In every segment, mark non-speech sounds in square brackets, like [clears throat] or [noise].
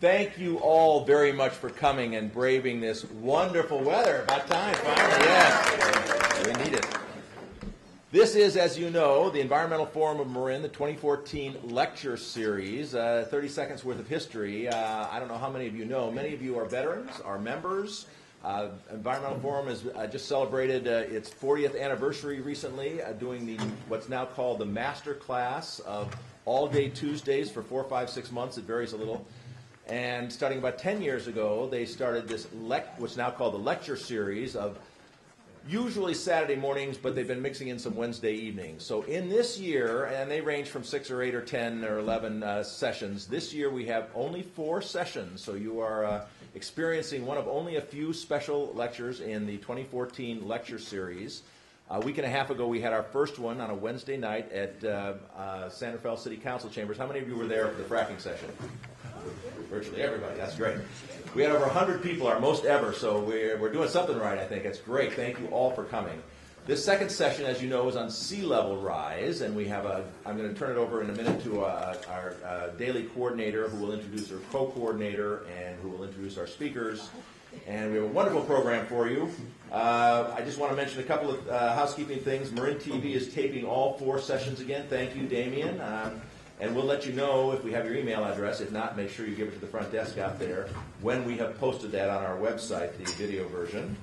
thank you all very much for coming and braving this wonderful weather. About time, finally, yes. We need it. This is, as you know, the Environmental Forum of Marin, the 2014 lecture series, uh, 30 seconds worth of history. Uh, I don't know how many of you know. Many of you are veterans, are members. Uh, Environmental Forum has uh, just celebrated uh, its 40th anniversary recently, uh, doing the what's now called the master class of all day Tuesdays for four, five, six months. It varies a little. And starting about 10 years ago, they started this lec- what's now called the lecture series of usually Saturday mornings, but they've been mixing in some Wednesday evenings. So in this year, and they range from six or eight or 10 or 11 uh, sessions, this year we have only four sessions. So you are uh, experiencing one of only a few special lectures in the 2014 lecture series. A week and a half ago, we had our first one on a Wednesday night at uh, uh, San Rafael City Council chambers. How many of you were there for the fracking session? Virtually everybody. That's great. We had over 100 people, our most ever, so we're, we're doing something right, I think. It's great. Thank you all for coming. This second session, as you know, is on sea level rise, and we have a. I'm going to turn it over in a minute to uh, our uh, daily coordinator, who will introduce our co-coordinator, and who will introduce our speakers. And we have a wonderful program for you. Uh, I just want to mention a couple of uh, housekeeping things. Marin TV is taping all four sessions again. Thank you, Damien. Um, and we'll let you know if we have your email address. If not, make sure you give it to the front desk out there when we have posted that on our website, the video version.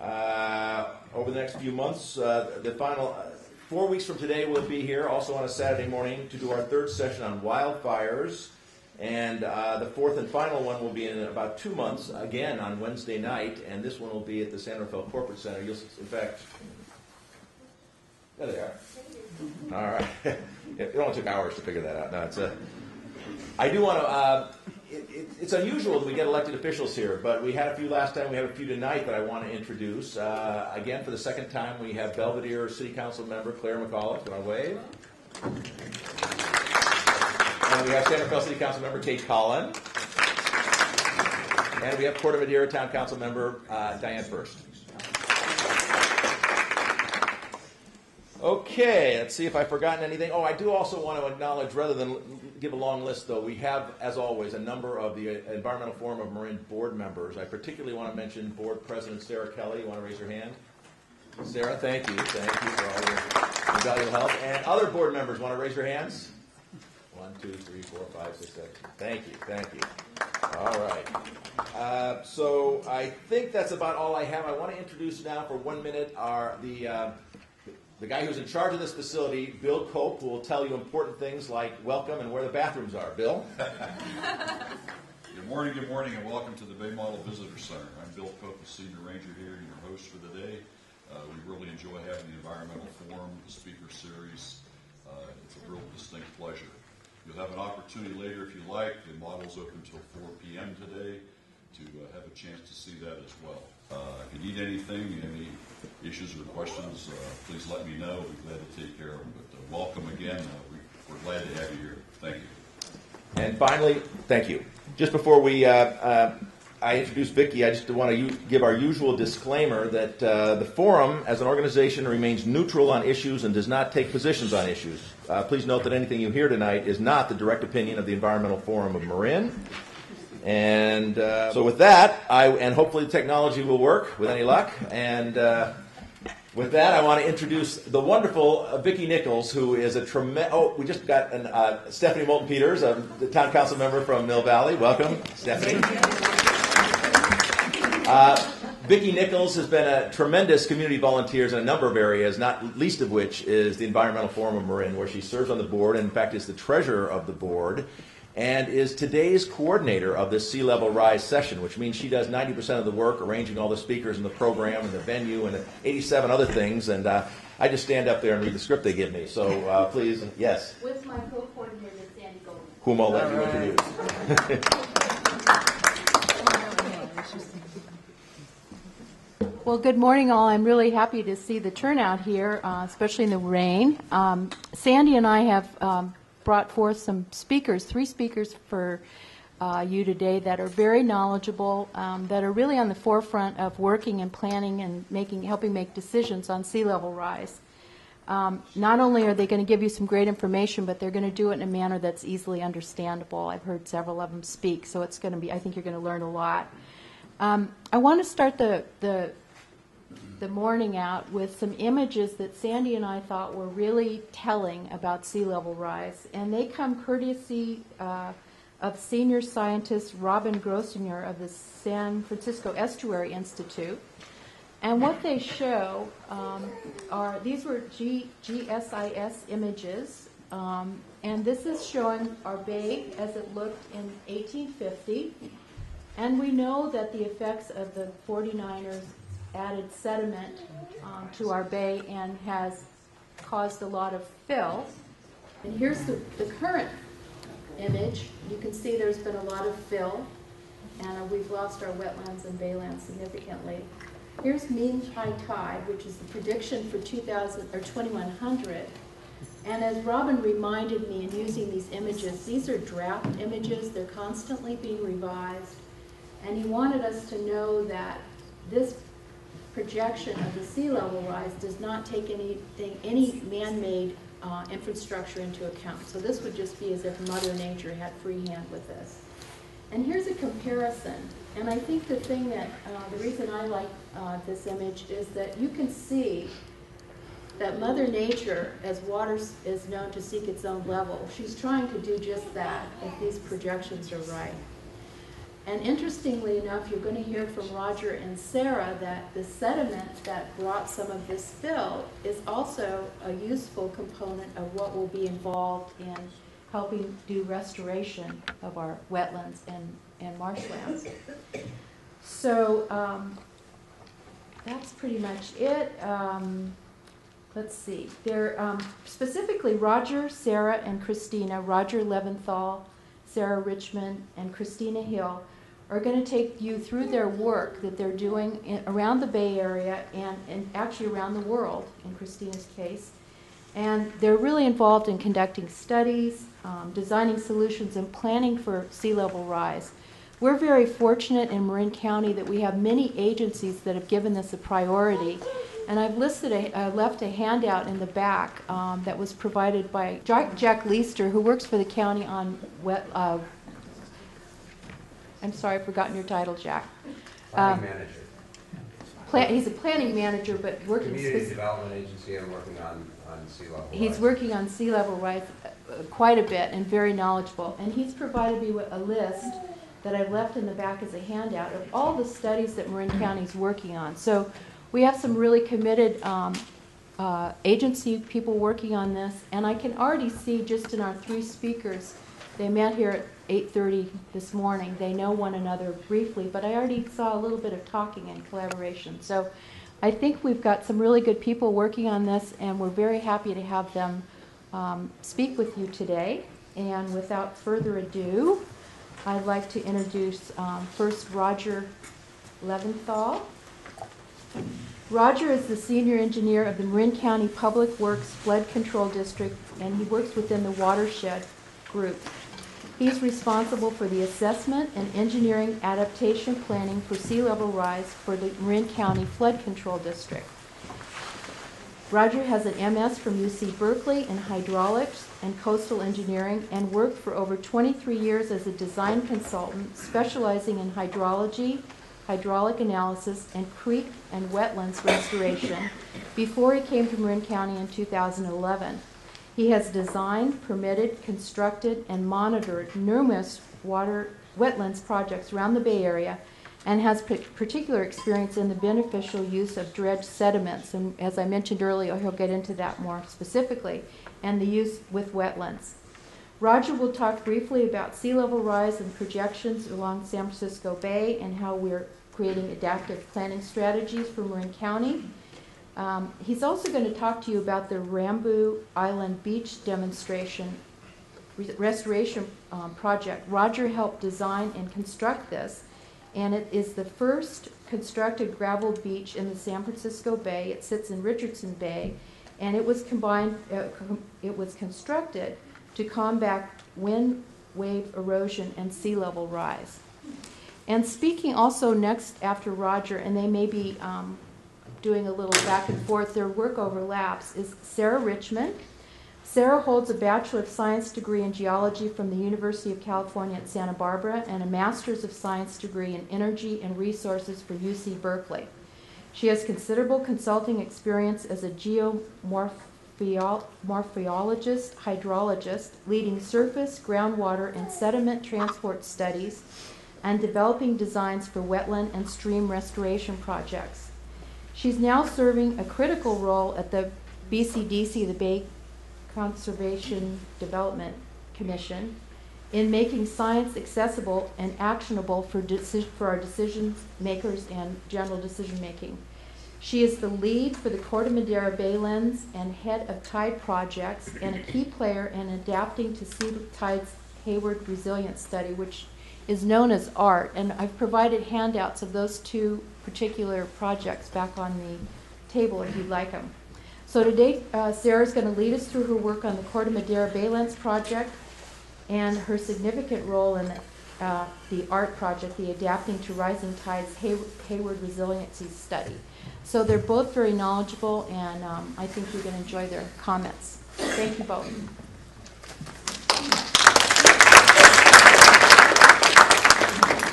Uh, over the next few months, uh, the final uh, four weeks from today, we'll be here also on a Saturday morning to do our third session on wildfires. And uh, the fourth and final one will be in about two months, again on Wednesday night, and this one will be at the San Rafael Corporate Center. You'll, in fact, there they are. All right. [laughs] it only took hours to figure that out. No, it's a. I do want to. Uh, it, it, it's unusual that we get elected officials here, but we had a few last time. We have a few tonight that I want to introduce. Uh, again, for the second time, we have Belvedere City Council member Claire McAuliffe. Can I wave? And we have San Rafael City Council member Kate Colin. And we have Corte Madera Town Council member uh, Diane Furst. Okay, let's see if I've forgotten anything. Oh, I do also want to acknowledge, rather than give a long list, though, we have, as always, a number of the Environmental Forum of Marin board members. I particularly want to mention Board President Sarah Kelly. You want to raise your hand? Sarah, thank you. Thank you for all your, your valuable help. And other board members want to raise your hands? One, two, three, four, five, six, seven. Thank you, thank you. All right. Uh, so I think that's about all I have. I want to introduce now for one minute our the. Uh, the guy who's in charge of this facility, Bill Cope, who will tell you important things like welcome and where the bathrooms are. Bill? good morning, good morning, and welcome to the Bay Model Visitor Center. I'm Bill Cope, the Senior Ranger here and your host for the day. Uh, we really enjoy having the Environmental Forum, the speaker series. Uh, it's a real distinct pleasure. You'll have an opportunity later if you like. The model's open until 4 p.m. today to uh, have a chance to see that as well. Uh, if you need anything, any issues or questions, uh, please let me know. We're glad to take care of them. But uh, welcome again. Uh, we, we're glad to have you here. Thank you. And finally, thank you. Just before we, uh, uh, I introduce Vicki, I just want to u- give our usual disclaimer that uh, the forum, as an organization, remains neutral on issues and does not take positions on issues. Please note that anything you hear tonight is not the direct opinion of the Environmental Forum of Marin. And uh, so, with that, I and hopefully the technology will work with any luck. And uh, with that, I want to introduce the wonderful uh, Vicki Nichols, who is a tremendous. Oh, we just got an, uh, Stephanie Moulton Peters, uh, the town council member from Mill Valley. Welcome, Stephanie. Uh, Vicki Nichols has been a tremendous community volunteer in a number of areas, not least of which is the Environmental Forum of Marin, where she serves on the board and, in fact, is the treasurer of the board and is today's coordinator of this Sea Level Rise session, which means she does 90% of the work, arranging all the speakers and the program and the venue and 87 other things. And uh, I just stand up there and read the script they give me. So uh, please, yes. With my co-coordinator, Sandy Goldman. Whom I'll let you introduce. Well, good morning, all. I'm really happy to see the turnout here, uh, especially in the rain. Um, Sandy and I have um, brought forth some speakers, three speakers for uh, you today that are very knowledgeable, um, that are really on the forefront of working and planning and making, helping make decisions on sea level rise. um, not only are they going to give you some great information, but they're going to do it in a manner that's easily understandable. I've heard several of them speak, so it's going to be, I think you're going to learn a lot. Um, I want to start the, the, the morning out with some images that Sandy and I thought were really telling about sea level rise. And they come courtesy uh, of senior scientist Robin Grossinger of the San Francisco Estuary Institute. And what they show um, are, these were G, GSIS images, um, and this is showing our bay as it looked in 1850. And we know that the effects of the 49ers added sediment um, to our bay and has caused a lot of fill. And here's the, the current image. You can see there's been a lot of fill, and we've lost our wetlands and baylands significantly. Here's mean high tide, which is the prediction for 2000 or 2100. And as Robin reminded me in using these images, these are draft images. They're constantly being revised. And he wanted us to know that this projection of the sea level rise does not take anything, any man-made uh, infrastructure into account. So this would just be as if Mother Nature had free hand with this. And here's a comparison. And I think the thing that, uh, the reason I like uh, this image is that you can see that Mother Nature, as water is known to seek its own level, she's trying to do just that if these projections are right. And interestingly enough, you're going to hear from Roger and Sarah that the sediment that brought some of this fill is also a useful component of what will be involved in helping do restoration of our wetlands and, and marshlands. So um, that's pretty much it. Um, let's see. There um, specifically Roger, Sarah, and Kristina. Roger Leventhal, Sarah Richmond, and Kristina Hill are going to take you through their work that they're doing in, around the Bay Area and, and actually around the world, in Kristina's case. And they're really involved in conducting studies, um, designing solutions, and planning for sea level rise. We're very fortunate in Marin County that we have many agencies that have given this a priority. And I've listed a, uh, left a handout in the back um, that was provided by Jack, Jack Liebster, who works for the county on wet, uh, I'm sorry, I've forgotten your title, Jack. Planning Um, manager. Plan, he's a planning manager, but working Community spec- Development Agency, I'm working on, on sea level. He's rise. working on sea level rise uh, quite a bit and very knowledgeable. And he's provided me with a list that I've left in the back as a handout of all the studies that Marin County's working on. So we have some really committed um, uh, agency people working on this. And I can already see just in our three speakers, they met here at 8:30 this morning. They know one another briefly, but I already saw a little bit of talking and collaboration. So I think we've got some really good people working on this, and we're very happy to have them um, speak with you today. And without further ado, I'd like to introduce um, first Roger Leventhal. Roger is the senior engineer of the Marin County Public Works Flood Control District, and he works within the watershed group. He's responsible for the assessment and engineering adaptation planning for sea level rise for the Marin County Flood Control District. Roger has an MS from UC Berkeley in hydraulics and coastal engineering and worked for over 23 years as a design consultant specializing in hydrology, hydraulic analysis, and creek and wetlands restoration before he came to Marin County in 2011. He has designed, permitted, constructed, and monitored numerous water wetlands projects around the Bay Area and has particular experience in the beneficial use of dredged sediments. And as I mentioned earlier, he'll get into that more specifically, and the use with wetlands. Roger will talk briefly about sea level rise and projections along San Francisco Bay and how we're creating adaptive planning strategies for Marin County. Um, he's also going to talk to you about the Aramburu Island Beach demonstration re- restoration um, project. Roger helped design and construct this, and it is the first constructed gravel beach in the San Francisco Bay. It sits in Richardson Bay, and it was combined. Uh, com- it was constructed to combat wind, wave erosion, and sea level rise. And speaking also next after Roger, and they may be um, doing a little back and forth, their work overlaps, is Sarah Richmond. Sarah holds a Bachelor of Science degree in geology from the University of California at Santa Barbara and a Master's of Science degree in energy and resources for UC Berkeley. She has considerable consulting experience as a geomorphologist, hydrologist, leading surface, groundwater, and sediment transport studies, and developing designs for wetland and stream restoration projects. She's now serving a critical role at the BCDC, the Bay Conservation Development Commission, in making science accessible and actionable for, for our decision makers and general decision making. She is the lead for the Corte Madera Baylands and head of tide projects and a key player in adapting to sea tides Hayward Resilience Study, which is known as ART. And I've provided handouts of those two particular projects back on the table if you'd like them. So today, uh, Sarah's going to lead us through her work on the Corte Madera Baylands project and her significant role in uh, the ART project, the Adapting to Rising Tides Hay- Hayward Resiliency Study. So they're both very knowledgeable, and um, I think you're going to enjoy their comments. Thank you both.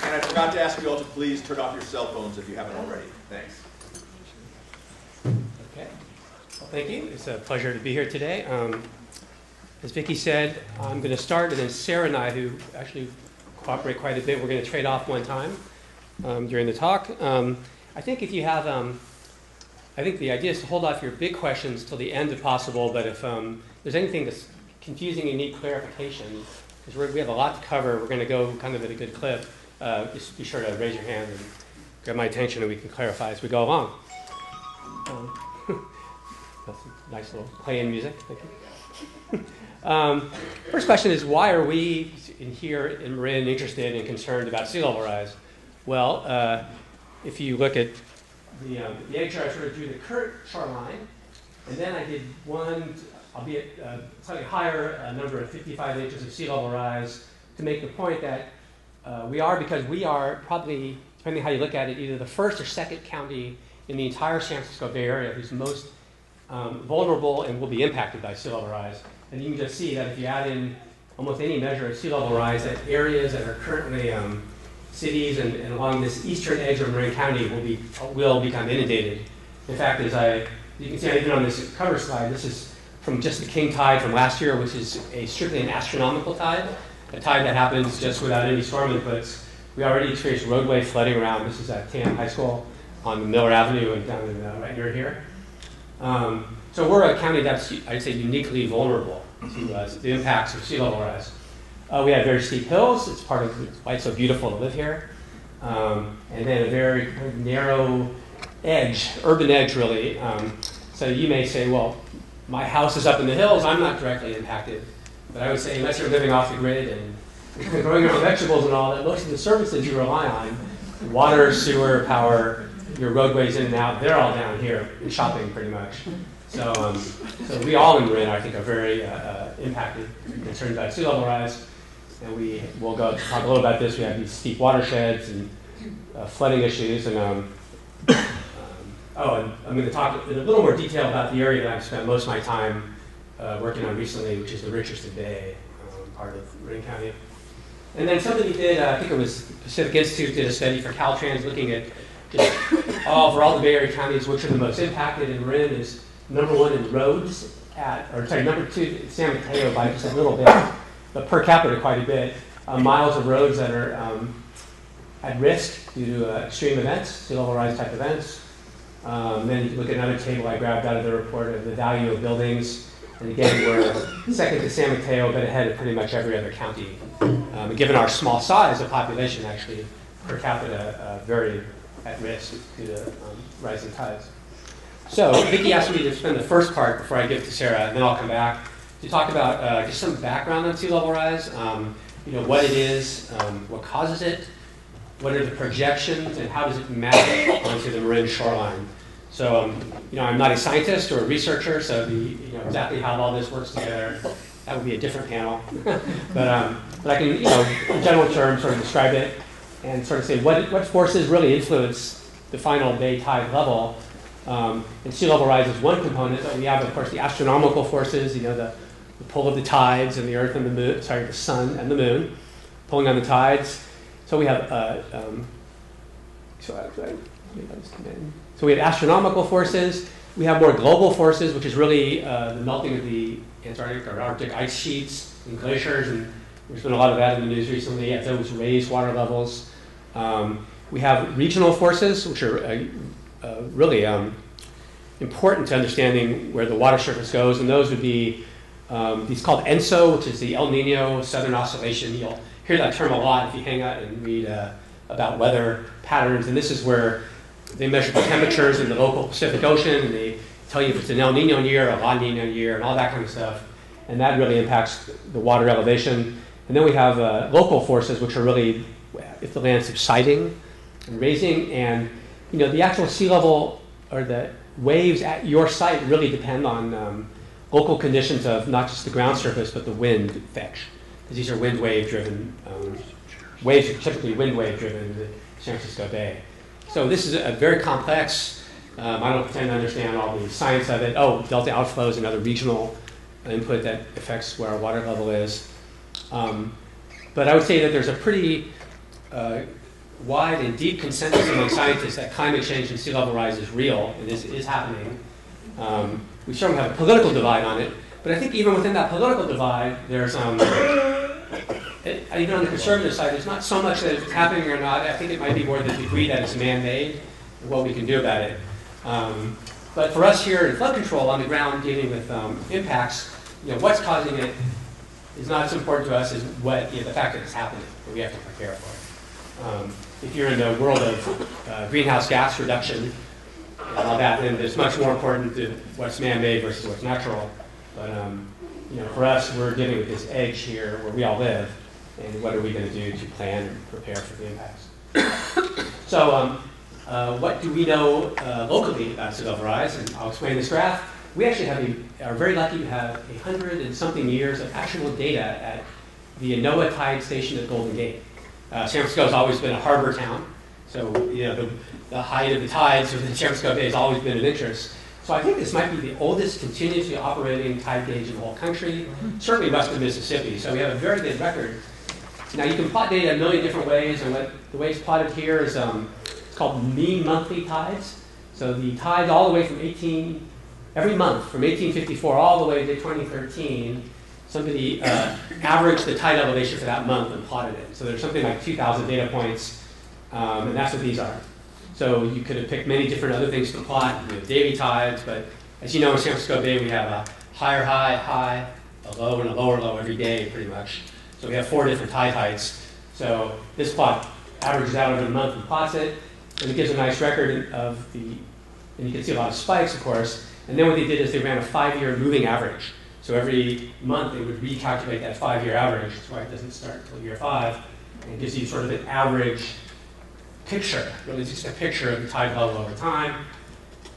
And I forgot to ask you all to please turn off your cell phones if you haven't already. Thanks. Okay. Well, thank you. It's a pleasure to be here today. Um, as Vicki said, I'm going to start, and then Sarah and I, who actually cooperate quite a bit, we're going to trade off one time um, during the talk. Um, I think if you have, um, I think the idea is to hold off your big questions till the end if possible, but if um, there's anything that's confusing and need clarification, because we have a lot to cover, we're going to go kind of at a good clip, uh, just be sure to raise your hand and get my attention and we can clarify as we go along. Um, [laughs] that's a nice little play-in music. Thank you. [laughs] um, first question is why are we in here in Marin interested and concerned about sea level rise? Well, uh, if you look at the, um, the chart, I sort of drew the current shoreline, and then I did one, albeit uh, slightly higher, number of 55 inches of sea level rise to make the point that uh, we are, because we are probably, depending how you look at it, either the first or second county in the entire San Francisco Bay Area who's most um, vulnerable and will be impacted by sea level rise. And you can just see that if you add in almost any measure of sea level rise, that areas that are currently um, cities and, and, along this eastern edge of Marin County will be will become inundated. In fact, as I you can see even on this cover slide, this is from just the king tide from last year, which is a strictly an astronomical tide, a tide that happens just without any storm inputs. We already experienced roadway flooding around. This is at Tam High School on Miller Avenue and down in, uh, right near here. Um, so we're a county that's, I'd say, uniquely vulnerable to uh, the impacts of sea level rise. Uh, we have very steep hills. It's part of why it's so beautiful to live here. Um, and then a very narrow edge, urban edge, really. Um, so you may say, well, my house is up in the hills. I'm not directly impacted. But I would say, unless you're living off the grid and [laughs] growing your own vegetables and all that, most of the services you rely on, water, sewer, power, your roadways in and out, they're all down here in shopping pretty much. So, um, so we all in Marin, I think, are very uh, uh, impacted, concerned about sea level rise. And we will go talk a little about this. We have these steep watersheds and uh, flooding issues. And um, [coughs] um, oh, and I'm going to talk in a little more detail about the area that I've spent most of my time uh, working on recently, which is the Richardson Bay, um, part of Marin County. And then somebody did, uh, I think it was Pacific Institute did a study for Caltrans looking at just all for all the Bay Area counties, which are the most impacted. And Marin is number one in roads at, or sorry, number two, San Mateo by just a little bit, but per capita quite a bit. Uh, miles of roads that are um, at risk due to uh, extreme events, sea level rise type events. Um, then you look at another table I grabbed out of the report of the value of buildings. And again, we're second to San Mateo, but ahead of pretty much every other county. Um, given our small size of population, actually, per capita, uh, very at risk due to um, rising tides. So, Vicki asked me to spend the first part before I give it to Sarah, and then I'll come back to talk about uh, just some background on sea level rise. Um, you know what it is, um, what causes it, what are the projections, and how does it map onto the Marin shoreline. So, um, you know, I'm not a scientist or a researcher, so the, you know exactly how all this works together, that would be a different panel. [laughs] but, um, but I can, you know, in general terms, sort of describe it and sort of say what, what forces really influence the final bay tide level Um, and sea level rise is one component, but we have, of course, the astronomical forces, you know, the, the pull of the tides and the Earth and the moon, sorry, the sun and the moon, pulling on the tides. So we have, uh, um, so, I- I. so we have astronomical forces. We have more global forces, which is really uh, the melting of the Antarctic or Arctic ice sheets and glaciers, and there's been a lot of that in the news recently. As those raise water levels, um, we have regional forces, which are uh, uh, really um, important to understanding where the water surface goes, and those would be um, these called ENSO, which is the El Nino Southern Oscillation. You'll hear that term a lot if you hang out and read uh, about weather patterns, and this is where they measure the temperatures in the local Pacific Ocean, and they tell you if it's an El Nino year, a La Nina year, and all that kind of stuff. And that really impacts the water elevation. And then we have uh, local forces, which are really if the land's subsiding and raising, and you know the actual sea level or the waves at your site really depend on um, local conditions of not just the ground surface but the wind fetch, because these are wind wave driven. Um, waves are typically wind wave driven in the San Francisco Bay. So this is a very complex. Um, I don't pretend to understand all the science of it. Oh, delta outflow is another regional input that affects where our water level is. Um, but I would say that there's a pretty uh, wide and deep consensus among scientists that climate change and sea level rise is real and is, is happening. Um, we certainly have a political divide on it, but I think even within that political divide, there's um, it, even on the conservative side, it's not so much that it's happening or not. I think it might be more the degree that it's man-made and what we can do about it. Um, but for us here in flood control on the ground, dealing with um, impacts, you know, what's causing it is not as important to us as what you know, the fact that it's happening. But we have to prepare for it. Um, if you're in the world of uh, greenhouse gas reduction and all that, then it's much more important to what's man-made versus what's natural. But um, you know, for us, we're dealing with this edge here where we all live, and what are we going to do to plan and prepare for the impacts? [coughs] so, um, uh, what do we know uh, locally about sea level rise? And I'll explain this graph. We actually have a, are very lucky to have a hundred and something years of actual data at the NOAA Tide Station at Golden Gate. Uh, San Francisco has always been a harbor town, so you know the, the height of the tides within San Francisco Bay has always been of interest. So I think this might be the oldest continuously operating tide gauge in the whole country, certainly west of Mississippi. So we have a very good record. Now you can plot data a million different ways, and what the way it's plotted here is um, it's called mean monthly tides. So the tides all the way from 18, every month from 1854 all the way to 2013, somebody uh, averaged the tide elevation for that month and plotted it. So there's something like 2,000 data points, um, and that's what these are. So you could have picked many different other things to plot, you daily tides, but as you know in San Francisco Bay we have a higher high, high, a low, and a lower low every day pretty much. So we have four different tide heights. So this plot averages out over the month and plots it, and it gives a nice record of the, and you can see a lot of spikes of course. And then what they did is they ran a five-year moving average. So every month they would recalculate that five-year average. That's why it doesn't start until year five. And it gives you sort of an average picture, really just a picture of the tide level over time.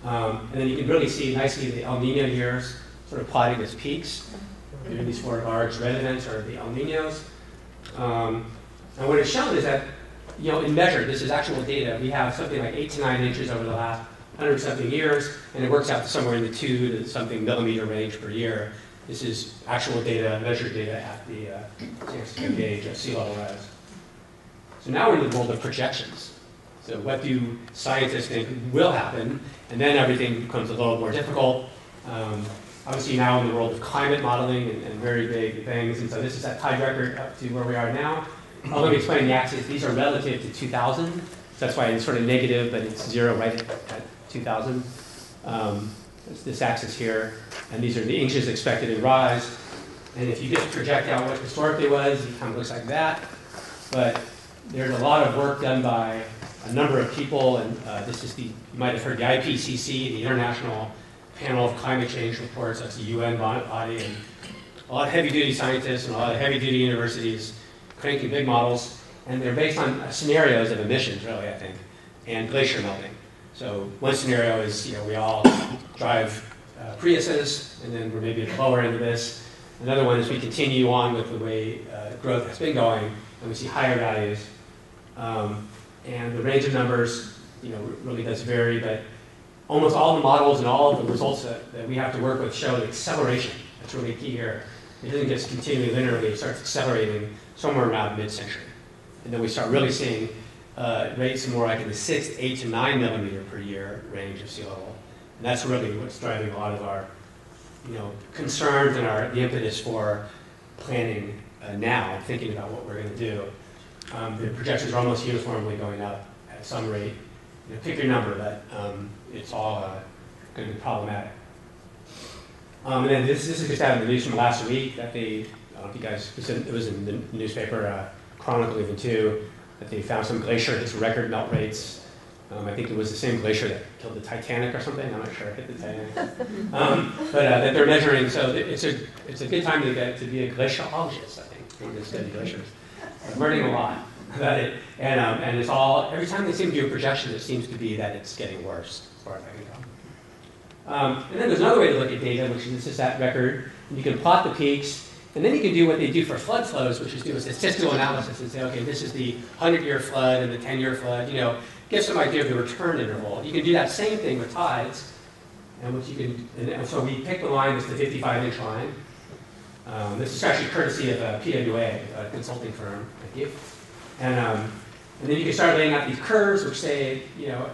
Um, and then you can really see nicely the El Nino years sort of plotting as peaks. Are these four red events are the El Ninos. Um, and what it's shown is that, you know, in measured, this is actual data, we have something like eight to nine inches over the last hundred something years, and it works out to somewhere in the two to something millimeter range per year. This is actual data, measured data at the uh, San Francisco gauge of sea level rise. So now we're in the world of projections. So what do scientists think will happen? And then everything becomes a little more difficult. Um, obviously now in the world of climate modeling and, and, very big things. And so this is that tide record up to where we are now. Uh, let me explain the axes. These are relative to 2000. So that's why it's sort of negative, but it's zero right at, at 2000. Um, this axis here. And these are the inches expected in rise. And if you just project out what historically was, it kind of looks like that. But there's a lot of work done by a number of people, and uh, this is the, you might have heard the IPCC, the International Panel of Climate Change Reports, that's the UN body, and a lot of heavy duty scientists and a lot of heavy duty universities cranking big models, and they're based on scenarios of emissions, really, I think, and glacier melting. So one scenario is, you know, we all drive uh, Priuses, and then we're maybe at the lower end of this. Another one is we continue on with the way uh, growth has been going, and we see higher values. Um, and the range of numbers, you know, really does vary, but almost all the models and all of the results that, that we have to work with show the acceleration. That's really key here. It doesn't just continue linearly, it starts accelerating somewhere around mid-century. And then we start really seeing uh, rates more like in the six, eight to nine millimeter per year range of sea level. And that's really what's driving a lot of our, you know, concerns and our, the impetus for planning uh, now, and thinking about what we're going to do. Um, the projections are almost uniformly going up at some rate. You know, pick your number, but um, it's all uh, going to be problematic. Um, and then this, this is just out of the news from last week that they, I don't know if you guys, it was in, it was in the newspaper, uh, Chronicle even too, that they found some glacier hits record melt rates. Um, I think it was the same glacier that killed the Titanic or something. I'm not sure it hit the Titanic. [laughs] Um, but uh, that they're measuring, so it's a, it's a good time to, get, to be a glaciologist, I think, to study glaciers. I'm learning a lot about it. And, um, and it's all, every time they seem to do a projection, it seems to be that it's getting worse, as far as I can tell. Um, and then there's another way to look at data, which is just that record. And you can plot the peaks, and then you can do what they do for flood flows, which is do a statistical analysis and say, okay, this is the 100-year flood and the 10-year flood, you know, give some idea of the return interval. You can do that same thing with tides, and which you can, and so we picked the line that's the 55-inch line. Um, this is actually courtesy of a PWA, a consulting firm. Thank you. And, um, and then you can start laying out these curves, which say, you know,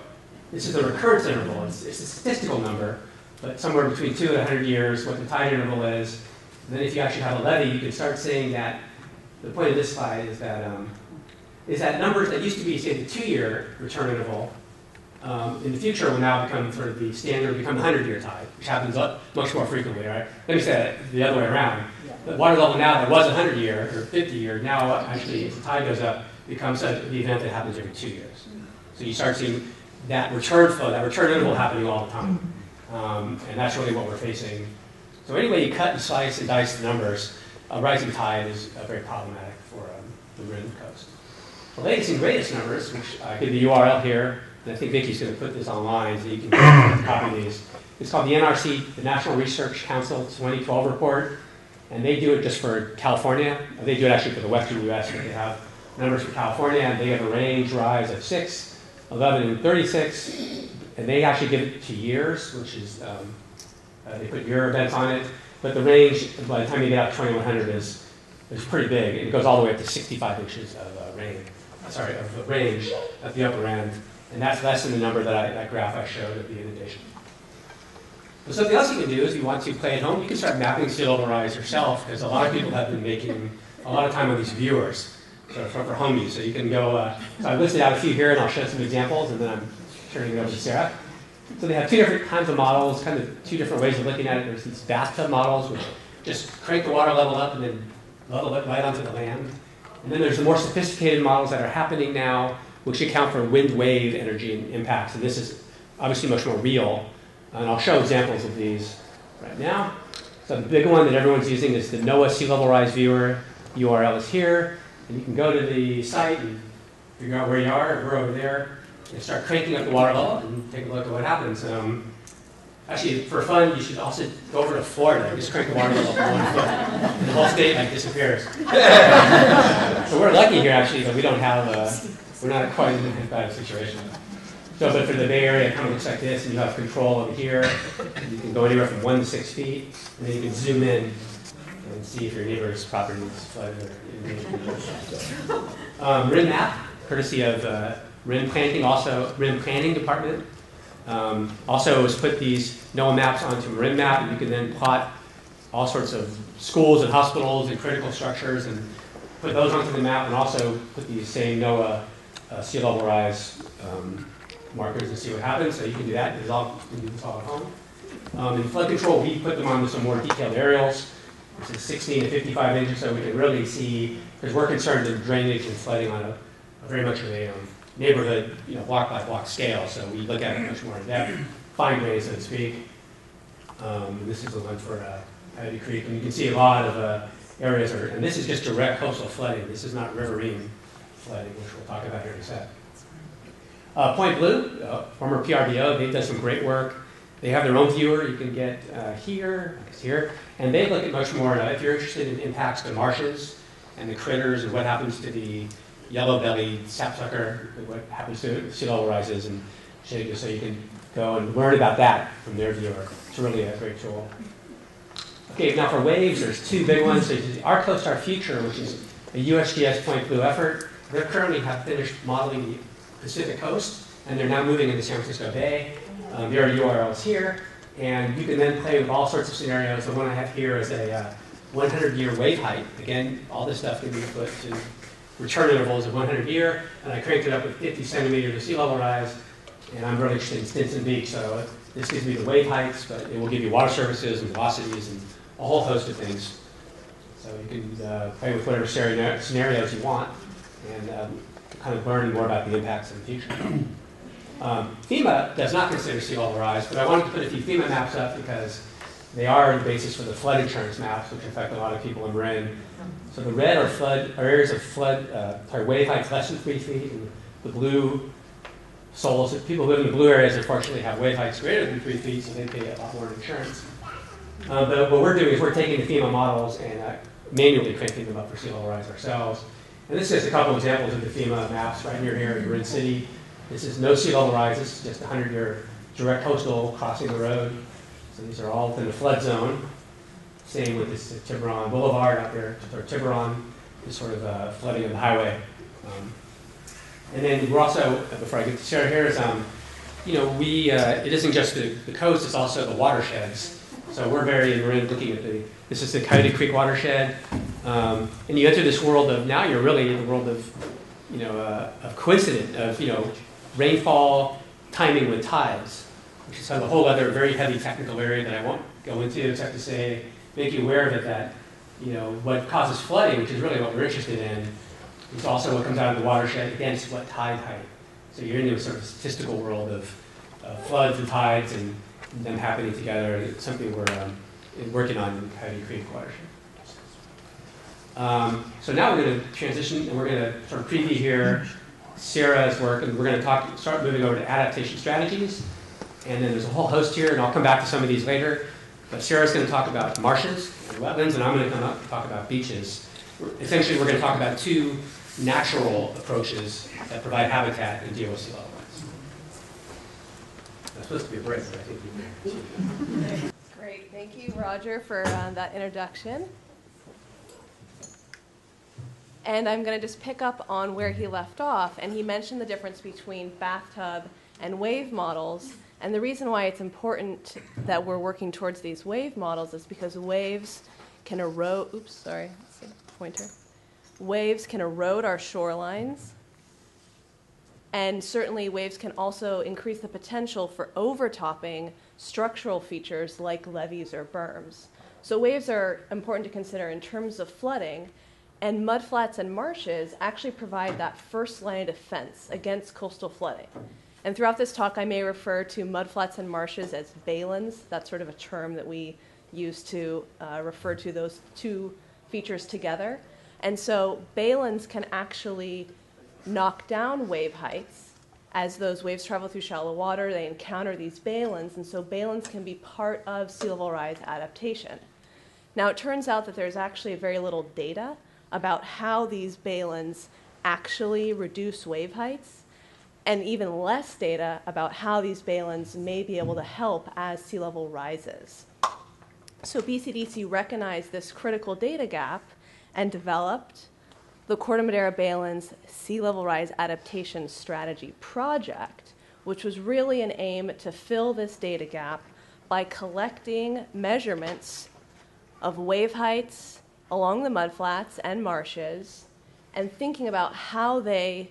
this is the recurrence interval. It's, it's a statistical number, but somewhere between two and 100 years, what the tide interval is. And then if you actually have a levee, you can start saying that the point of this slide is that um, is that numbers that used to be, say, the two-year return interval, um, in the future will now become sort of the standard, become the 100-year tide, which happens up much more frequently, right? Let me say it the other way around. The water level now that was 100-year or 50-year, now actually, if the tide goes up, becomes a, the event that happens every two years. So you start seeing that return flow, that return interval happening all the time. Um, and that's really what we're facing. So anyway you cut and slice and dice the numbers, a rising tide is uh, very problematic for um, the Marin coast. The latest and greatest numbers, which I give the URL here, and I think Vicki's going to put this online so you can [coughs] copy these. It's called the NRC, the National Research Council 2012 report, and they do it just for California. They do it actually for the western U.S., but they have numbers for California, and they have a range rise of 6, 11, and 36, and they actually give it to years, which is, um, uh, they put year events on it, but the range, by the time you get out to 2100, is, is pretty big. It goes all the way up to 65 inches of uh, rain sorry, of range at the upper end, and that's less than the number that I, that graph I showed of the inundation. But something else you can do is if you want to play at home, you can start mapping sea level rise yourself, because a lot of people have been making a lot of time on these viewers so for, for home use. So you can go, uh, so I've listed out a few here, and I'll show some examples, and then I'm turning it over to Sarah. So they have two different kinds of models, kind of two different ways of looking at it. There's these bathtub models, which just crank the water level up and then level it right onto the land. And then there's the more sophisticated models that are happening now, which account for wind wave energy and impacts. And this is obviously much more real. And I'll show examples of these right now. So the big one that everyone's using is the NOAA Sea Level Rise Viewer. URL is here. And you can go to the site and figure out where you are. We're over there. And start cranking up the water level and take a look at what happens. Um, Actually, for fun, you should also go over to Florida. And just crank the water level up one foot, the whole state like disappears. [laughs] so we're lucky here, actually, that we don't have a, we're not quite in as bad situation. So, but for the Bay Area, it kind of looks like this, and you have control over here. You can go anywhere from one to six feet, and then you can zoom in and see if your neighbor's property is flooded um, RIM map, courtesy of uh, RIM planting, also RIM planning department. Um, also, was put these NOAA maps onto Marin map, and you can then plot all sorts of schools and hospitals and critical structures and put those onto the map, and also put these same NOAA uh, sea level rise um, markers and see what happens. So you can do that. It's all, you can do this all at home. Um, in flood control, we put them onto some more detailed aerials. This is 16 to 55 inches, so we can really see, because we're concerned with drainage and flooding on a, a very much of a um, neighborhood, you know, block by block scale, so we look at it much more in depth, fine grain, so to speak. Um, this is the one for uh, Creek, and you can see a lot of uh, areas, are, and this is just direct coastal flooding. This is not riverine flooding, which we'll talk about here in a sec. Uh, Point Blue, uh, former PRBO, they've done some great work. They have their own viewer you can get uh, here, here, and they look at much more, if you're interested in impacts to marshes and the critters and what happens to the yellow-bellied sapsucker, what happens to sea level rises, and so you can go and learn about that from their viewer. It's really a great tool. Okay, now for waves, there's two big ones. There's our Coast Our Future, which is a USGS Point Blue effort. They currently have finished modeling the Pacific coast, and they're now moving into San Francisco Bay. Um, there are URLs here, and you can then play with all sorts of scenarios. The one I have here is a uh, 100-year wave height. Again, all this stuff can be put to return intervals of 100 year, and I cranked it up with 50 centimeters of sea level rise, and I'm really interested in Stinson Beach, so this gives me the wave heights, but it will give you water surfaces and velocities and a whole host of things. So you can uh, play with whatever scenarios you want and um, kind of learn more about the impacts in the future. Um, FEMA does not consider sea level rise, but I wanted to put a few FEMA maps up because they are the basis for the flood insurance maps, which affect a lot of people in Marin. So the red are flood are areas of flood, uh, sorry, wave heights less than three feet, and the blue souls, people who live in the blue areas unfortunately have wave heights greater than three feet, so they pay a lot more in insurance. Uh, but what we're doing is we're taking the FEMA models and uh, manually cranking them up for sea level rise ourselves. And this is just a couple examples of the FEMA maps right near here in Marin City. This is no sea level rise. This is just a 100-year direct coastal crossing the road. So these are all within the flood zone. Same with this Tiburon Boulevard out there, or Tiburon, is sort of uh, flooding of the highway. Um, and then we're also, before I get to share here, is, um, you know, we, uh, it isn't just the, the coast, it's also the watersheds. So we're very, in Marin looking at the, this is the Coyote Creek watershed. Um, and you enter this world of, now you're really in the world of, you know, uh, of coincident, of, you know, rainfall timing with tides, which is a whole other very heavy technical area that I won't go into, except to say, make you aware of it that, you know, what causes flooding, which is really what we're interested in, is also what comes out of the watershed against what tide height. So you're into a sort of statistical world of uh, floods and tides and them happening together. It's something we're um, working on in Coyote Creek watershed. Um, so now we're going to transition and we're going to sort of preview here Sarah's work, and we're going to talk, start moving over to adaptation strategies. And then there's a whole host here, and I'll come back to some of these later. But Sarah's going to talk about marshes and wetlands, and I'm going to come up and talk about beaches. Essentially, we're going to talk about two natural approaches that provide habitat and deal with sea level rise. That's supposed to be a break, but I think you Great, thank you, Roger, for uh, that introduction. And I'm going to just pick up on where he left off, and he mentioned the difference between bathtub and wave models. And the reason why it's important that we're working towards these wave models is because waves can erode, oops, sorry, pointer. Waves can erode our shorelines, and certainly, waves can also increase the potential for overtopping structural features like levees or berms. So, waves are important to consider in terms of flooding, and mudflats and marshes actually provide that first line of defense against coastal flooding. And throughout this talk, I may refer to mudflats and marshes as baylands. That's sort of a term that we use to uh, refer to those two features together. And so, baylands can actually knock down wave heights. As those waves travel through shallow water, they encounter these baylands, and so baylands can be part of sea level rise adaptation. Now, it turns out that there's actually very little data about how these baylands actually reduce wave heights, and even less data about how these baylands may be able to help as sea level rises. So, BCDC recognized this critical data gap and developed the Corte Madera Baylands Sea Level Rise Adaptation Strategy Project, which was really an aim to fill this data gap by collecting measurements of wave heights along the mudflats and marshes and thinking about how they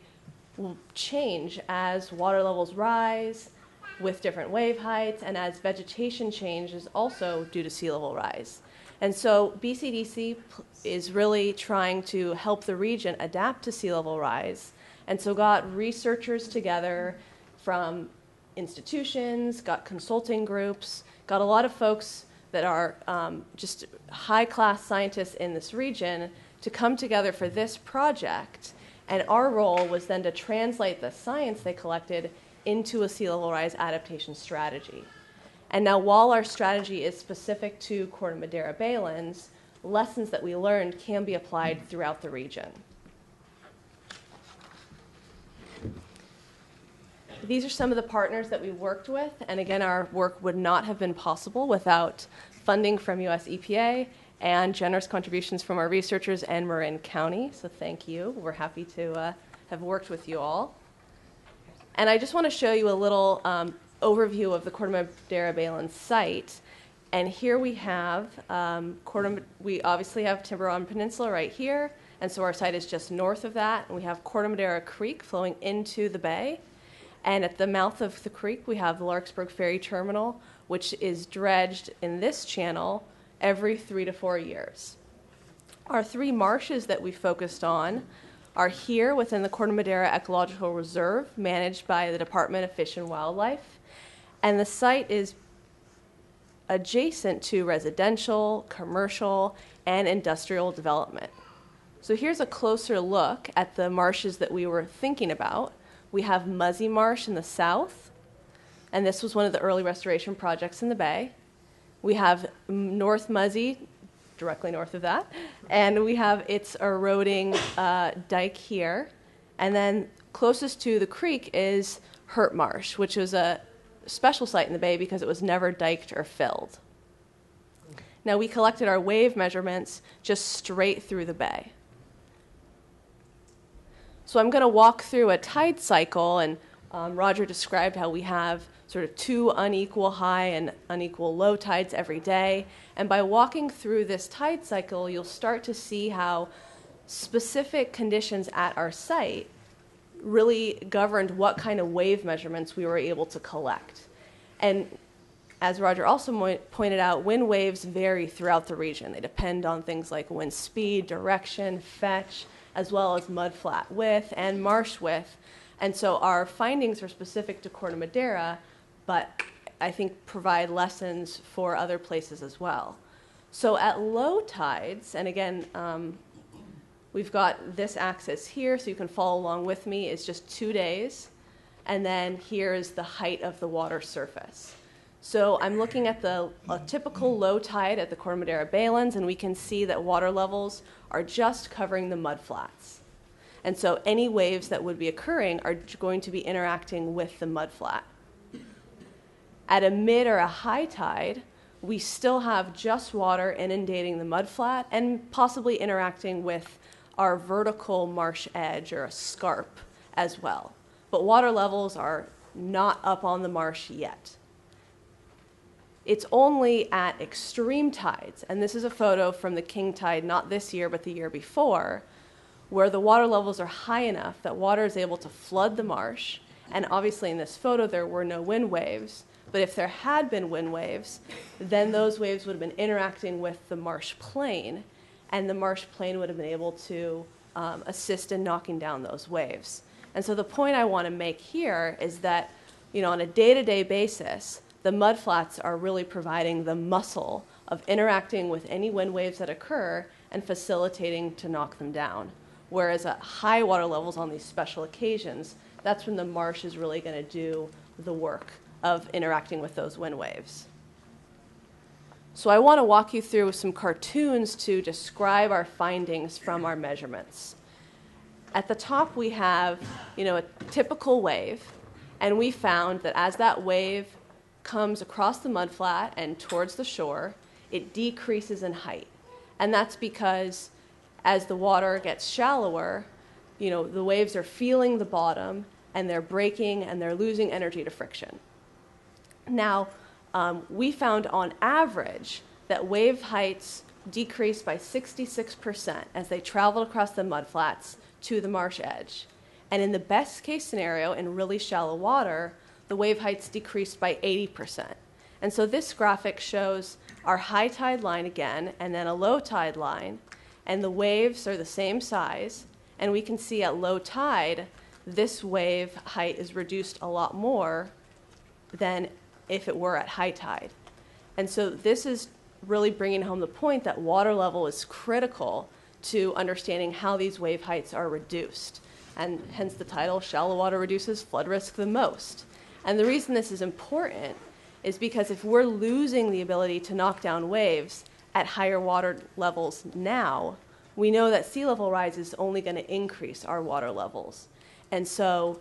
will change as water levels rise with different wave heights and as vegetation changes also due to sea level rise. And so BCDC is really trying to help the region adapt to sea level rise. And so got researchers together from institutions, got consulting groups, got a lot of folks that are um, just high class scientists in this region to come together for this project. And our role was then to translate the science they collected into a sea level rise adaptation strategy. And now, while our strategy is specific to Corte Madera Baylands, lessons that we learned can be applied throughout the region. These are some of the partners that we worked with, and again, our work would not have been possible without funding from US EPA and generous contributions from our researchers and Marin County. So thank you. We're happy to uh, have worked with you all. And I just want to show you a little um, overview of the Corte Madera Basin site. And here we have um, we obviously have Tiburon Peninsula right here, and so our site is just north of that. And we have Corte Madera Creek flowing into the bay. And at the mouth of the creek, we have the Larkspur Ferry Terminal, which is dredged in this channel every three to four years. Our three marshes that we focused on are here within the Corte Madera Ecological Reserve, managed by the Department of Fish and Wildlife. And the site is adjacent to residential, commercial, and industrial development. So here's a closer look at the marshes that we were thinking about. We have Muzzy Marsh in the south, and this was one of the early restoration projects in the bay. We have North Muzzy, directly north of that, and we have its eroding uh, dike here. And then closest to the creek is Heerdt Marsh, which was a special site in the bay because it was never diked or filled. Now, we collected our wave measurements just straight through the bay. So, I'm going to walk through a tide cycle, and um, Roger described how we have sort of two unequal high and unequal low tides every day. And by walking through this tide cycle, you'll start to see how specific conditions at our site really governed what kind of wave measurements we were able to collect. And as Roger also mo- pointed out, wind waves vary throughout the region. They depend on things like wind speed, direction, fetch, as well as mudflat width and marsh width. And so our findings are specific to Corte Madera, but I think provide lessons for other places as well. So at low tides, and again, um, we've got this axis here, so you can follow along with me, is just two days. And then here is the height of the water surface. So I'm looking at the typical low tide at the Corte Madera Baylands, and we can see that water levels are just covering the mudflats. And so any waves that would be occurring are going to be interacting with the mudflat. At a mid or a high tide, we still have just water inundating the mudflat and possibly interacting with our vertical marsh edge or a scarp as well. But water levels are not up on the marsh yet. It's only at extreme tides, and this is a photo from the king tide, not this year, but the year before, where the water levels are high enough that water is able to flood the marsh. And obviously, in this photo, there were no wind waves, but if there had been wind waves, then those waves would have been interacting with the marsh plain, and the marsh plain would have been able to um, assist in knocking down those waves. And so the point I want to make here is that, you know, on a day-to-day basis, the mudflats are really providing the muscle of interacting with any wind waves that occur and facilitating to knock them down. Whereas at high water levels on these special occasions, that's when the marsh is really going to do the work of interacting with those wind waves. So I want to walk you through some cartoons to describe our findings from our measurements. At the top we have, you know, a typical wave, and we found that as that wave comes across the mudflat and towards the shore, it decreases in height. And that's because as the water gets shallower, you know, the waves are feeling the bottom and they're breaking and they're losing energy to friction. Now, um, we found on average that wave heights decreased by 66% as they traveled across the mudflats to the marsh edge. And in the best case scenario, in really shallow water, the wave heights decreased by 80%. And so this graphic shows our high tide line again, and then a low tide line, and the waves are the same size. And we can see at low tide, this wave height is reduced a lot more than if it were at high tide. And so this is really bringing home the point that water level is critical to understanding how these wave heights are reduced. And hence the title, Shallow Water Reduces Flood Risk the Most. And the reason this is important is because if we're losing the ability to knock down waves at higher water levels now, we know that sea level rise is only going to increase our water levels. And so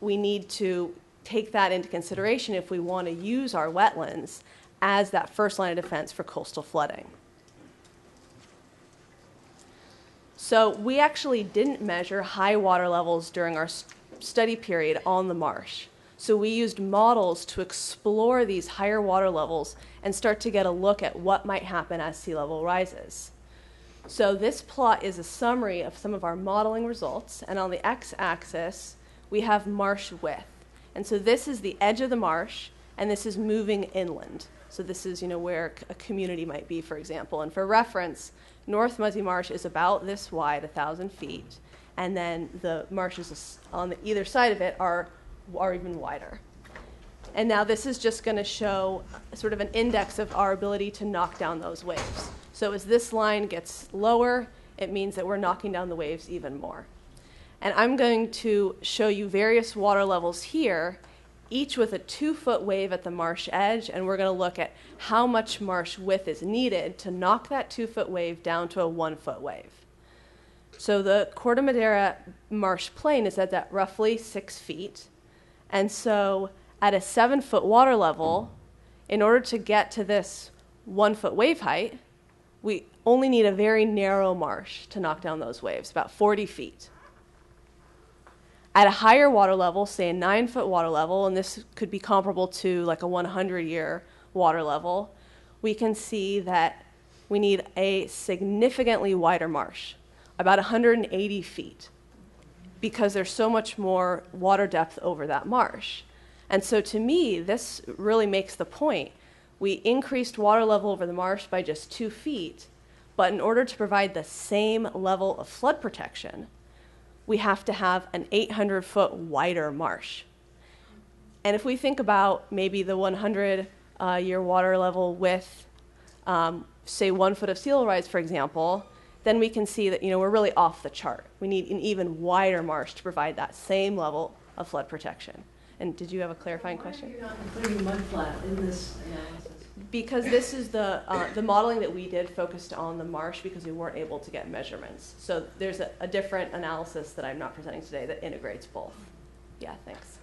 we need to take that into consideration if we want to use our wetlands as that first line of defense for coastal flooding. So we actually didn't measure high water levels during our study period on the marsh. So we used models to explore these higher water levels and start to get a look at what might happen as sea level rises. So this plot is a summary of some of our modeling results, and on the x-axis, we have marsh width. And so this is the edge of the marsh, and this is moving inland. So this is, you know, where a community might be, for example. And for reference, North Muzzy Marsh is about this wide, 1,000 feet, and then the marshes on the either side of it are, are even wider. And now this is just going to show sort of an index of our ability to knock down those waves. So as this line gets lower, it means that we're knocking down the waves even more. And I'm going to show you various water levels here, each with a two foot wave at the marsh edge, and we're going to look at how much marsh width is needed to knock that two foot wave down to a one foot wave. So the Corte Madera marsh plain is at that roughly six feet. And so at a seven foot water level, in order to get to this one foot wave height, we only need a very narrow marsh to knock down those waves, about 40 feet. At a higher water level, say a nine foot water level, and this could be comparable to like a 100 year water level, we can see that we need a significantly wider marsh, about 180 feet, because there's so much more water depth over that marsh. And so to me, this really makes the point. We increased water level over the marsh by just two feet, but in order to provide the same level of flood protection, we have to have an 800 foot wider marsh. And if we think about maybe the 100 uh, year water level with, um, say, one foot of sea level rise, for example, then we can see that you know we're really off the chart. We need an even wider marsh to provide that same level of flood protection. And did you have a clarifying question? You're not including mudflat in this analysis. Because this is the, uh, the modeling that we did focused on the marsh because we weren't able to get measurements. So there's a, a different analysis that I'm not presenting today that integrates both. Yeah, thanks.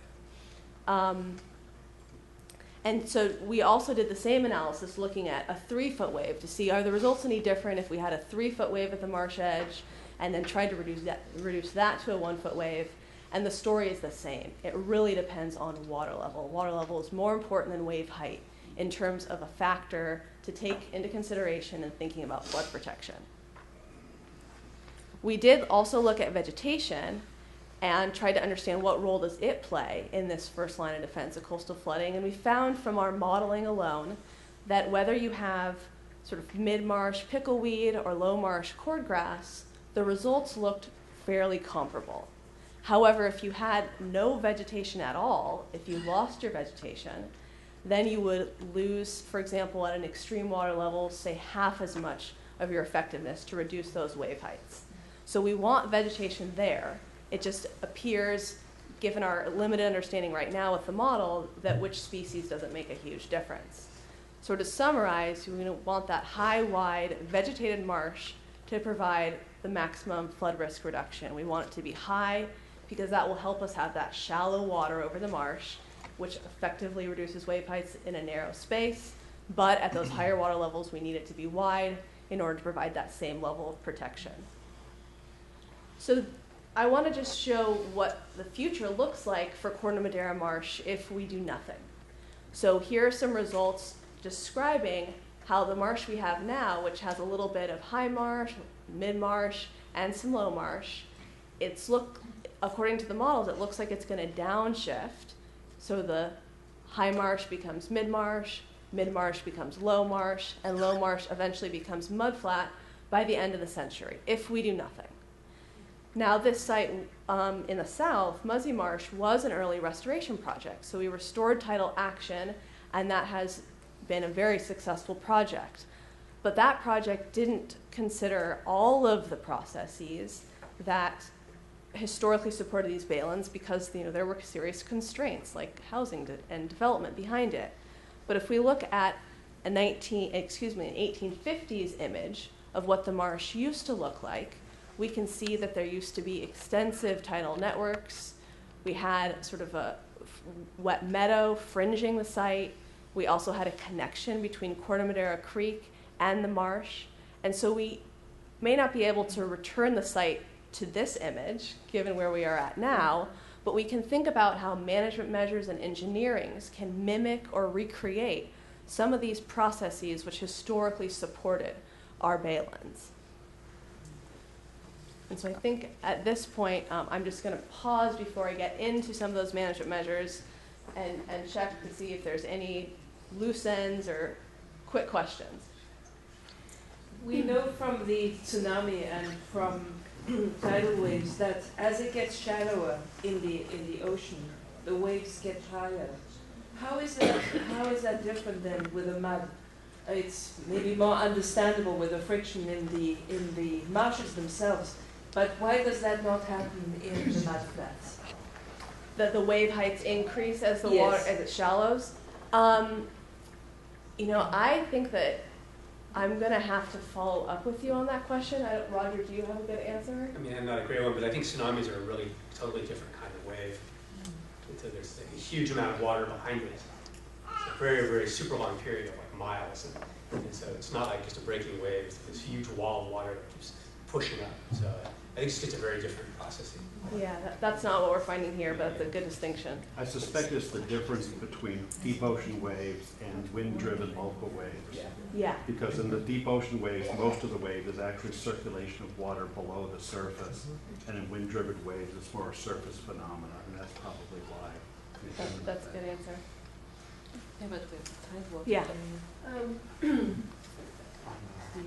Um, and so we also did the same analysis looking at a three foot wave to see are the results any different if we had a three foot wave at the marsh edge and then tried to reduce that, reduce that to a one foot wave. And the story is the same. It really depends on water level. Water level is more important than wave height in terms of a factor to take into consideration in thinking about flood protection. We did also look at vegetation and tried to understand what role does it play in this first line of defense of coastal flooding. And we found from our modeling alone that whether you have sort of mid-marsh pickleweed or low-marsh cordgrass, the results looked fairly comparable. However, if you had no vegetation at all, if you lost your vegetation, then you would lose, for example, at an extreme water level, say half as much of your effectiveness to reduce those wave heights. So we want vegetation there. It just appears, given our limited understanding right now with the model, that which species doesn't make a huge difference. So to summarize, we want that high, wide, vegetated marsh to provide the maximum flood risk reduction. We want it to be high because that will help us have that shallow water over the marsh, which effectively reduces wave heights in a narrow space. But at those higher water levels, we need it to be wide in order to provide that same level of protection. So I want to just show what the future looks like for Corte Madera Marsh if we do nothing. So here are some results describing how the marsh we have now, which has a little bit of high marsh, mid marsh, and some low marsh, it's look according to the models, it looks like it's going to downshift. So the high marsh becomes mid marsh, mid marsh becomes low marsh, and low marsh eventually becomes mudflat by the end of the century if we do nothing. Now, this site um, in the south, Muzzy Marsh, was an early restoration project. So we restored tidal action, and that has been a very successful project. But that project didn't consider all of the processes that historically supported these baylands because you know, there were serious constraints like housing and development behind it. But if we look at a 19, excuse me, an 1850s image of what the marsh used to look like, we can see that there used to be extensive tidal networks, We had sort of a wet meadow fringing the site. We also had a connection between Corte Madera Creek and the marsh. And so we may not be able to return the site to this image, given where we are at now, but we can think about how management measures and engineerings can mimic or recreate some of these processes which historically supported our baylands. And so I think at this point, um, I'm just going to pause before I get into some of those management measures and, and check to see if there's any loose ends or quick questions. We know from the tsunami and from [clears throat] tidal waves that as it gets shallower in the, in the ocean, the waves get higher. How is that, how is that different than with a mud? It's maybe more understandable with the friction in the, in the marshes themselves, but why does that not happen in the mud flats? That the wave heights increase as the Yes. water as it shallows. Um, you know, I think that I'm going to have to follow up with you on that question. I don't, Roger, do you have a good answer? I mean, I'm not a great one, but I think tsunamis are a really totally different kind of wave. So there's a huge amount of water behind it. It's a very, very super long period of like miles. And, and so it's not like just a breaking wave, it's this huge wall of water that keeps pushing up. So I think it's just a very different processing. Yeah, that, that's not what we're finding here, but it's a good distinction. I suspect it's the difference between deep ocean waves and wind-driven local waves. Yeah. Because in the deep ocean waves, most of the wave is actually circulation of water below the surface. And in wind-driven waves, it's more a surface phenomena, and that's probably why. That's, that's a good answer. Yeah, but with tidewalk. Yeah. Um, [clears throat] [clears throat]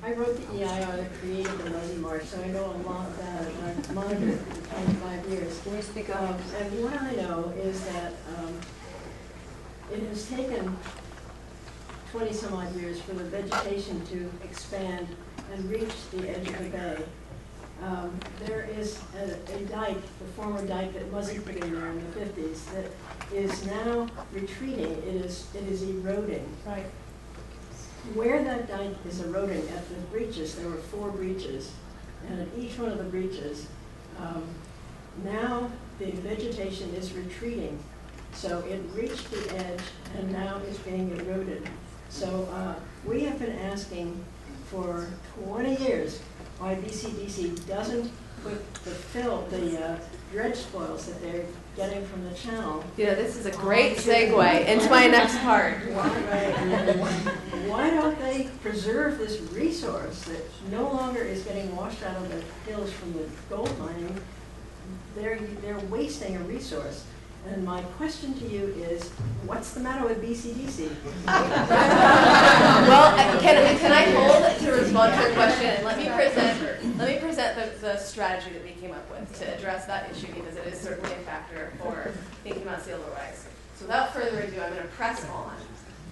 I wrote the EIR that created the Muzzy Marsh, so I know a lot about it, I've monitored it for twenty-five years. Can you speak Um, And what I know is that um, it has taken twenty-some odd years for the vegetation to expand and reach the edge of the bay. Um, There is a a dike, the former dike that Muzzy put in there in the fifties, that is now retreating, it is, it is eroding. Right. Where that dike is eroding at the breaches, there were four breaches, and at each one of the breaches, um, now the vegetation is retreating. So it reached the edge and now is being eroded. So uh, we have been asking for 20 years why BCDC doesn't put the fill, the uh, dredge spoils that they're getting from the channel You know, this is a great segue into my next part. [laughs] why don't they preserve this resource that no longer is getting washed out of the hills from the gold mining? They're, they're wasting a resource. And my question to you is, what's the matter with BCDC? [laughs] Well, uh, can, can I hold to respond to your question and let me present, let me present the, the strategy that we came up with to address that issue because it is certainly a factor for thinking about sea level rise. So without further ado, I'm going to press on.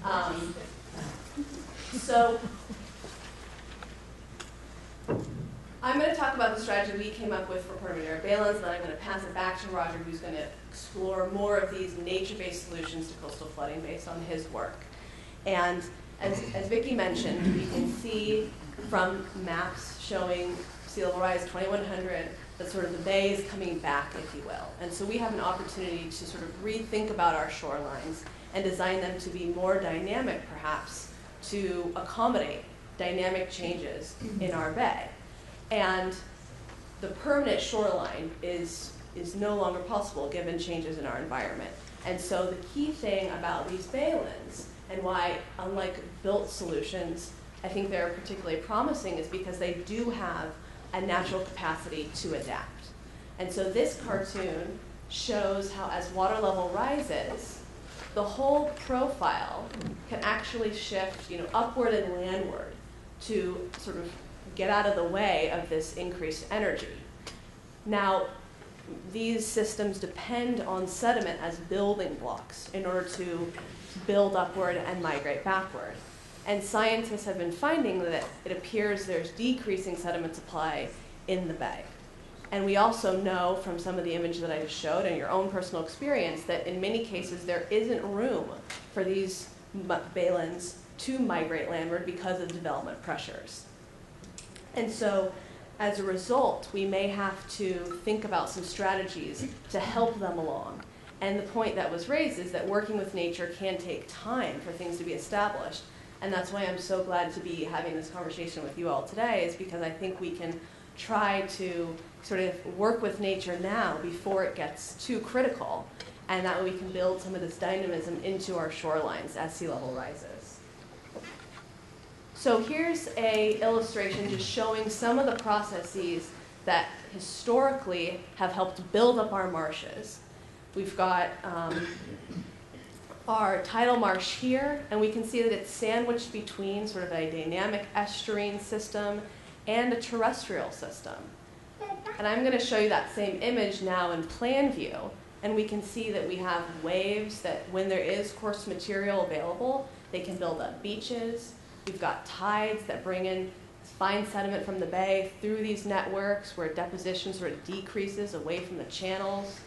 Um, so I'm going to talk about the strategy we came up with for Corte Madera Baylands, then I'm going to pass it back to Roger, who's going to explore more of these nature-based solutions to coastal flooding based on his work. And as, as Vicki mentioned, we can see from maps showing sea level rise 2100 that sort of the bay is coming back, if you will. And so we have an opportunity to sort of rethink about our shorelines and design them to be more dynamic, perhaps, to accommodate dynamic changes in our bay. And the permanent shoreline is, is no longer possible given changes in our environment. And so the key thing about these baylands and why, unlike built solutions, I think they're particularly promising is because they do have a natural capacity to adapt. And so this cartoon shows how as water level rises, the whole profile can actually shift, you know, upward and landward to sort of get out of the way of this increased energy. Now, these systems depend on sediment as building blocks in order to build upward and migrate backward. And scientists have been finding that it appears there's decreasing sediment supply in the bay. And we also know from some of the images that I just showed and your own personal experience that in many cases there isn't room for these baylands to migrate landward because of development pressures. And so as a result, we may have to think about some strategies to help them along. And the point that was raised is that working with nature can take time for things to be established. And that's why I'm so glad to be having this conversation with you all today, is because I think we can try to sort of work with nature now before it gets too critical. And that way we can build some of this dynamism into our shorelines as sea level rises. So here's a illustration just showing some of the processes that historically have helped build up our marshes. We've got um, our tidal marsh here, and we can see that it's sandwiched between sort of a dynamic estuarine system and a terrestrial system. And I'm going to show you that same image now in plan view, and we can see that we have waves that when there is coarse material available, they can build up beaches. We've got tides that bring in fine sediment from the bay through these networks where deposition sort of decreases away from the channels.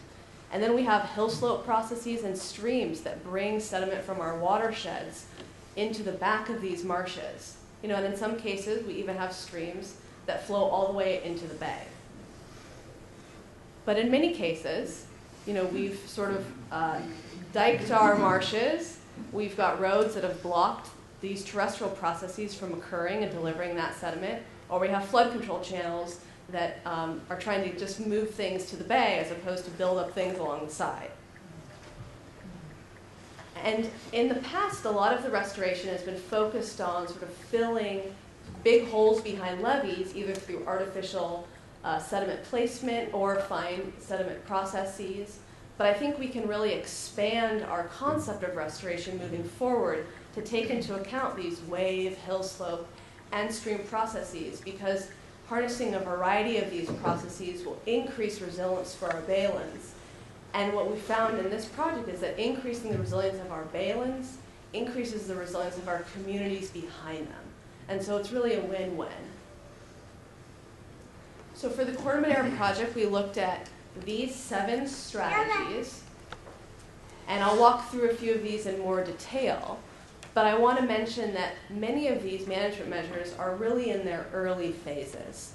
And then we have hill slope processes and streams that bring sediment from our watersheds into the back of these marshes. You know, and in some cases, we even have streams that flow all the way into the bay. But in many cases, you know, we've sort of uh, diked our marshes. We've got roads that have blocked these terrestrial processes from occurring and delivering that sediment, or we have flood control channels that um, are trying to just move things to the bay as opposed to build up things along the side. And in the past, a lot of the restoration has been focused on sort of filling big holes behind levees, either through artificial uh, sediment placement or fine sediment processes. But I think we can really expand our concept of restoration moving forward to take into account these wave, hill slope, and stream processes because harnessing a variety of these processes will increase resilience for our baylands. And what we found in this project is that increasing the resilience of our baylands increases the resilience of our communities behind them. And so it's really a win-win. So for the Madera project, we looked at these seven strategies, and I'll walk through a few of these in more detail. But I want to mention that many of these management measures are really in their early phases.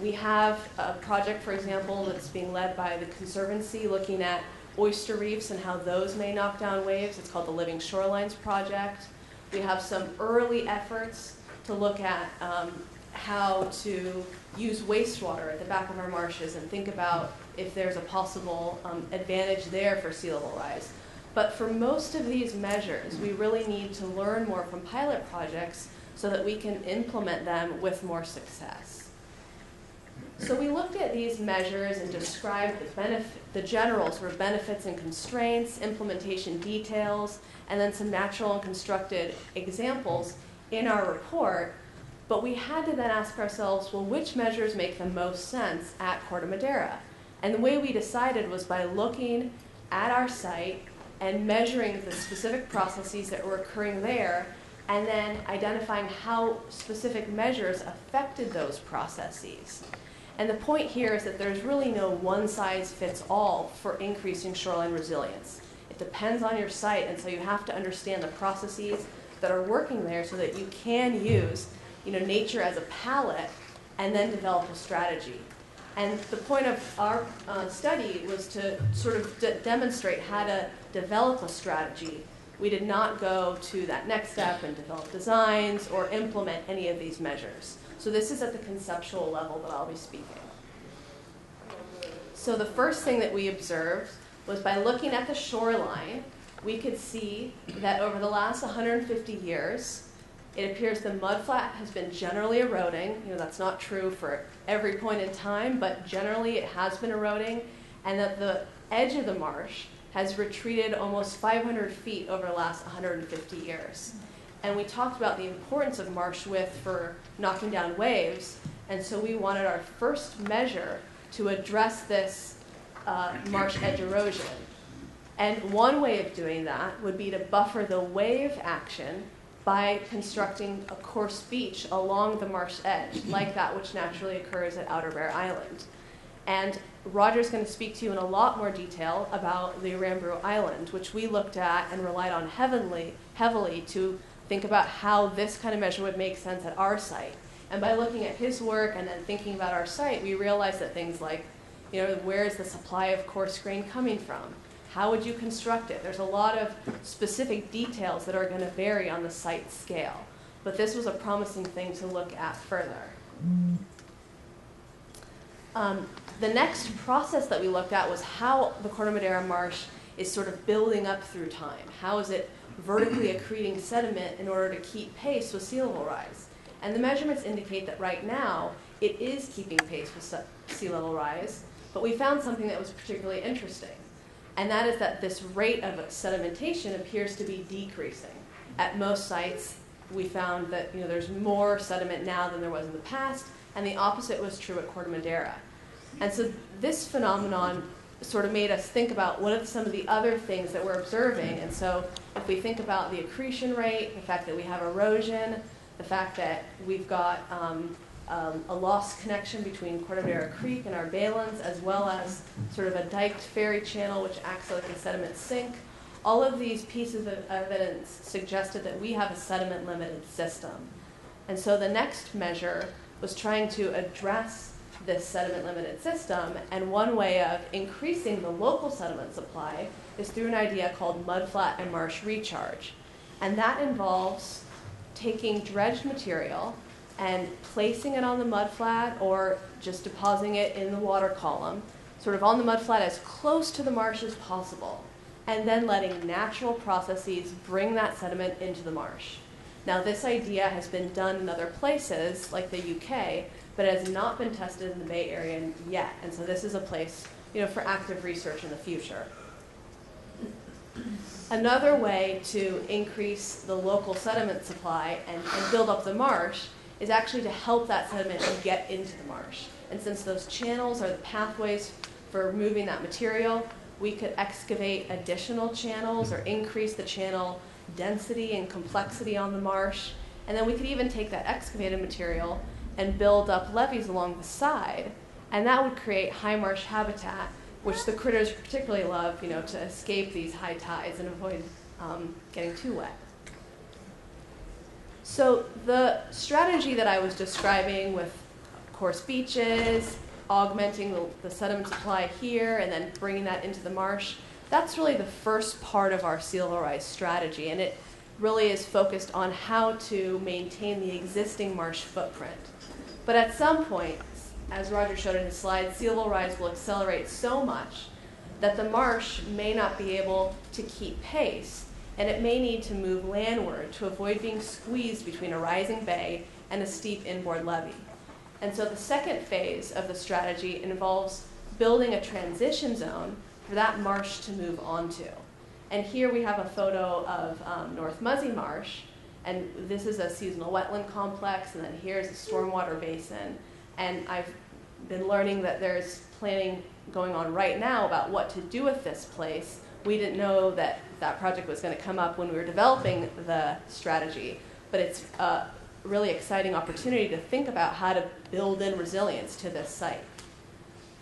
We have a project, for example, that's being led by the Conservancy looking at oyster reefs and how those may knock down waves. It's called the Living Shorelines Project. We have some early efforts to look at um, how to use wastewater at the back of our marshes and think about if there's a possible um, advantage there for sea level rise. But for most of these measures, we really need to learn more from pilot projects so that we can implement them with more success. So we looked at these measures and described the, benefit, the of benefits and constraints, implementation details, and then some natural and constructed examples in our report. But we had to then ask ourselves, well, which measures make the most sense at Corte Madera? And the way we decided was by looking at our site and measuring the specific processes that were occurring there, and then identifying how specific measures affected those processes. And the point here is that there's really no one size fits all for increasing shoreline resilience. It depends on your site, and so you have to understand the processes that are working there so that you can use you know, nature as a palette and then develop a strategy. And the point of our uh, study was to sort of de demonstrate how to develop a strategy. We did not go to that next step and develop designs or implement any of these measures. So this is at the conceptual level that I'll be speaking. So the first thing that we observed was by looking at the shoreline, we could see that over the last 150 years, it appears the mudflat has been generally eroding. You know, that's not true for every point in time, but generally it has been eroding, and that the edge of the marsh has retreated almost 500 feet over the last 150 years. And we talked about the importance of marsh width for knocking down waves, and so we wanted our first measure to address this uh, marsh edge erosion. And one way of doing that would be to buffer the wave action by constructing a coarse beach along the marsh edge, like that which naturally occurs at Outer Bear Island. And Roger's going to speak to you in a lot more detail about the Aramburu Island, which we looked at and relied on heavily, heavily to think about how this kind of measure would make sense at our site. And by looking at his work and then thinking about our site, we realized that things like, you know, where is the supply of coarse grain coming from? How would you construct it? There's a lot of specific details that are going to vary on the site scale. But this was a promising thing to look at further. Um, the next process that we looked at was how the Corte Madera Marsh is sort of building up through time. How is it vertically accreting sediment in order to keep pace with sea level rise? And the measurements indicate that right now it is keeping pace with sea level rise, but we found something that was particularly interesting. And that is that this rate of sedimentation appears to be decreasing. At most sites, we found that you know, there's more sediment now than there was in the past, and the opposite was true at Corte Madera. And so this phenomenon sort of made us think about what are some of the other things that we're observing. And so if we think about the accretion rate, the fact that we have erosion, the fact that we've got um, um, a lost connection between Corte Madera Creek and our baylands, as well as sort of a diked ferry channel which acts like a sediment sink. All of these pieces of evidence suggested that we have a sediment limited system. And so the next measure was trying to address this sediment limited system, and one way of increasing the local sediment supply is through an idea called mudflat and marsh recharge. And that involves taking dredged material and placing it on the mudflat or just depositing it in the water column, sort of on the mudflat as close to the marsh as possible, and then letting natural processes bring that sediment into the marsh. Now, this idea has been done in other places, like the UK, but it has not been tested in the Bay Area yet. And so this is a place, you know, for active research in the future. Another way to increase the local sediment supply and, and build up the marsh is actually to help that sediment get into the marsh. And since those channels are the pathways for moving that material, we could excavate additional channels or increase the channel density and complexity on the marsh. And then we could even take that excavated material and build up levees along the side. And that would create high marsh habitat, which the critters particularly love, you know, to escape these high tides and avoid um, getting too wet. So the strategy that I was describing with coarse beaches, augmenting the, the sediment supply here, and then bringing that into the marsh, that's really the first part of our sea level rise strategy. And it really is focused on how to maintain the existing marsh footprint. But at some point, as Roger showed in his slide, sea level rise will accelerate so much that the marsh may not be able to keep pace, and it may need to move landward to avoid being squeezed between a rising bay and a steep inboard levee. And so the second phase of the strategy involves building a transition zone for that marsh to move onto. And here we have a photo of um, North Muzzy Marsh, and this is a seasonal wetland complex, and then here's a stormwater basin. And I've been learning that there's planning going on right now about what to do with this place. We didn't know that that project was going to come up when we were developing the strategy, but it's a really exciting opportunity to think about how to build in resilience to this site.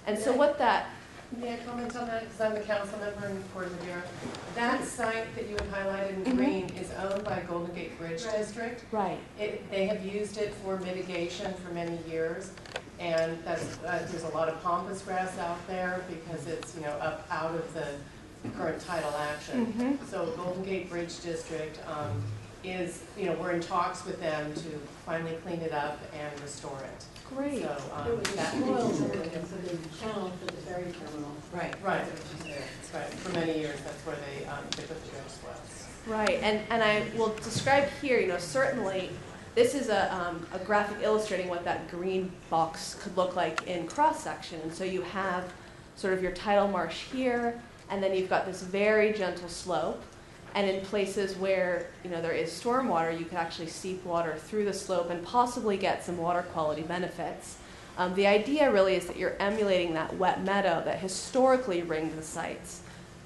And so, what that May I comment on that, because I'm a council member in Corte Madera? That site that you had highlighted in Mhm. green is owned by Golden Gate Bridge District. right, It, they have used it for mitigation for many years, and that's, uh, there's a lot of pampas grass out there because it's, you know, up out of the current tidal action. Mhm. So Golden Gate Bridge District, um, is, you know, we're in talks with them to finally clean it up and restore it. Great. So, It um, was that. spoiled for the, for the channel for the ferry terminal. Right, right, right, for many years, that's where they, um, they put the wells. Right, and, and I will describe here, you know, certainly, this is a, um, a graphic illustrating what that green box could look like in cross-section. And so you have sort of your tidal marsh here, and then you've got this very gentle slope. And in places where, you know, there is stormwater, you could actually seep water through the slope and possibly get some water quality benefits. Um, the idea really is that you're emulating that wet meadow that historically ringed the sites.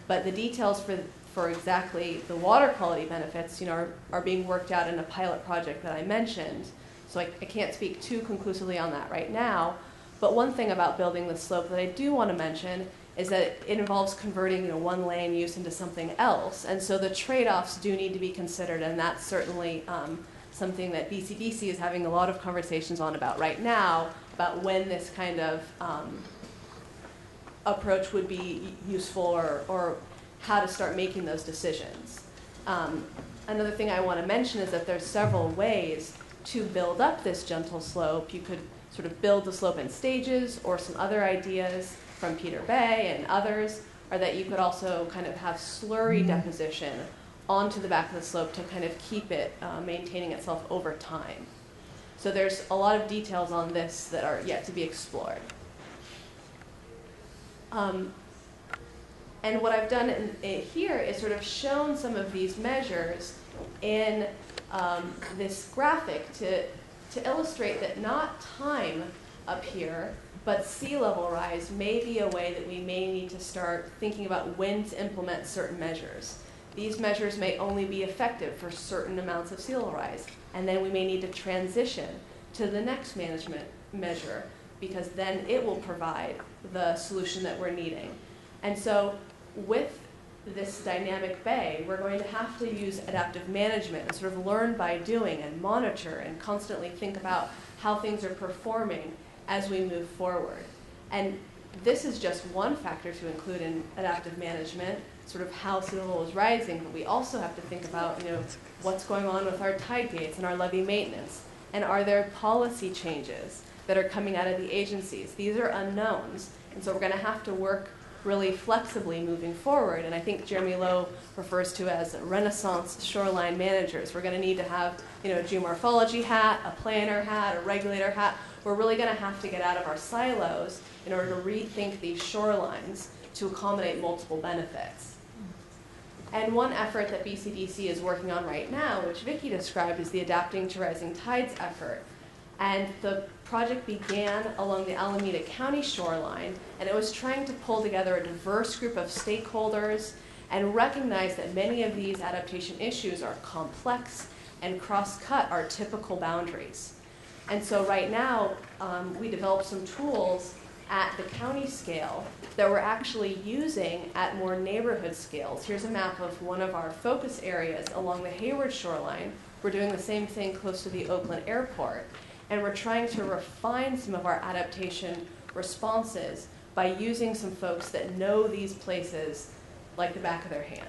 But the details for, for exactly the water quality benefits, you know, are, are being worked out in a pilot project that I mentioned. So I, I can't speak too conclusively on that right now. But one thing about building the slope that I do want to mention is that it involves converting you know, one land use into something else. And so the trade-offs do need to be considered, and that's certainly um, something that BCDC is having a lot of conversations on about right now, about when this kind of um, approach would be useful or, or how to start making those decisions. Um, another thing I want to mention is that there's several ways to build up this gentle slope. You could sort of build the slope in stages, or some other ideas from Peter Baye and others are that you could also kind of have slurry deposition onto the back of the slope to kind of keep it uh, maintaining itself over time. So there's a lot of details on this that are yet to be explored. Um, and what I've done in, in here is sort of shown some of these measures in um, this graphic to, to illustrate that not time up here, but sea level rise may be a way that we may need to start thinking about when to implement certain measures. These measures may only be effective for certain amounts of sea level rise, and then we may need to transition to the next management measure because then it will provide the solution that we're needing. And so with this dynamic bay, we're going to have to use adaptive management and sort of learn by doing and monitor and constantly think about how things are performing as we move forward. And this is just one factor to include in adaptive management, sort of how sea level is rising, but we also have to think about, you know, what's going on with our tide gates and our levee maintenance. And are there policy changes that are coming out of the agencies? These are unknowns. And so we're going to have to work really flexibly moving forward. And I think Jeremy Lowe refers to as renaissance shoreline managers. We're going to need to have, you know, a geomorphology hat, a planner hat, a regulator hat. We're really going to have to get out of our silos in order to rethink these shorelines to accommodate multiple benefits. And one effort that BCDC is working on right now, which Vicki described, is the Adapting to Rising Tides effort. And the project began along the Alameda County shoreline, and it was trying to pull together a diverse group of stakeholders and recognize that many of these adaptation issues are complex and cross-cut our typical boundaries. And so right now, um, we developed some tools at the county scale that we're actually using at more neighborhood scales. Here's a map of one of our focus areas along the Hayward shoreline. We're doing the same thing close to the Oakland airport. And we're trying to refine some of our adaptation responses by using some folks that know these places like the back of their hand.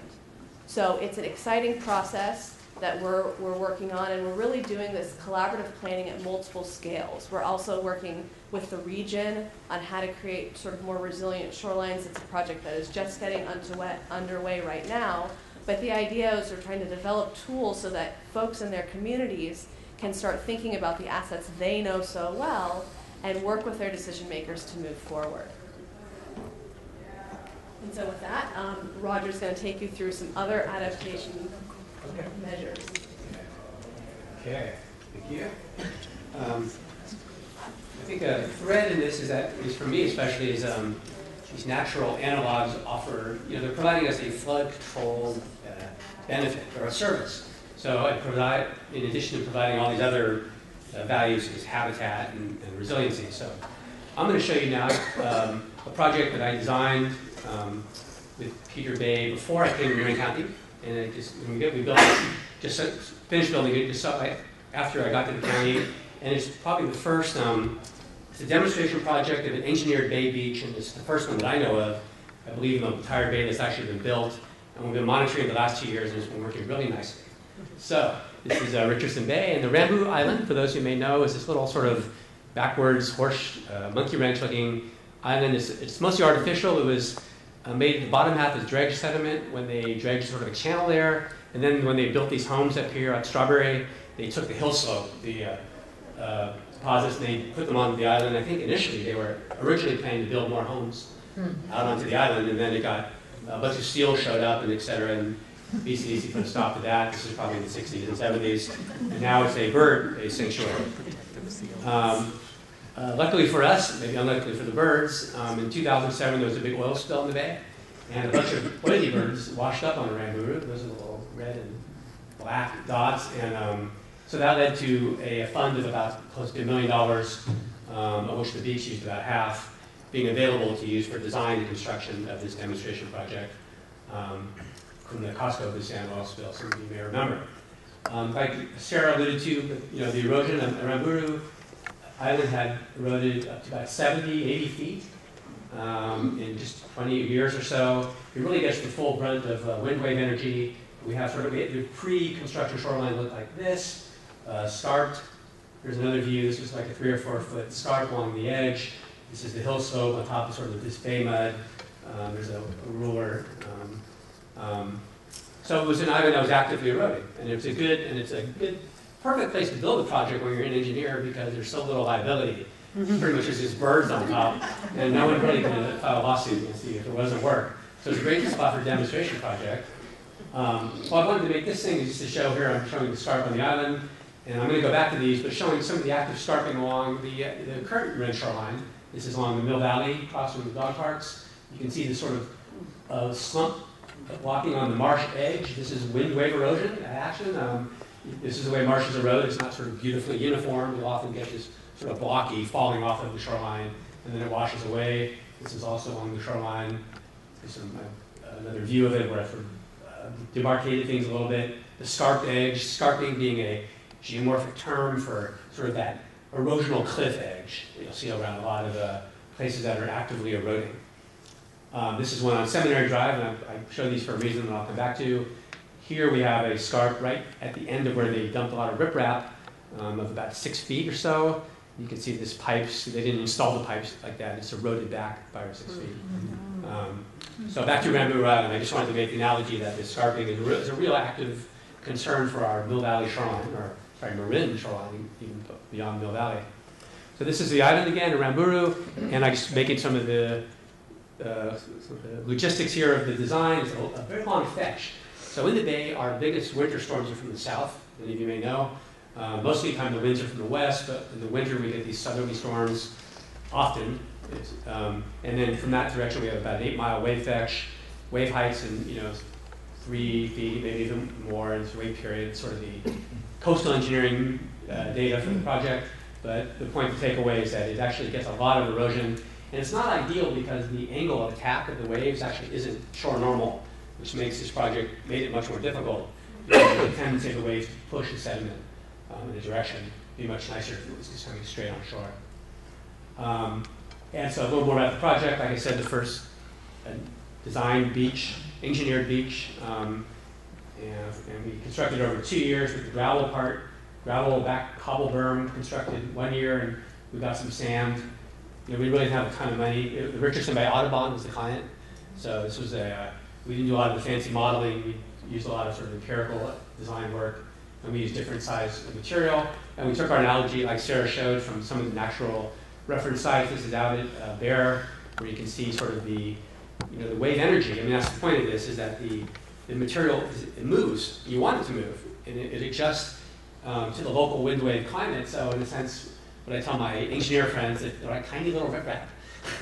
So it's an exciting process that we're, we're working on, and we're really doing this collaborative planning at multiple scales. We're also working with the region on how to create sort of more resilient shorelines. It's a project that is just getting underway, underway right now. But the idea is we're trying to develop tools so that folks in their communities can start thinking about the assets they know so well and work with their decision makers to move forward. And so with that, um, Roger's going to take you through some other adaptation measures. Okay, thank you. Um, I think a thread in this is that, at least for me especially, is um, these natural analogs offer, you know, they're providing us a flood control uh, benefit or a service. So I provide, in addition to providing all these other uh, values as habitat and, and, resiliency. So I'm going to show you now um, a project that I designed um, with Peter Baye before I came to Marin County. And I just, we, we built, just finished building it just after I got to the county. And it's probably the first, um, it's a demonstration project of an engineered bay beach, and it's the first one that I know of, I believe, in the entire bay that's actually been built. And we've been monitoring the last two years, and it's been working really nicely. So, this is uh, Richardson Bay, and the Aramburu Island, for those who may know, is this little sort of backwards horse, uh, monkey wrench looking island. It's, it's mostly artificial. It was uh, made, the bottom half is dredged sediment when they dredged sort of a channel there. And then when they built these homes up here at Strawberry, they took the hill slope, the uh, uh, deposits, and they put them on the island. I think initially they were originally planning to build more homes out onto the island, and then it got a bunch of steel showed up and et cetera, and BCDC put a stop to that. This is probably in the 60s and 70s. And now it's a bird a sanctuary. Um, uh, luckily for us, maybe unluckily for the birds, um, in 2007 there was a big oil spill in the bay, and a bunch of oily birds washed up on the Aramburu. Those are the little red and black dots, and um, so that led to a, a, fund of about close to a million dollars, um, of which the beach used about half, being available to use for design and construction of this demonstration project um, from the Cosco Busan oil spill, some of you may remember. Um, like Sarah alluded to, you know, the erosion of Aramburu Island had eroded up to about 70, 80 feet um, in just 20 years or so. It really gets the full brunt of uh, wind wave energy. We have sort of the pre-construction shoreline looked like this, uh, scarped. Here's another view. This is like a three or four foot scarp along the edge. This is the hill slope on top of sort of this bay mud. Um, there's a, a ruler. Um, um, so it was an island that was actively eroding, and it's a good and it's a good, perfect place to build a project when you're an engineer because there's so little liability. Pretty much it's just birds on top, and no one really can file a lawsuit against you if it wasn't work. So it's a great spot for a demonstration project. Um, well, I wanted to make this thing just to show here. I'm showing the scarp on the island, and I'm going to go back to these, but showing some of the active scarping along the, uh, the current red shoreline. This is along the Mill Valley, across from the dog parks. You can see the sort of uh, slump walking on the marsh edge. This is wind wave erosion action. Um, this is the way marshes erode. It's not sort of beautifully uniform. You'll often get this sort of blocky falling off of the shoreline, and then it washes away. This is also along the shoreline. Some, uh, another view of it where I sort of uh, demarcated things a little bit. The scarped edge, scarping being a geomorphic term for sort of that erosional cliff edge that you'll see around a lot of the places that are actively eroding. Um, this is one on Seminary Drive, and I, I show these for a reason that I'll come back to. Here we have a scarp right at the end of where they dumped a lot of riprap um, of about six feet or so. You can see this pipes, they didn't install the pipes like that, it's eroded back five or six feet. Um, so back to Aramburu Island, I just wanted to make the analogy that this scarping is, a real- is a real active concern for our Mill Valley shoreline, or sorry, Marin shoreline, even beyond Mill Valley. So this is the island again, Aramburu, and I'm just making some of the, uh, some of the logistics here of the design. It's a, a very long fetch. So in the bay, our biggest winter storms are from the south, many of you may know. Uh, most of the time the winds are from the west, but in the winter we get these southerly storms often. Um, and then from that direction we have about an eight mile wave fetch, wave heights and you know three feet, maybe even more this wave period, sort of the coastal engineering uh, data for the project. But the point to take away is that it actually gets a lot of erosion. And it's not ideal because the angle of attack of the waves actually isn't shore normal, which makes this project, made it much more difficult. The tendency of the waves to push the sediment um, in a direction. Be much nicer if it was just coming straight on shore. Um, and so a little more about the project. Like I said, the first uh, designed beach, engineered beach, um, and, and we constructed over two years with the gravel part, gravel back cobble berm constructed one year, and we got some sand. You know, we really didn't have a ton of money. It- Richardson Bay Audubon was the client, so this was a. We didn't do a lot of the fancy modeling. We used a lot of sort of empirical design work, and we used different size of material. And we took our analogy, like Sarah showed, from some of the natural reference sites. This is out at uh, Bear, where you can see sort of the, you know, the wave energy. I mean, that's the point of this, is that the, the material, is- it moves. You want it to move, and it, it adjusts um, to the local wind wave climate. So in a sense, what I tell my engineer friends, that they're like tiny little riprap.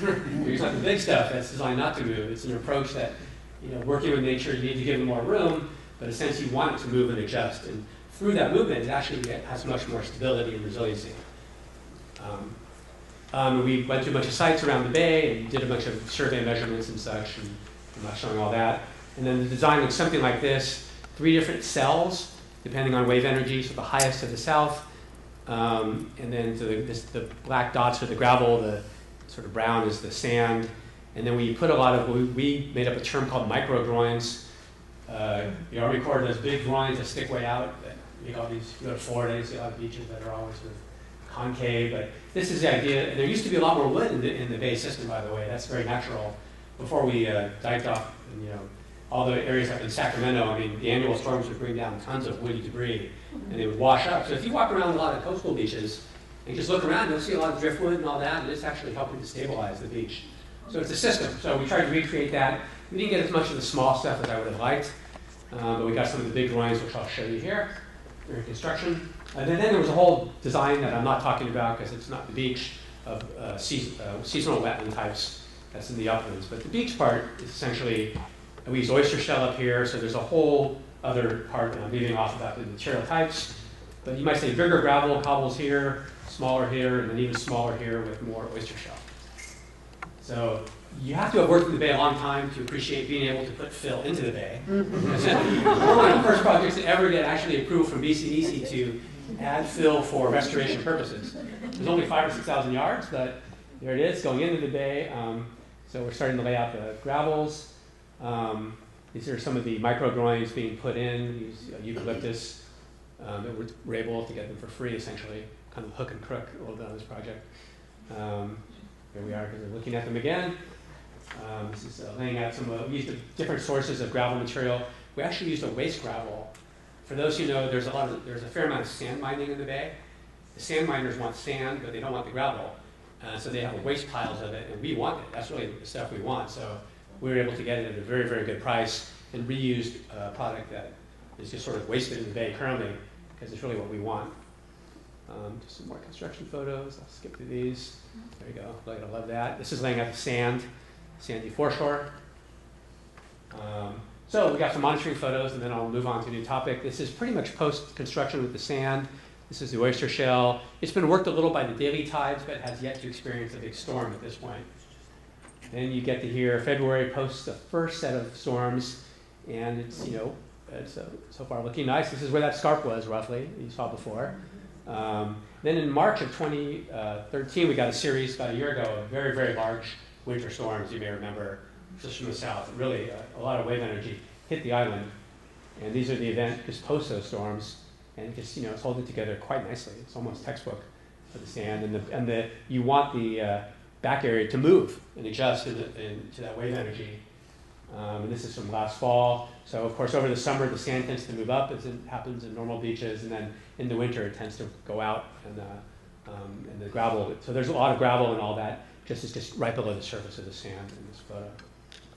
[laughs] Not the big stuff that's designed not to move. It's an approach that, you know, working with nature, you need to give it more room, but in a sense, you want it to move and adjust. And through that movement, it actually has much more stability and resiliency. Um, um, we went to a bunch of sites around the bay and did a bunch of survey measurements and such, and I'm not showing all that. And then the design looks something like this three different cells, depending on wave energy, so the highest to the south, um, and then the, this, the black dots are the gravel, the sort of brown is the sand. And then we put a lot of, we, we made up a term called micro groins. Uh, you already recorded those big groins that stick way out. That you go, these, you go to Florida, you see a lot of beaches that are always sort of concave. But this is the idea. And there used to be a lot more wood in the, in the bay system, by the way. That's very natural. Before we uh, diked off, and, you know, all the areas up in Sacramento, I mean, the annual storms would bring down tons of woody debris, and they would wash up. So if you walk around a lot of coastal beaches and just look around, you'll see a lot of driftwood and all that, and it's actually helping to stabilize the beach. So it's a system. So we tried to recreate that. We didn't get as much of the small stuff as I would have liked, um, but we got some of the big groins, which I'll show you here during construction. And then, then there was a whole design that I'm not talking about because it's not the beach of uh, seas- uh, seasonal wetland types that's in the uplands. But the beach part is essentially, we use oyster shell up here, so there's a whole other part that I'm leaving off about the material types. But you might say bigger gravel cobbles here, smaller here, and then even smaller here with more oyster shell. So you have to have worked in the bay a long time to appreciate being able to put fill into the bay. We're [laughs] one of the first projects to ever get actually approved from BCDC to add fill for restoration purposes. There's only five or six thousand yards, but there it is going into the bay. Um, so we're starting to lay out the gravels. Um, these are some of the micro groins being put in, these uh, eucalyptus. Um, that we're, we're able to get them for free, essentially, kind of hook and crook a little bit on this project. Um, here we are, because we're looking at them again. Um, this is uh, laying out some, uh, we different sources of gravel material. We actually used a waste gravel. For those who know, there's a lot of, there's a fair amount of sand mining in the bay. The sand miners want sand, but they don't want the gravel. Uh, so they have waste piles of it, and we want it. That's really the stuff we want. So we were able to get it at a very, very good price and reused a product that is just sort of wasted in the bay currently, because it's really what we want. Um, just some more construction photos. I'll skip through these. There you go. Like, I love that. This is laying out the sand, sandy foreshore. Um, so we got some monitoring photos, and then I'll move on to a new topic. This is pretty much post-construction with the sand. This is the oyster shell. It's been worked a little by the daily tides, but has yet to experience a big storm at this point. Then you get to hear February post the first set of storms, and it's you know it's uh, so far looking nice. This is where that scarp was roughly you saw before. Um, then in March of 2013, we got a series about a year ago of very very large winter storms. You may remember just from the south, really uh, a lot of wave energy hit the island, and these are the event just post those storms, and just you know it's holding together quite nicely. It's almost textbook for the sand, and the and the you want the uh, back area to move and adjust in the, in, to that wave energy. Um, and this is from last fall. So of course, over the summer, the sand tends to move up, as it happens in normal beaches, and then in the winter, it tends to go out, and, uh, um, and the gravel. So there's a lot of gravel and all that. Just is just right below the surface of the sand in this photo.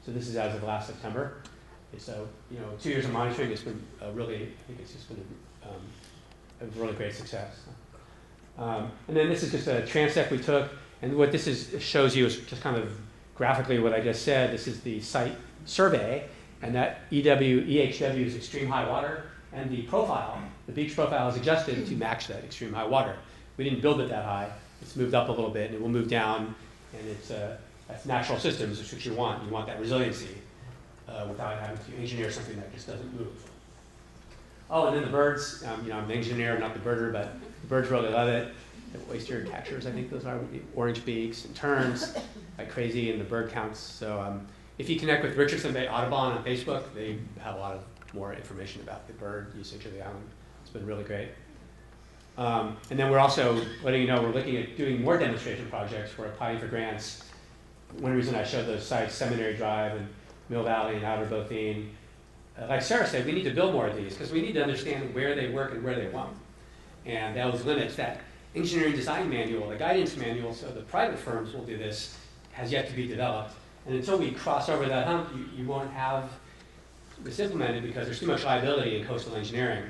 So this is as of last September. So you know, two years of monitoring, it's been really, I think it's just been a, um, a really great success. Um, and then this is just a transect we took. And what this is, shows you is just kind of graphically what I just said. This is the site survey, and that EW, EHW is extreme high water, and the profile, the beach profile is adjusted to match that extreme high water. We didn't build it that high. It's moved up a little bit, and it will move down, and it's, uh, that's natural systems, which what you want. You want that resiliency uh, without having to engineer something that just doesn't move. Oh, and then the birds, um, you know, I'm the engineer, not the birder, but the birds really love it the oyster catchers, I think those are, orange beaks and terns, [laughs] like crazy, and the bird counts. So um, if you connect with Richardson Bay Audubon on Facebook, they have a lot of more information about the bird usage of the island. It's been really great. Um, and then we're also letting you know we're looking at doing more demonstration projects. We're applying for grants. One reason I showed those sites, Seminary Drive and Mill Valley and Outer Bothin, uh, like Sarah said, we need to build more of these because we need to understand where they work and where they won't. And those limits that engineering design manual, the guidance manual, so the private firms will do this, has yet to be developed. And until we cross over that hump, you, you won't have this implemented because there's too much liability in coastal engineering.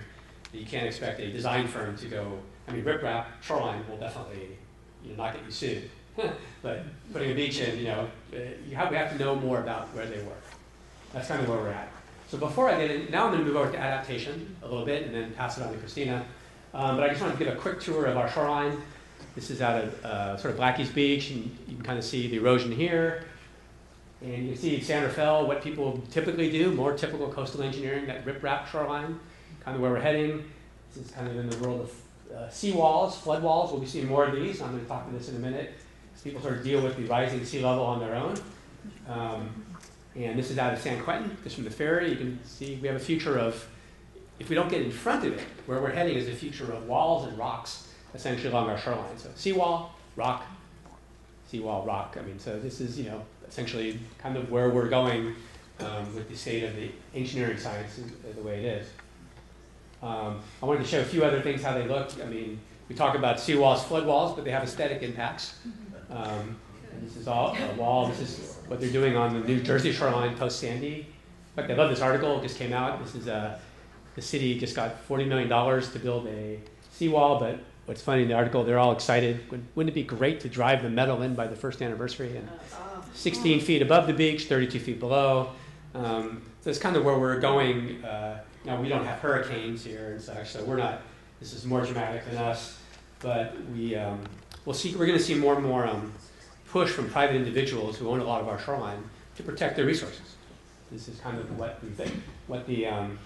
You can't expect a design firm to go, I mean, riprap, shoreline will definitely you know, not get you sued. [laughs] but putting a beach in, you know, uh, you have, we have to know more about where they work. That's kind of where we're at. So before I get in, now I'm going to move over to adaptation a little bit and then pass it on to Kristina. Um, but I just wanted to give a quick tour of our shoreline. This is out of uh, sort of Blackie's Beach, and you can kind of see the erosion here. And you can see San Rafael, what people typically do, more typical coastal engineering, that riprap shoreline, kind of where we're heading. This is kind of in the world of uh, sea walls, flood walls. We'll be seeing more of these. I'm going to talk to this in a minute. People sort of deal with the rising sea level on their own. Um, and this is out of San Quentin, just from the ferry. You can see we have a future of if we don't get in front of it, where we're heading is a future of walls and rocks essentially along our shoreline. So seawall, rock, seawall, rock. I mean, so this is, you know, essentially kind of where we're going um, with the state of the engineering science the way it is. Um, I wanted to show a few other things, how they look. I mean, we talk about seawalls, flood walls, but they have aesthetic impacts. Um, this is all a wall. This is what they're doing on the New Jersey shoreline post Sandy. In fact, I love this article. It just came out. This is a the city just got $40 million to build a seawall, but what's funny in the article, they're all excited. Wouldn't it be great to drive the metal in by the first anniversary? And 16 feet above the beach, 32 feet below. Um, so it's kind of where we're going. Uh, now, we don't have hurricanes here and such, so we're not, this is more dramatic than us. But we, um, we'll see, we're going to see more and more um, push from private individuals who own a lot of our shoreline to protect their resources. This is kind of what we think, what the um,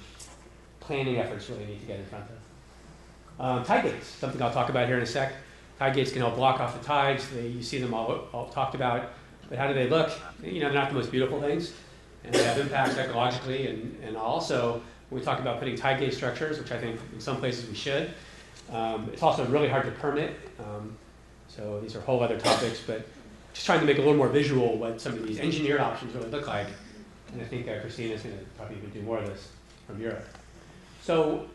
planning efforts really need to get in front of. Um, tide gates, something I'll talk about here in a sec. Tide gates can help block off the tides. They, you see them all, all talked about, but how do they look? You know, they're not the most beautiful things, and they have impacts ecologically, and, and also we talk about putting tide gate structures, which I think in some places we should. Um, it's also really hard to permit, um, so these are whole other topics, but just trying to make a little more visual what some of these engineered options really look like. And I think uh, Kristina's going to probably even do more of this from Europe. So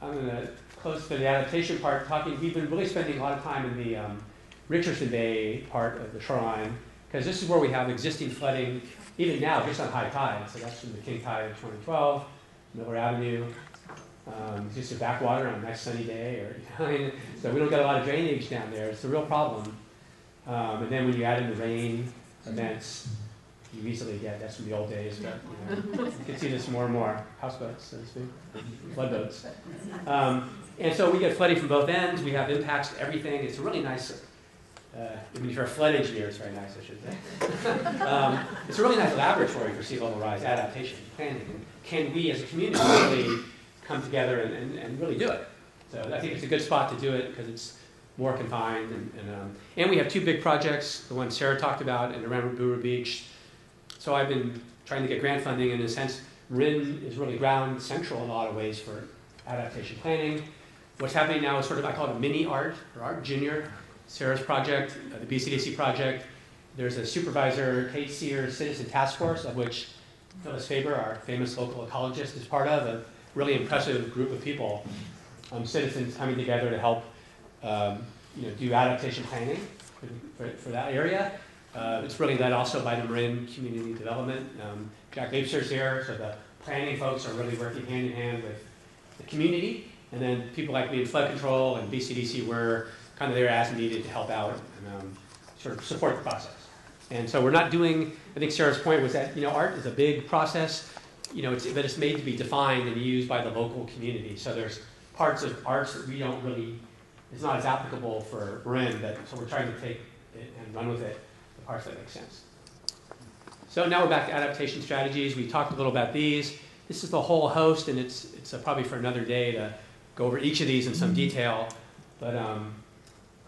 I'm going to close to the adaptation part, talking. We've been really spending a lot of time in the um, Richardson Bay part of the shoreline because this is where we have existing flooding, even now, just on high tide. So that's from the king tide of 2012, Miller Avenue. Um, it's just a backwater on a nice sunny day, or [laughs] you know, so we don't get a lot of drainage down there. It's a real problem. Um, and then when you add in the rain events, you easily get that's from the old days, but you, know, you can see this more and more houseboats, so to speak, flood boats. Um, and so we get flooding from both ends. We have impacts to everything. It's a really nice. Uh, I mean, if you're a flood engineer, it's very nice, I should say. [laughs] um, it's a really nice laboratory for sea level rise adaptation planning. Can we, as a community, really come together and, and, and really do it? So I think it's a good spot to do it because it's more confined. And, and, um, and we have two big projects, the one Sarah talked about and Aramburu Beach. So I've been trying to get grant funding, in a sense, RIN is really ground central in a lot of ways for adaptation planning. What's happening now is sort of, I call it a mini art, or art junior. Sarah's project, uh, the BCDC project. There's a supervisor, Kate Sears Citizen Task Force, of which Phyllis Faber, our famous local ecologist, is part of, a really impressive group of people, um, citizens coming together to help um, you know, do adaptation planning for, for, for that area. Uh, it's really led also by the Marin Community Development. Um, Jack Liebster's here, so the planning folks are really working hand in hand with the community. And then people like me in flood control and BCDC were kind of there as needed to help out and um, sort of support the process. And so we're not doing, I think Sarah's point was that, you know, art is a big process, you know, it's, but it's made to be defined and used by the local community. So there's parts of arts that we don't really, it's not as applicable for Marin, but so we're trying to take it and run with it, the parts that make sense. So now we're back to adaptation strategies. We talked a little about these. This is the whole host, and it's, it's probably for another day to go over each of these in some detail. But um,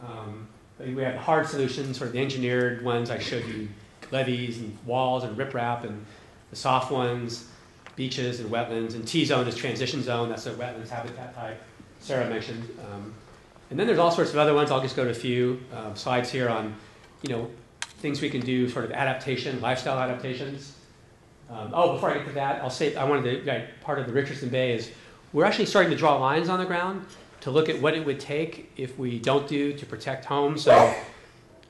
um, we have hard solutions, sort of the engineered ones. I showed you levees and walls and riprap, and the soft ones, beaches and wetlands. And T-zone is transition zone. That's a wetlands habitat type. Sarah mentioned. Um, and then there's all sorts of other ones. I'll just go to a few um, slides here on, you know, things we can do, sort of adaptation, lifestyle adaptations. Um, oh, before I get to that, I'll say I wanted to. Right, part of the Richardson Bay is we're actually starting to draw lines on the ground to look at what it would take if we don't do to protect homes. So,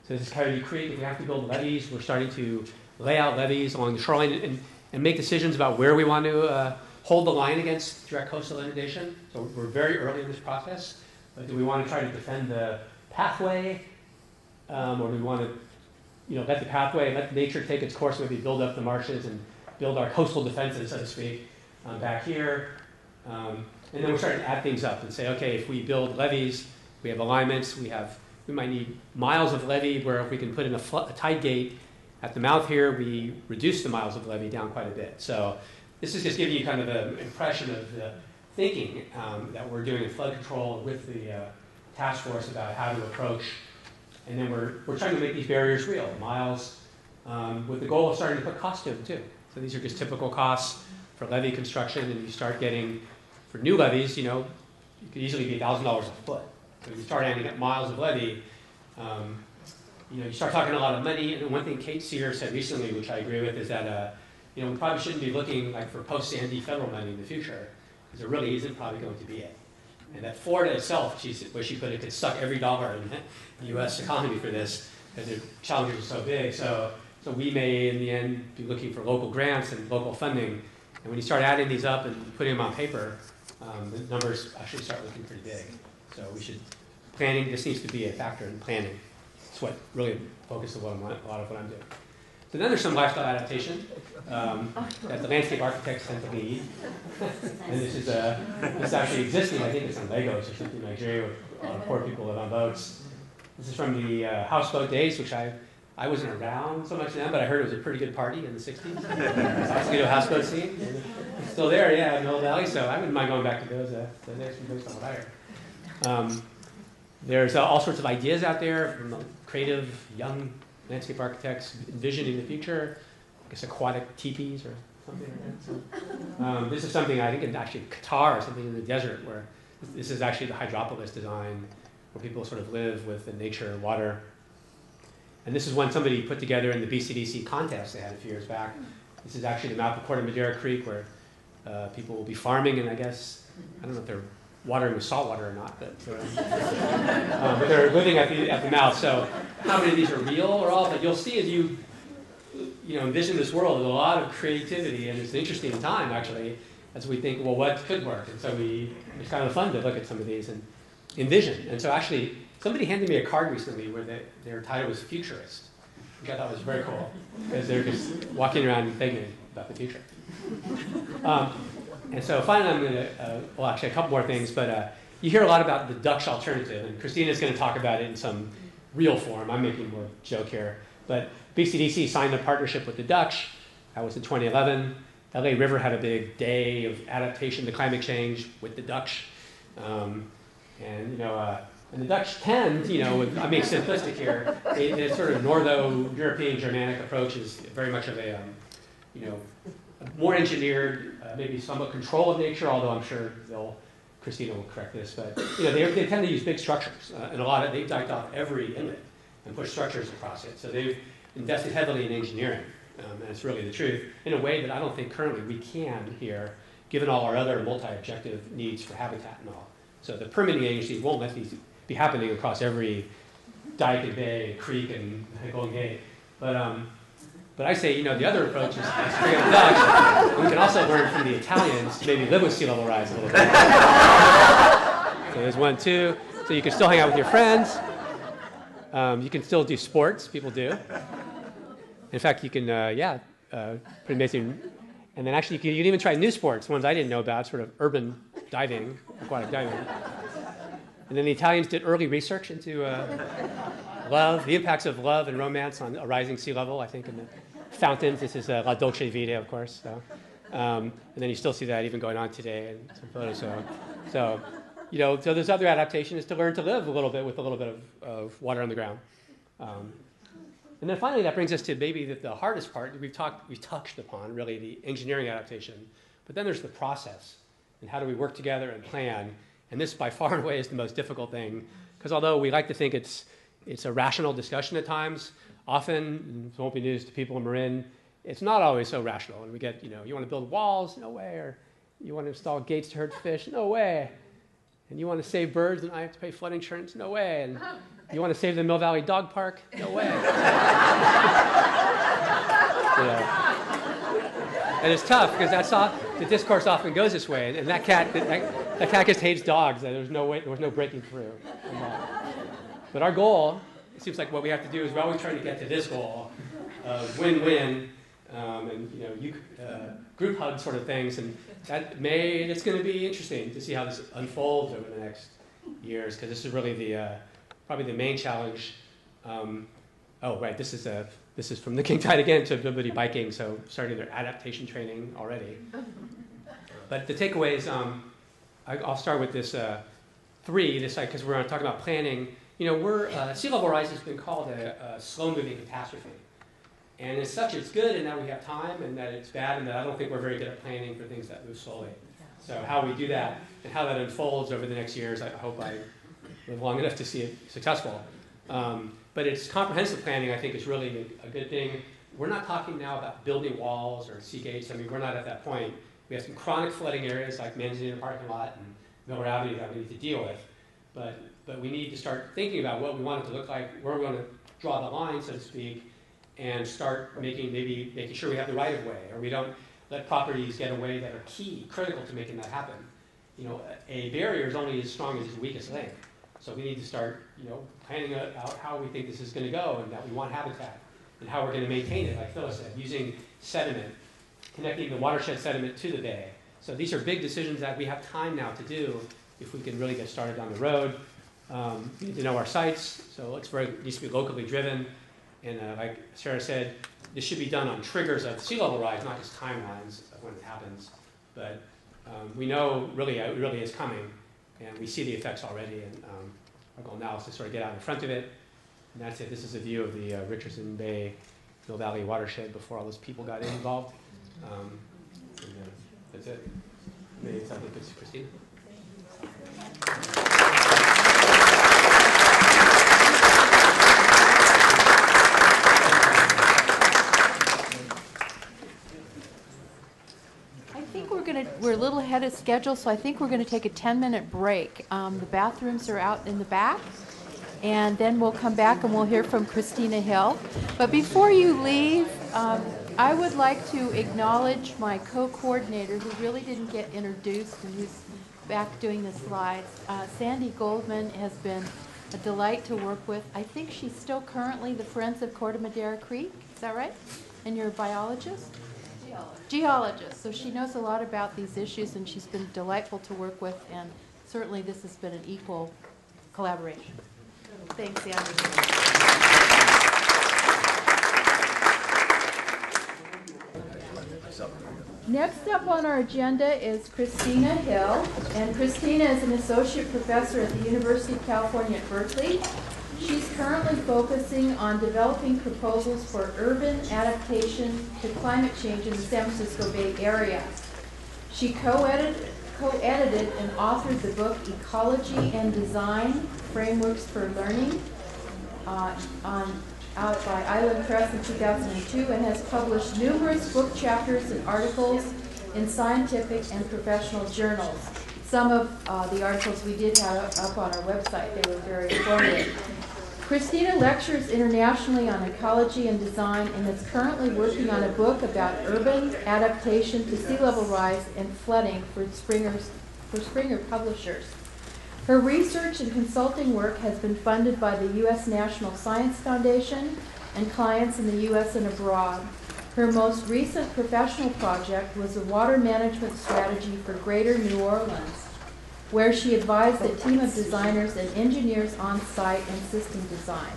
so this is Coyote Creek. If we have to build levees, we're starting to lay out levees along the shoreline and, and make decisions about where we want to uh, hold the line against direct coastal inundation. So we're very early in this process. But do we want to try to defend the pathway, um, or do we want to, you know, let the pathway, let nature take its course, maybe build up the marshes and build our coastal defenses, so to speak, um, back here? Um, and then we're starting to add things up and say, okay, if we build levees, we have alignments, we have, we might need miles of levee where if we can put in a, fl- a tide gate at the mouth here, we reduce the miles of levee down quite a bit. So this is just giving you kind of an impression of the thinking um, that we're doing in flood control with the uh, task force about how to approach. And then we're, we're trying to make these barriers real, miles, um, with the goal of starting to put cost to them too. So these are just typical costs for levee construction, and you start getting for new levees, you know, it could easily be $1,000 a foot. So you start adding up miles of levee, um, you know, you start talking a lot of money. And one thing Kate Sears said recently, which I agree with, is that, uh, you know, we probably shouldn't be looking like for post-Sandy federal money in the future, because there really isn't probably going to be it. And that Florida itself, she said, where she put it, could suck every dollar in the [laughs] U.S. economy for this, because the challenges are so big. So, so we may, in the end, be looking for local grants and local funding. And when you start adding these up and putting them on paper, um, the numbers actually start looking pretty big. So we should, planning, this needs to be a factor in planning. It's what really focuses a lot of what I'm doing. So then there's some lifestyle adaptation um, that the landscape architects tend to lead. [laughs] and this is uh, this is actually existing, I think it's in Lagos or something in Nigeria where a lot of poor people live on boats. This is from the uh, houseboat days, which I I wasn't around so much then, but I heard it was a pretty good party in the 60s. [laughs] Mosquito houseboat scene. Still there, yeah, in Mill Valley, so I wouldn't mind going back to those. Uh, the next one based on heard. Um, there's uh, all sorts of ideas out there from creative young landscape architects envisioning the future. I guess aquatic teepees or something like that. So, um, this is something I think in actually Qatar, something in the desert, where this is actually the hydropolis design, where people sort of live with the nature, water. And this is one somebody put together in the BCDC contest they had a few years back. This is actually the mouth of Corte Madera Creek, where uh, people will be farming, and I guess I don't know if they're watering with salt water or not, but, [laughs] um, but they're living at the, at the mouth. So how many of these are real or all? But you'll see as you you know envision this world, there's a lot of creativity, and it's an interesting time actually as we think, well, what could work? And so we it's kind of fun to look at some of these and envision. And so actually, somebody handed me a card recently where they, their title was futurist, I thought was very cool because they're just walking around thinking about the future. Um, and so finally, I'm going to, uh, well, actually, a couple more things, but uh, you hear a lot about the Dutch alternative, and Kristina's going to talk about it in some real form. I'm making more joke here. But BCDC signed a partnership with the Dutch. That was in 2011. LA River had a big day of adaptation to climate change with the Dutch. Um, and, you know, uh, and the Dutch tend, you know, I'm being simplistic here, a, a sort of Northo-European Germanic approach is very much of a, um, you know, more engineered, uh, maybe somewhat control of nature, although I'm sure they'll, Kristina will correct this, but you know, they, they tend to use big structures, uh, and a lot of, they've diked off every inlet and pushed structures across it. So they've invested heavily in engineering, um, and it's really the truth, in a way that I don't think currently we can here, given all our other multi-objective needs for habitat and all. So the permitting agencies won't let these be happening across every dike and bay and creek and Golden Gate. But um, but I say, you know, the other approach is we can also learn from the Italians maybe live with sea level rise a little bit. so there's one, two. So you can still hang out with your friends. Um, you can still do sports. People do. In fact, you can, uh, yeah, uh, pretty amazing. And then actually, you can, you can even try new sports, ones I didn't know about, sort of urban diving, aquatic diving. And then the Italians did early research into uh, love, the impacts of love and romance on a rising sea level, I think, in the fountains. This is uh, La Dolce Vita, of course. So. Um, and then you still see that even going on today in some photos. So, so, you know, so this other adaptation is to learn to live a little bit with a little bit of, of water on the ground. Um, and then finally, that brings us to maybe the, the hardest part we've talked, we've touched upon, really the engineering adaptation. But then there's the process, and how do we work together and plan? And this, by far and away, is the most difficult thing, because although we like to think it's it's a rational discussion at times, often it won't be news to people in Marin it's not always so rational. And we get, you know, you want to build walls? No way. Or you want to install gates to herd fish? No way. And you want to save birds and I have to pay flood insurance? No way. And you want to save the Mill Valley Dog Park? No way. [laughs] And it's tough because that's all, the discourse often goes this way. And that cat, that, that cat just hates dogs. There's no way, there was no breaking through. But our goal, it seems like what we have to do is we're always trying to get to this goal of win-win um, and you know, you, uh, group hug sort of things. And that may, it's going to be interesting to see how this unfolds over the next years, because this is really the, uh, probably the main challenge. Um, oh, right, this is, a, this is from the King Tide again to Ability Biking, so starting their adaptation training already. But the takeaways, um, I, will start with this uh, three, this because we're talking about planning. You know, we're, uh, sea level rise has been called a, a slow-moving catastrophe. And as such, it's good in that we have time, and that it's bad and that I don't think we're very good at planning for things that move slowly. So how we do that and how that unfolds over the next years, I hope I live long enough to see it successful. Um, but it's comprehensive planning, I think, is really a, good thing. We're not talking now about building walls or sea gates. I mean, we're not at that point. We have some chronic flooding areas like Manzanita parking lot and Miller Avenue that we need to deal with. But, but we need to start thinking about what we want it to look like, where we want to draw the line, so to speak, and start making maybe making sure we have the right of way or we don't let properties get away that are key, critical to making that happen. You know, a barrier is only as strong as its weakest link. So we need to start, you know, planning out how we think this is going to go and that we want habitat and how we're going to maintain it, like Phyllis said, using sediment, connecting the watershed sediment to the bay. So these are big decisions that we have time now to do if we can really get started down the road. Um, we need to know our sites, so it's very, it needs to be locally driven. And uh, like Sarah said, this should be done on triggers of sea level rise, not just timelines of when it happens. But um, we know really uh, it really is coming, and we see the effects already. And um, our goal now is to sort of get out in front of it. And that's it. This is a view of the uh, Richardson Bay Mill Valley watershed before all those people got involved. Um, and, uh, that's it. Maybe it's something to Christine. I think we're a little ahead of schedule, so I think we're going to take a 10-minute break. Um, The bathrooms are out in the back, and then we'll come back and we'll hear from Kristina Hill. But before you leave, um, I would like to acknowledge my co-coordinator, who really didn't get introduced, and who's back doing the slides. Uh, Sandy Goldman has been a delight to work with. I think she's still currently the Friends of Corte Madera Creek, is that right? And you're a biologist? Geologist, so she knows a lot about these issues, and she's been delightful to work with, and certainly this has been an equal collaboration. Thanks, Andy. Next up on our agenda is Kristina Hill, and Kristina is an associate professor at the University of California at Berkeley. She's currently focusing on developing proposals for urban adaptation to climate change in the San Francisco Bay Area. She co-edited, co-edited and authored the book Ecology and Design, Frameworks for Learning, uh, on, out by Island Press in 2002, and has published numerous book chapters and articles in scientific and professional journals. Some of uh, the articles we did have up on our website, they were very informative. Kristina lectures internationally on ecology and design and is currently working on a book about urban adaptation to sea level rise and flooding for Springer's, for Springer Publishers. Her research and consulting work has been funded by the U.S. National Science Foundation and clients in the U.S. and abroad. Her most recent professional project was a water management strategy for Greater New Orleans, where she advised a team of designers and engineers on site and system design.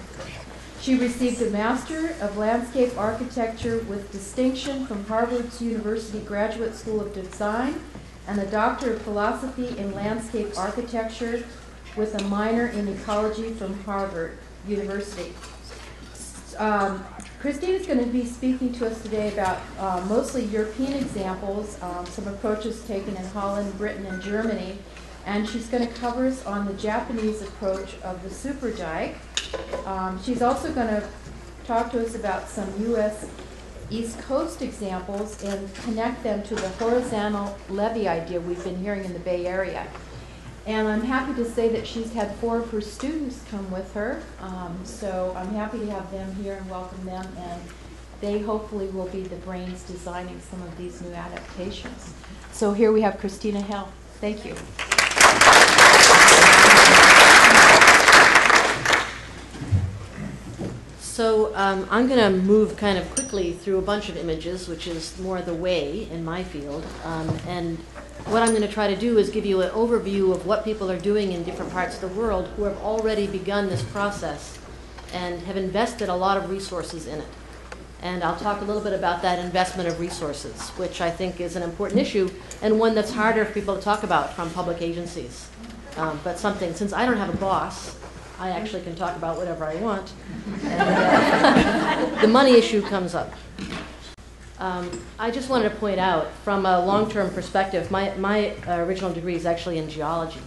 She received a Master of Landscape Architecture with distinction from Harvard's University Graduate School of Design and a Doctor of Philosophy in Landscape Architecture with a minor in ecology from Harvard University. Um, Christine is going to be speaking to us today about uh, mostly European examples, um, some approaches taken in Holland, Britain, and Germany, and she's going to cover us on the Japanese approach of the super dike. Um, she's also going to talk to us about some U.S. East Coast examples and connect them to the horizontal levee idea we've been hearing in the Bay Area. And I'm happy to say that she's had four of her students come with her, um, so I'm happy to have them here and welcome them, and they hopefully will be the brains designing some of these new adaptations. So here we have Kristina Hill. Thank you. So um, I'm going to move kind of quickly through a bunch of images, which is more the way in my field. Um, and what I'm going to try to do is give you an overview of what people are doing in different parts of the world who have already begun this process and have invested a lot of resources in it. And I'll talk a little bit about that investment of resources, which I think is an important issue and one that's harder for people to talk about from public agencies. Um, but something, since I don't have a boss, I actually can talk about whatever I want. [laughs] The money issue comes up. Um, I just wanted to point out, from a long-term perspective, my, my uh, original degree is actually in geology.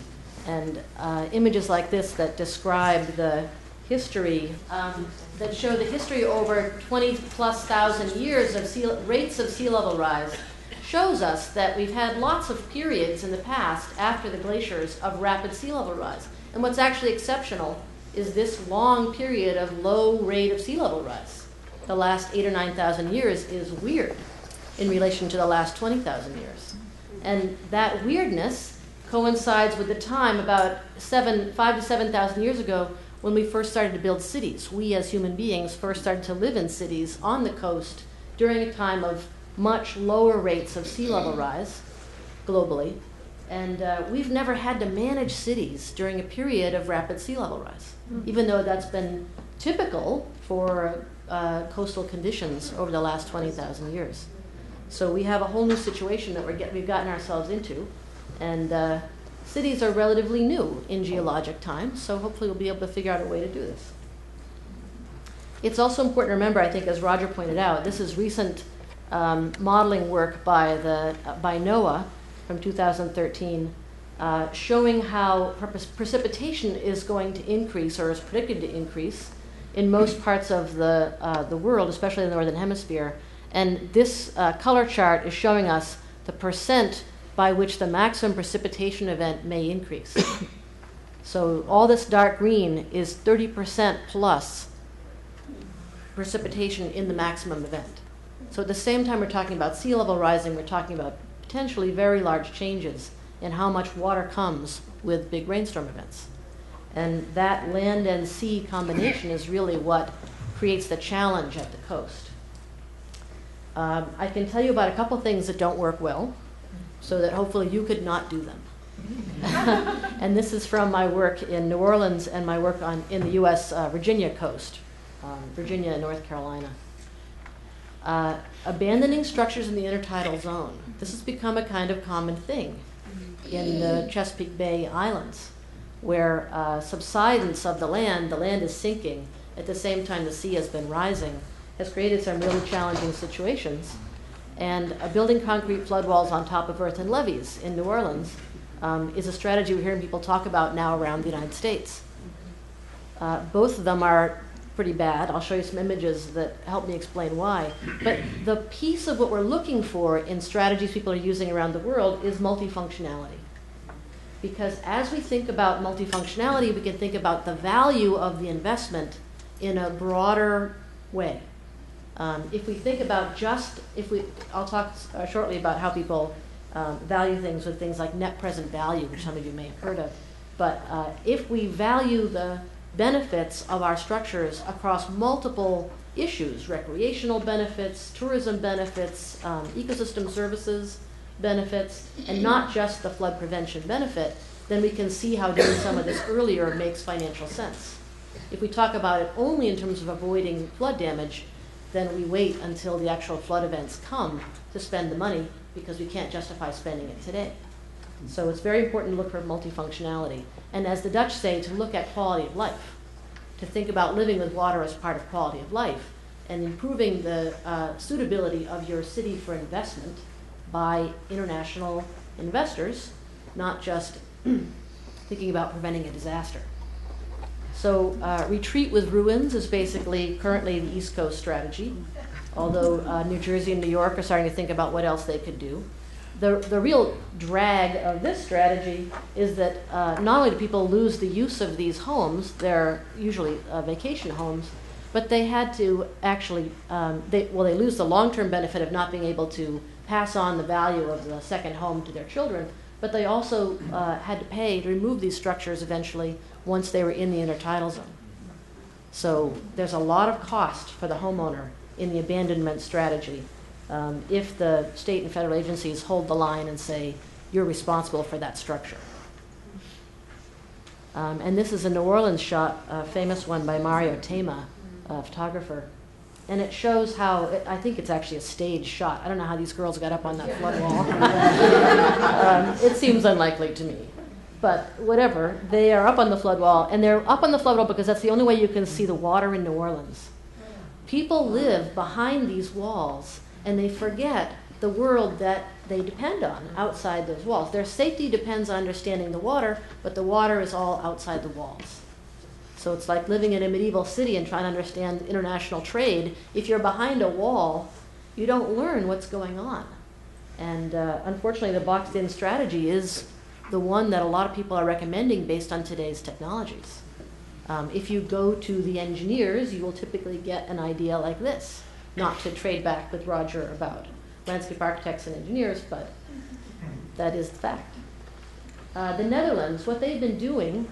And uh, images like this that describe the history, um, that show the history over 20 plus thousand years of sea, rates of sea level rise, shows us that we've had lots of periods in the past after the glaciers of rapid sea level rise. And what's actually exceptional is this long period of low rate of sea level rise. The last eight or 9,000 years is weird in relation to the last 20,000 years. And that weirdness coincides with the time about seven, five to 7,000 years ago when we first started to build cities. We as human beings first started to live in cities on the coast during a time of much lower rates of sea level rise globally and uh, we've never had to manage cities during a period of rapid sea level rise, even though that's been typical for uh, coastal conditions over the last 20,000 years. So we have a whole new situation that we're get, we've gotten ourselves into, and uh, cities are relatively new in geologic time, so hopefully we'll be able to figure out a way to do this. It's also important to remember, I think, as Roger pointed out, this is recent um, modeling work by, the, uh, by NOAA from 2013 uh, showing how precipitation is going to increase or is predicted to increase in most parts of the, uh, the world, especially the Northern Hemisphere. And this uh, color chart is showing us the percent by which the maximum precipitation event may increase. [coughs] so all this dark green is 30% plus precipitation in the maximum event. So at the same time we're talking about sea level rising, we're talking about potentially very large changes in how much water comes with big rainstorm events. And that land and sea combination is really what creates the challenge at the coast. Um, I can tell you about a couple things that don't work well, so that hopefully you could not do them. [laughs] and this is from my work in New Orleans and my work on, in the U.S. Uh, Virginia coast um, Virginia and North Carolina. Uh, abandoning structures in the intertidal zone. This has become a kind of common thing in the Chesapeake Bay Islands, where uh, subsidence of the land, the land is sinking at the same time the sea has been rising, has created some really challenging situations. And uh, building concrete flood walls on top of earthen levees in New Orleans um, is a strategy we're hearing people talk about now around the United States. Uh, both of them are pretty bad. I'll show you some images that help me explain why. But the piece of what we're looking for in strategies people are using around the world is multifunctionality. Because as we think about multifunctionality, we can think about the value of the investment in a broader way. Um, if we think about just, if we, I'll talk uh, shortly about how people um, value things with things like net present value, which some of you may have heard of. But uh, if we value the benefits of our structures across multiple issues recreational benefits, tourism benefits, um, ecosystem services benefits, and not just the flood prevention benefit, then we can see how doing some of this earlier makes financial sense. If we talk about it only in terms of avoiding flood damage, then we wait until the actual flood events come to spend the money because we can't justify spending it today. So it's very important to look for multifunctionality. And as the Dutch say, to look at quality of life, to think about living with water as part of quality of life, and improving the uh, suitability of your city for investment by international investors, not just [clears throat] thinking about preventing a disaster. So, uh, retreat with ruins is basically currently the East Coast strategy, although uh, New Jersey and New York are starting to think about what else they could do the, the real drag of this strategy is that uh, not only do people lose the use of these homes, they're usually uh, vacation homes, but they had to actually, um, they, well, they lose the long term benefit of not being able to pass on the value of the second home to their children, but they also uh, had to pay to remove these structures eventually once they were in the intertidal zone. So there's a lot of cost for the homeowner in the abandonment strategy um, if the state and federal agencies hold the line and say, you're responsible for that structure. Um, and this is a New Orleans shot, a famous one by Mario Tama, a photographer. And it shows how, it, I think it's actually a stage shot. I don't know how these girls got up on that flood wall. [laughs] um, it seems unlikely to me. But whatever, they are up on the flood wall, and they're up on the flood wall because that's the only way you can see the water in New Orleans. People live behind these walls and they forget the world that they depend on outside those walls. Their safety depends on understanding the water, but the water is all outside the walls. So it's like living in a medieval city and trying to understand international trade. If you're behind a wall, you don't learn what's going on. And uh, unfortunately, the boxed in strategy is the one that a lot of people are recommending based on today's technologies. Um, if you go to the engineers, you will typically get an idea like this not to trade back with Roger about landscape architects and engineers, but that is the fact. Uh, the Netherlands, what they've been doing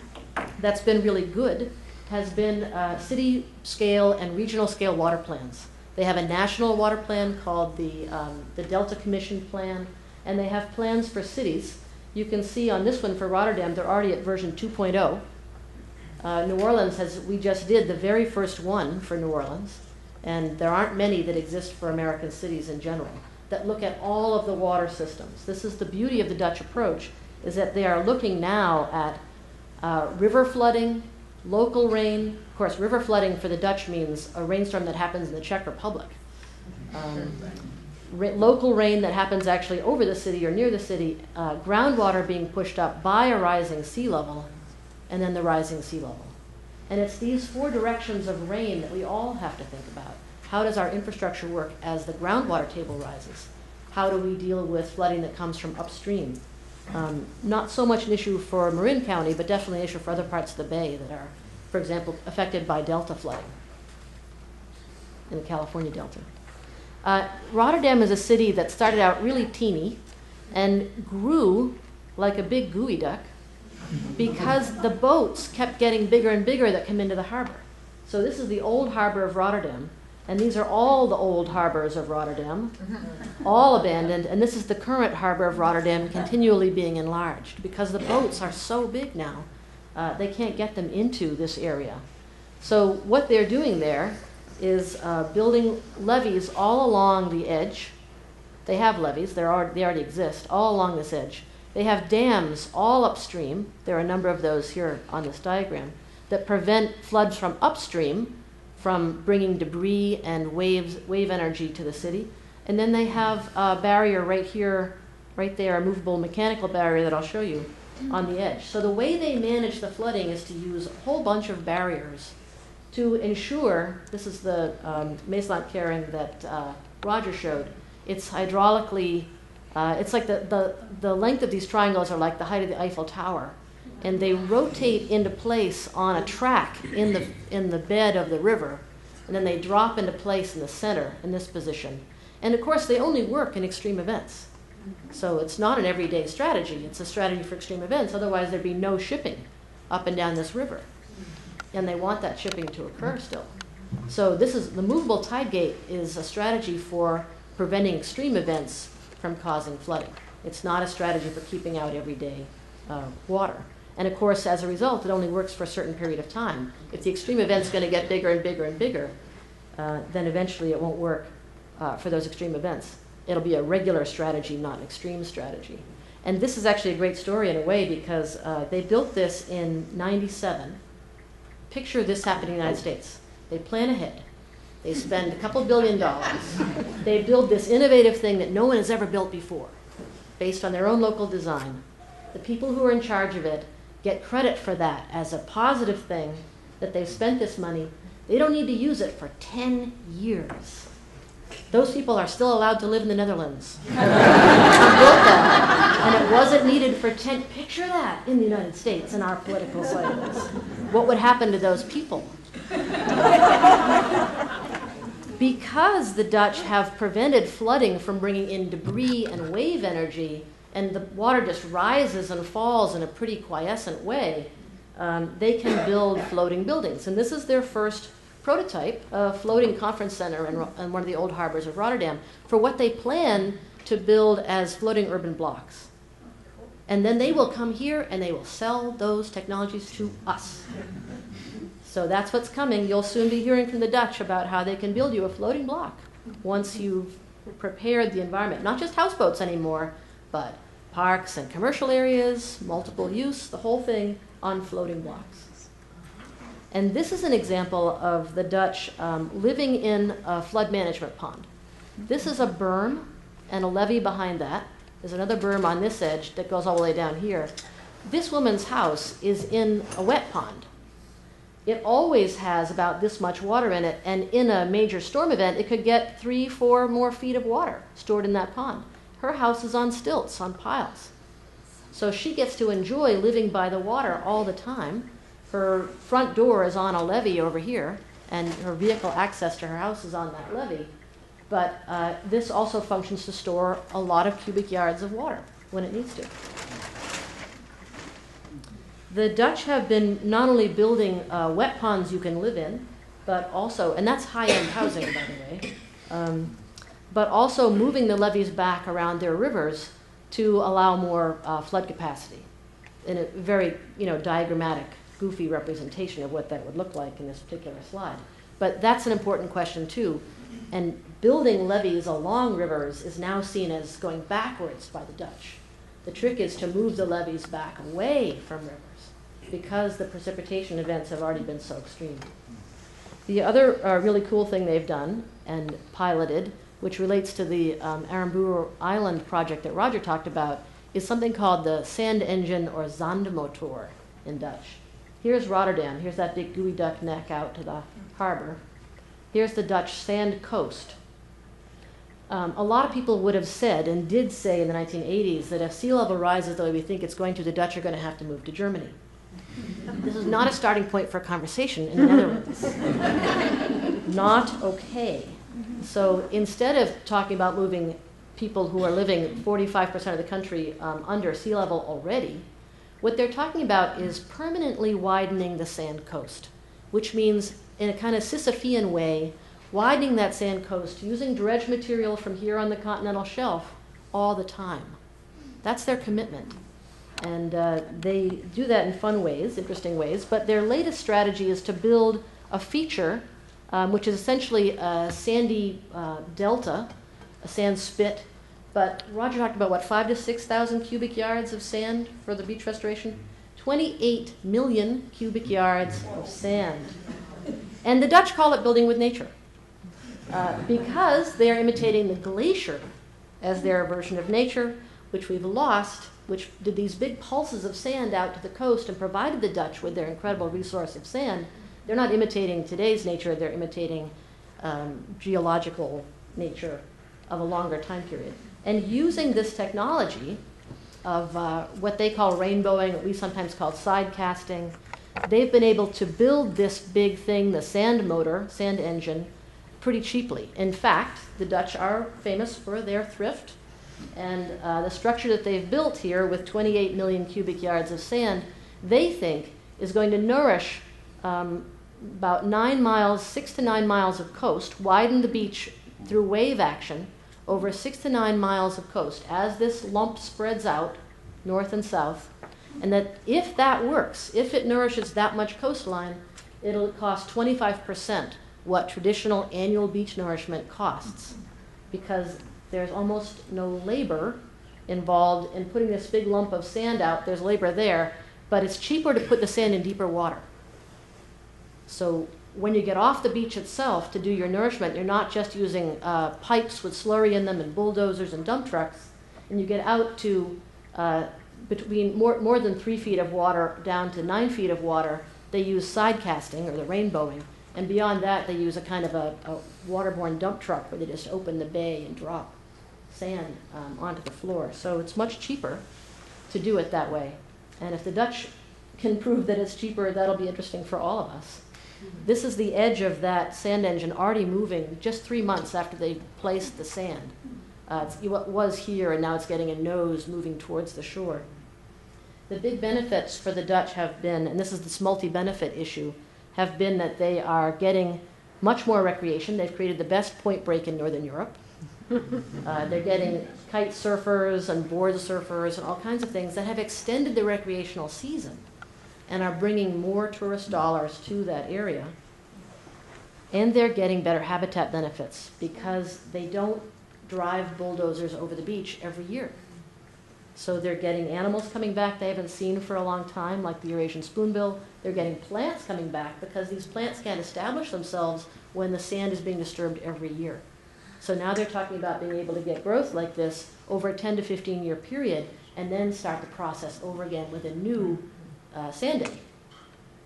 that's been really good has been uh, city scale and regional scale water plans. They have a national water plan called the, um, the Delta Commission Plan, and they have plans for cities. You can see on this one for Rotterdam, they're already at version 2.0. Uh, New Orleans has, we just did the very first one for New Orleans and there aren't many that exist for American cities in general, that look at all of the water systems. This is the beauty of the Dutch approach, is that they are looking now at uh, river flooding, local rain. Of course, river flooding for the Dutch means a rainstorm that happens in the Czech Republic. Um, ra- local rain that happens actually over the city or near the city, uh, groundwater being pushed up by a rising sea level, and then the rising sea level. And it's these four directions of rain that we all have to think about. How does our infrastructure work as the groundwater table rises? How do we deal with flooding that comes from upstream? Um, not so much an issue for Marin County, but definitely an issue for other parts of the bay that are, for example, affected by delta flooding in the California Delta. Uh, Rotterdam is a city that started out really teeny and grew like a big gooey duck because the boats kept getting bigger and bigger that come into the harbor. So this is the old harbor of Rotterdam, and these are all the old harbors of Rotterdam, all abandoned, and this is the current harbor of Rotterdam continually being enlarged because the boats are so big now, uh, they can't get them into this area. So what they're doing there is uh, building levees all along the edge. They have levees, they're already, they already exist, all along this edge. They have dams all upstream. There are a number of those here on this diagram that prevent floods from upstream from bringing debris and waves, wave energy to the city. And then they have a barrier right here, right there, a movable mechanical barrier that I'll show you on the edge. So the way they manage the flooding is to use a whole bunch of barriers to ensure, this is the um, Maeslantkering that uh, Roger showed, it's hydraulically, uh, it's like the, the, the length of these triangles are like the height of the Eiffel Tower. And they rotate into place on a track in the, in the bed of the river. And then they drop into place in the center in this position. And of course, they only work in extreme events. So it's not an everyday strategy, it's a strategy for extreme events. Otherwise, there'd be no shipping up and down this river and they want that shipping to occur still. So this is the movable tide gate is a strategy for preventing extreme events from causing flooding. It's not a strategy for keeping out everyday uh, water. And of course, as a result, it only works for a certain period of time. If the extreme event's going to get bigger and bigger and bigger, uh, then eventually it won't work uh, for those extreme events. It'll be a regular strategy, not an extreme strategy. And this is actually a great story in a way because uh, they built this in 97 Picture this happening in the United States. They plan ahead. They spend a couple billion dollars. They build this innovative thing that no one has ever built before, based on their own local design. The people who are in charge of it get credit for that as a positive thing that they've spent this money. They don't need to use it for 10 years. Those people are still allowed to live in the Netherlands. [laughs] And it wasn't needed for 10. Picture that in the United States in our political cycles. What would happen to those people? Because the Dutch have prevented flooding from bringing in debris and wave energy, and the water just rises and falls in a pretty quiescent way, um, they can build floating buildings. And this is their first prototype, a floating conference center in, in, one of the old harbors of Rotterdam, for what they plan to build as floating urban blocks. And then they will come here and they will sell those technologies to us. So that's what's coming. You'll soon be hearing from the Dutch about how they can build you a floating block once you've prepared the environment. Not just houseboats anymore, but parks and commercial areas, multiple use, the whole thing on floating blocks. And this is an example of the Dutch um, living in a flood management pond. This is a berm and a levee behind that. There's another berm on this edge that goes all the way down here. This woman's house is in a wet pond. It always has about this much water in it, and in a major storm event, it could get three, four more feet of water stored in that pond. Her house is on stilts, on piles. So she gets to enjoy living by the water all the time her front door is on a levee over here, and her vehicle access to her house is on that levee. But uh, this also functions to store a lot of cubic yards of water when it needs to. The Dutch have been not only building uh, wet ponds you can live in, but also, and that's high end housing, by the way, um, but also moving the levees back around their rivers to allow more uh, flood capacity in a very you know, diagrammatic goofy representation of what that would look like in this particular slide. But that's an important question too. And building levees along rivers is now seen as going backwards by the Dutch. The trick is to move the levees back away from rivers because the precipitation events have already been so extreme. The other uh, really cool thing they've done and piloted, which relates to the um, Aramburu Island project that Roger talked about, is something called the sand engine or zandmotor in Dutch. Here's Rotterdam. Here's that big geoduck neck out to the harbor. Here's the Dutch sand coast. Um, a lot of people would have said and did say in the 1980s that if sea level rises the way we think it's going to, the Dutch are going to have to move to Germany. This is not a starting point for a conversation in the Netherlands. not okay. So instead of talking about moving people who are living 45% of the country um, under sea level already, what they're talking about is permanently widening the sand coast, which means, in a kind of Sisyphean way, widening that sand coast using dredge material from here on the continental shelf all the time. That's their commitment. And uh, they do that in fun ways, interesting ways. But their latest strategy is to build a feature, um, which is essentially a sandy uh, delta, a sand spit. But Roger talked about what, five to 6,000 cubic yards of sand for the beach restoration? 28 million cubic yards of sand. And the Dutch call it building with nature uh, because they are imitating the glacier as their version of nature, which we've lost which did these big pulses of sand out to the coast and provided the Dutch with their incredible resource of sand, they're not imitating today's nature, they're imitating um, geological nature of a longer time period. And using this technology of uh, what they call rainbowing, what we sometimes call side casting, they've been able to build this big thing, the sand motor, sand engine, pretty cheaply. In fact, the Dutch are famous for their thrift and uh, the structure that they've built here with 28 million cubic yards of sand, they think is going to nourish um, about nine miles, six to nine miles of coast, widen the beach through wave action over six to nine miles of coast as this lump spreads out north and south. And that if that works, if it nourishes that much coastline, it'll cost 25% what traditional annual beach nourishment costs. Because there's almost no labor involved in putting this big lump of sand out. There's labor there, but it's cheaper to put the sand in deeper water. So when you get off the beach itself to do your nourishment, you're not just using uh, pipes with slurry in them and bulldozers and dump trucks, and you get out to uh, between more, more than three feet of water down to nine feet of water, they use side casting or the rainbowing. And beyond that, they use a kind of a, a waterborne dump truck where they just open the bay and drop sand um, onto the floor. So it's much cheaper to do it that way. And if the Dutch can prove that it's cheaper, that'll be interesting for all of us. This is the edge of that sand engine already moving just three months after they placed the sand. Uh, it was here, and now it's getting a nose moving towards the shore. The big benefits for the Dutch have been, and this is this multi benefit issue, have been that they are getting much more recreation. They've created the best point break in Northern Europe. Uh, they're getting kite surfers and board surfers and all kinds of things that have extended the recreational season and are bringing more tourist dollars to that area. And they're getting better habitat benefits because they don't drive bulldozers over the beach every year. So they're getting animals coming back they haven't seen for a long time, like the Eurasian spoonbill. They're getting plants coming back because these plants can't establish themselves when the sand is being disturbed every year. So now they're talking about being able to get growth like this over a 10 to 15 year period and then start the process over again with a new uh, sanding.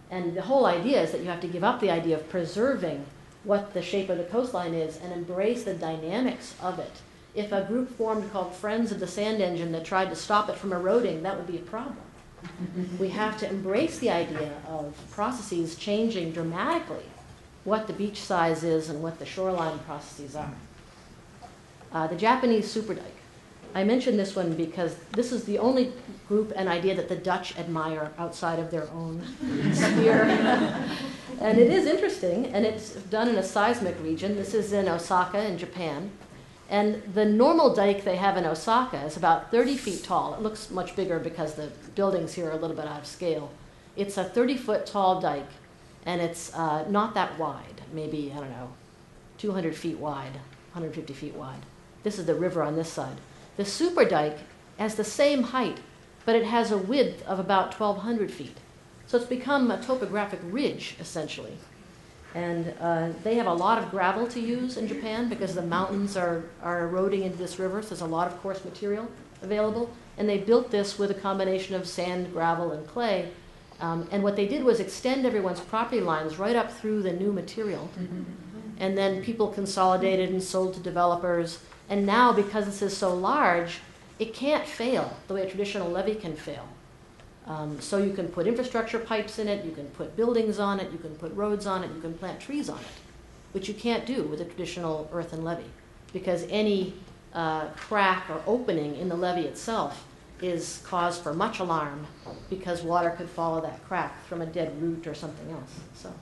And the whole idea is that you have to give up the idea of preserving what the shape of the coastline is and embrace the dynamics of it. If a group formed called Friends of the Sand Engine that tried to stop it from eroding, that would be a problem. we have to embrace the idea of processes changing dramatically what the beach size is and what the shoreline processes are. Uh, the Japanese super dike. I mention this one because this is the only group and idea that the Dutch admire outside of their own [laughs] sphere. [laughs] and it is interesting, and it's done in a seismic region. This is in Osaka, in Japan. And the normal dike they have in Osaka is about 30 feet tall. It looks much bigger because the buildings here are a little bit out of scale. It's a 30 foot tall dike, and it's uh, not that wide, maybe, I don't know, 200 feet wide, 150 feet wide. This is the river on this side. The super dike has the same height, but it has a width of about 1,200 feet. So it's become a topographic ridge, essentially. And uh, they have a lot of gravel to use in Japan because the mountains are, are eroding into this river, so there's a lot of coarse material available. And they built this with a combination of sand, gravel, and clay. Um, and what they did was extend everyone's property lines right up through the new material. And then people consolidated and sold to developers. And now, because this is so large, it can't fail the way a traditional levee can fail. Um, so you can put infrastructure pipes in it, you can put buildings on it, you can put roads on it, you can plant trees on it, which you can't do with a traditional earthen levee, because any uh, crack or opening in the levee itself is cause for much alarm, because water could follow that crack from a dead root or something else. So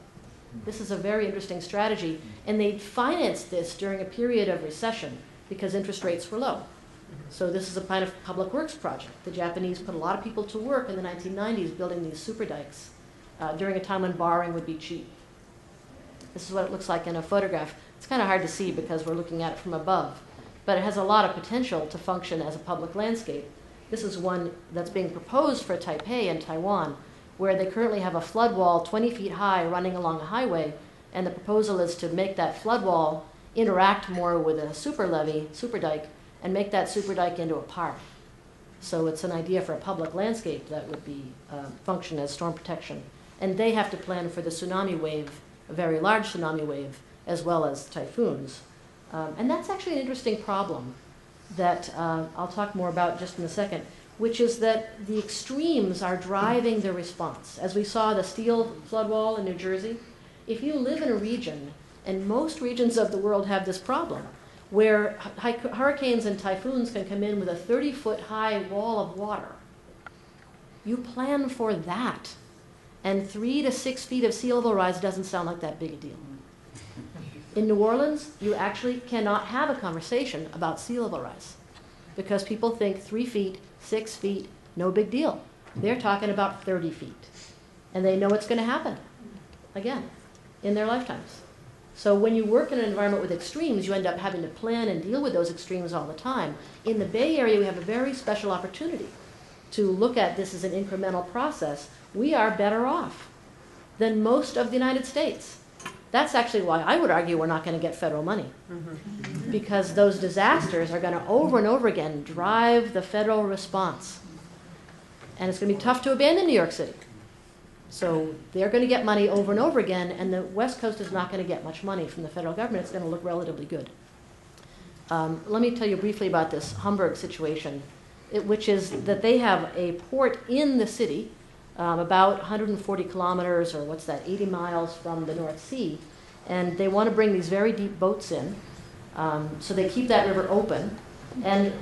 this is a very interesting strategy, and they financed this during a period of recession because interest rates were low. So this is a kind of public works project. The Japanese put a lot of people to work in the 1990s building these super dikes uh, during a time when borrowing would be cheap. This is what it looks like in a photograph. It's kind of hard to see because we're looking at it from above, but it has a lot of potential to function as a public landscape. This is one that's being proposed for Taipei and Taiwan, where they currently have a flood wall 20 feet high running along a highway, and the proposal is to make that flood wall interact more with a super levee, super dike, and make that super dike into a park. So it's an idea for a public landscape that would be uh, function as storm protection. And they have to plan for the tsunami wave, a very large tsunami wave, as well as typhoons. Um, and that's actually an interesting problem that uh, I'll talk more about just in a second, which is that the extremes are driving the response. As we saw the steel flood wall in New Jersey, if you live in a region, and most regions of the world have this problem, where hurricanes and typhoons can come in with a 30 foot high wall of water. You plan for that. And three to six feet of sea level rise doesn't sound like that big a deal. In New Orleans, you actually cannot have a conversation about sea level rise because people think three feet, six feet, no big deal. They're talking about 30 feet. And they know it's going to happen again in their lifetimes. So when you work in an environment with extremes, you end up having to plan and deal with those extremes all the time. In the Bay Area, we have a very special opportunity to look at this as an incremental process. We are better off than most of the United States. That's actually why I would argue we're not going to get federal money. Mm-hmm. Because those disasters are going to over and over again drive the federal response. And it's going to be tough to abandon New York City. So they're going to get money over and over again, and the West Coast is not going to get much money from the federal government. It's going to look relatively good. Um, let me tell you briefly about this Hamburg situation, it, which is that they have a port in the city, um, about 140 kilometers, or what's that, 80 miles from the North Sea, and they want to bring these very deep boats in. Um, so they keep that river open, and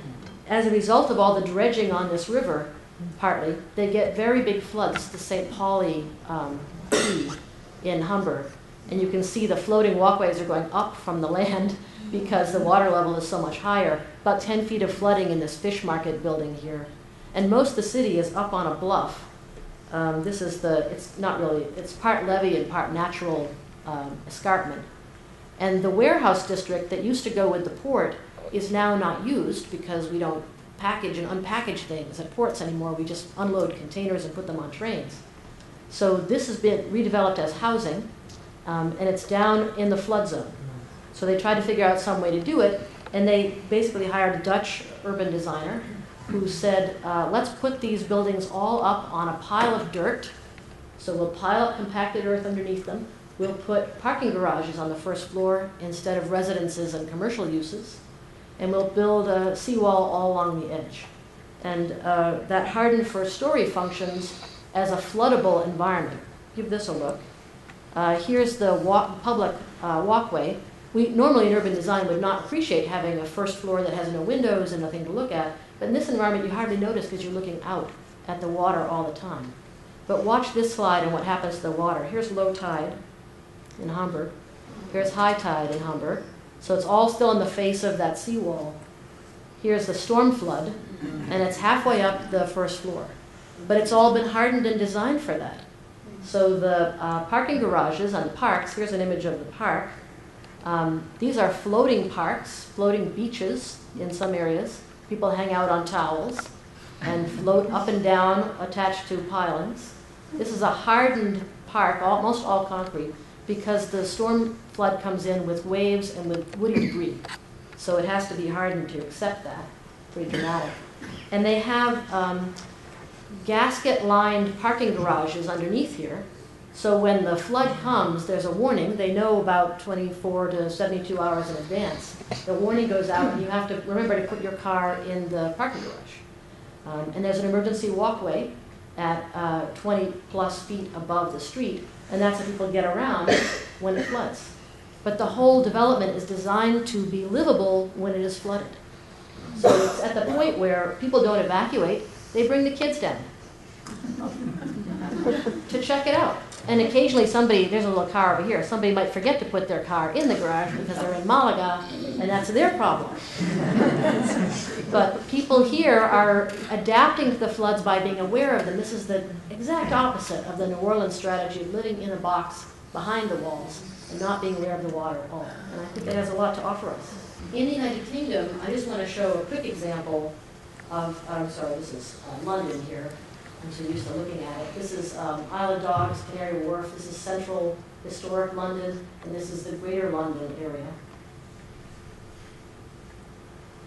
as a result of all the dredging on this river, partly, they get very big floods, the St. Pauli um, in Hamburg. And you can see the floating walkways are going up from the land [laughs] because the water level is so much higher. About 10 feet of flooding in this fish market building here. And most of the city is up on a bluff. Um, this is the, it's not really, it's part levee and part natural um, escarpment. And the warehouse district that used to go with the port is now not used because we don't package and unpackage things at ports anymore. We just unload containers and put them on trains. So this has been redeveloped as housing, um, and it's down in the flood zone. So they tried to figure out some way to do it, and they basically hired a Dutch urban designer who said, uh, let's put these buildings all up on a pile of dirt. So we'll pile up compacted earth underneath them. We'll put parking garages on the first floor instead of residences and commercial uses and we'll build a seawall all along the edge. And uh, that hardened first story functions as a floodable environment. Give this a look. Uh, here's the walk, public uh, walkway. We normally in urban design would not appreciate having a first floor that has no windows and nothing to look at, but in this environment you hardly notice because you're looking out at the water all the time. But watch this slide and what happens to the water. Here's low tide in Hamburg. Here's high tide in Hamburg. So it's all still in the face of that seawall. Here's the storm flood, and it's halfway up the first floor. But it's all been hardened and designed for that. So the uh, parking garages on the parks, here's an image of the park. Um, These are floating parks, floating beaches in some areas. People hang out on towels and float up and down attached to pilings. This is a hardened park, almost all concrete, because the storm flood comes in with waves and with woody debris. So it has to be hardened to accept that, pretty dramatic. And they have um, gasket-lined parking garages underneath here. So when the flood comes, there's a warning. They know about 24 to 72 hours in advance. The warning goes out, and you have to remember to put your car in the parking garage. Um, and there's an emergency walkway at uh, 20 plus feet above the street, and that's how people get around when it floods. But the whole development is designed to be livable when it is flooded. So it's at the point where people don't evacuate, they bring the kids down to check it out. And occasionally somebody, there's a little car over here, somebody might forget to put their car in the garage because they're in Malaga, and that's their problem. But people here are adapting to the floods by being aware of them. This is the exact opposite of the New Orleans strategy, of living in a box behind the walls and not being aware of the water at all. And I think it has a lot to offer us. In the United Kingdom, I just want to show a quick example of, I'm sorry, this is uh, London here. I'm so used to looking at it. This is um, Isle of Dogs, Canary Wharf. This is central historic London, and this is the greater London area.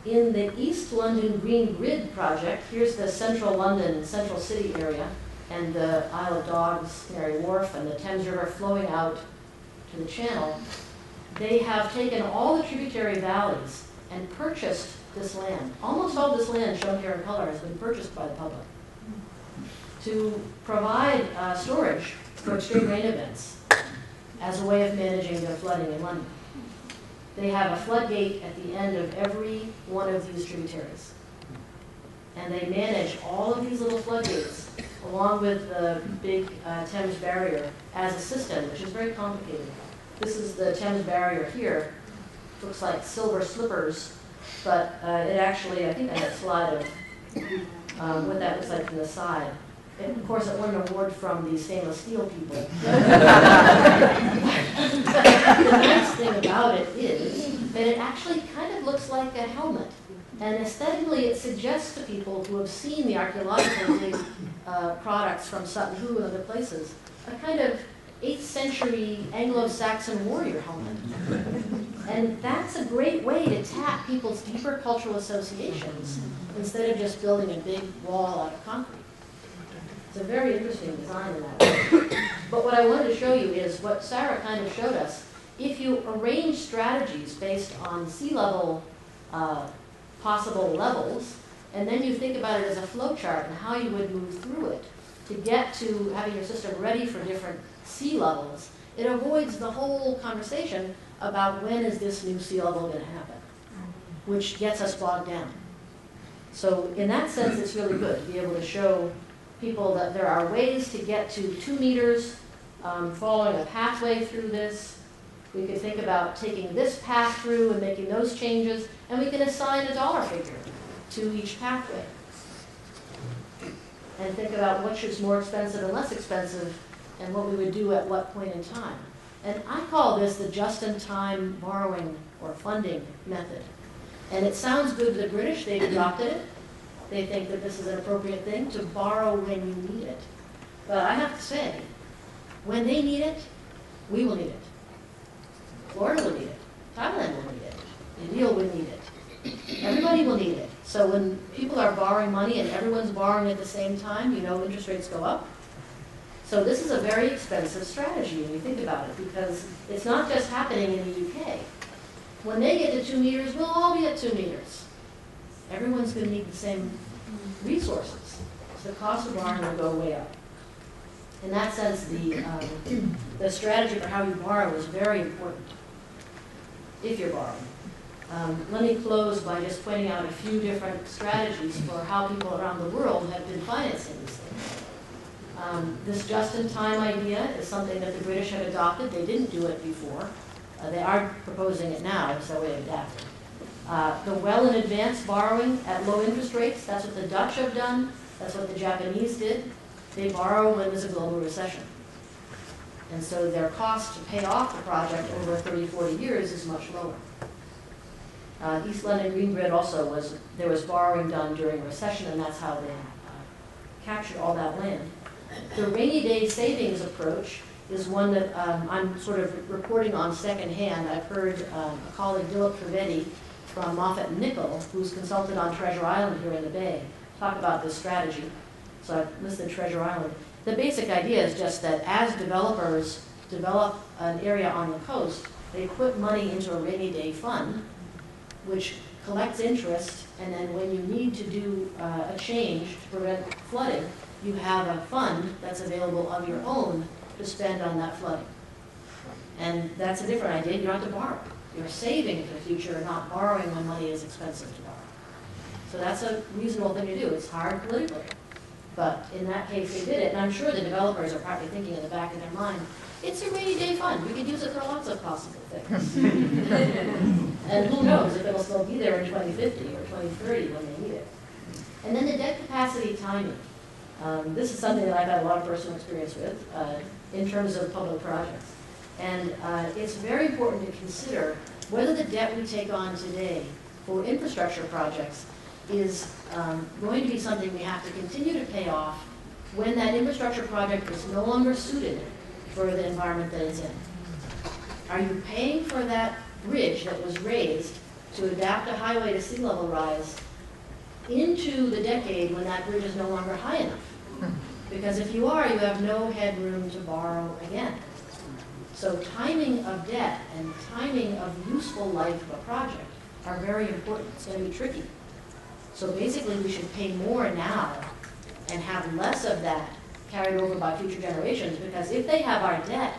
In the East London Green Grid project, here's the central London, central city area, and the Isle of Dogs, Canary Wharf, and the Thames River flowing out to the channel. They have taken all the tributary valleys and purchased this land. Almost all this land shown here in color has been purchased by the public to provide uh, storage for extreme rain events as a way of managing the flooding in London. They have a floodgate at the end of every one of these tributaries. And they manage all of these little floodgates along with the big uh, Thames barrier as a system, which is very complicated. This is the Thames barrier here. Looks like silver slippers, but uh, it actually, I think I had a slide of um, what that looks like from the side. And of course, it won an award from the stainless steel people. [laughs] the nice thing about it is that it actually kind of looks like a helmet. And aesthetically, it suggests to people who have seen the archaeological [coughs] uh, products from Sutton Hoo and other places a kind of 8th century Anglo-Saxon warrior helmet. And that's a great way to tap people's deeper cultural associations instead of just building a big wall out of concrete. It's a very interesting design in that way. But what I wanted to show you is what Sarah kind of showed us. If you arrange strategies based on sea level uh, possible levels, and then you think about it as a flow chart and how you would move through it to get to having your system ready for different sea levels, it avoids the whole conversation about when is this new sea level going to happen, which gets us bogged down. So in that sense, it's really good to be able to show people that there are ways to get to two meters, um, following a pathway through this. We could think about taking this path through and making those changes, and we can assign a dollar figure to each pathway. And think about which is more expensive and less expensive, and what we would do at what point in time. And I call this the just-in-time borrowing or funding method. And it sounds good to the British, they've adopted it. They think that this is an appropriate thing to borrow when you need it. But I have to say, when they need it, we will need it. Florida will need it. Thailand will need it. India will need it. Everybody will need it. So when people are borrowing money and everyone's borrowing at the same time, you know interest rates go up. So this is a very expensive strategy when you think about it, because it's not just happening in the UK. When they get to two meters, we'll all be at two meters. Everyone's going to need the same resources. So the cost of borrowing will go way up. In that sense, the, um, the strategy for how you borrow is very important, if you're borrowing. Um, let me close by just pointing out a few different strategies for how people around the world have been financing these things. Um, this just-in-time idea is something that the British have adopted. They didn't do it before. Uh, they are proposing it now, so we adapt it. Uh, the well in advance borrowing at low interest rates, that's what the Dutch have done. That's what the Japanese did. They borrow when there's a global recession. And so their cost to pay off the project over 30, 40 years is much lower. Uh, East London Green Grid also was, there was borrowing done during a recession, and that's how they uh, captured all that land. The rainy day savings approach is one that um, I'm sort of reporting on secondhand. I've heard um, a colleague, Dilip Trivedi, from Moffatt Nichol, who's consulted on Treasure Island here in the Bay, talk about this strategy. So I've listed Treasure Island. The basic idea is just that as developers develop an area on the coast, they put money into a rainy day fund, which collects interest, and then when you need to do uh, a change to prevent flooding, you have a fund that's available of your own to spend on that flooding. And that's a different idea, you don't have to borrow. You're saving for the future, and not borrowing when money is expensive to borrow. So that's a reasonable thing to do, it's hard politically. But in that case, they did it, and I'm sure the developers are probably thinking in the back of their mind, it's a rainy day fund, we could use it for lots of possible things. [laughs] And who knows if it'll still be there in 2050 or 2030 when they need it. And then the debt capacity timing. Um, This is something that I've had a lot of personal experience with uh, in terms of public projects. And uh, it's very important to consider whether the debt we take on today for infrastructure projects is um, going to be something we have to continue to pay off when that infrastructure project is no longer suited for the environment that it's in. Are you paying for that bridge that was raised to adapt a highway to sea level rise into the decade when that bridge is no longer high enough? Because if you are, you have no headroom to borrow again. So timing of debt and timing of useful life of a project are very important. It's going to be tricky. So basically, we should pay more now and have less of that carried over by future generations, because if they have our debt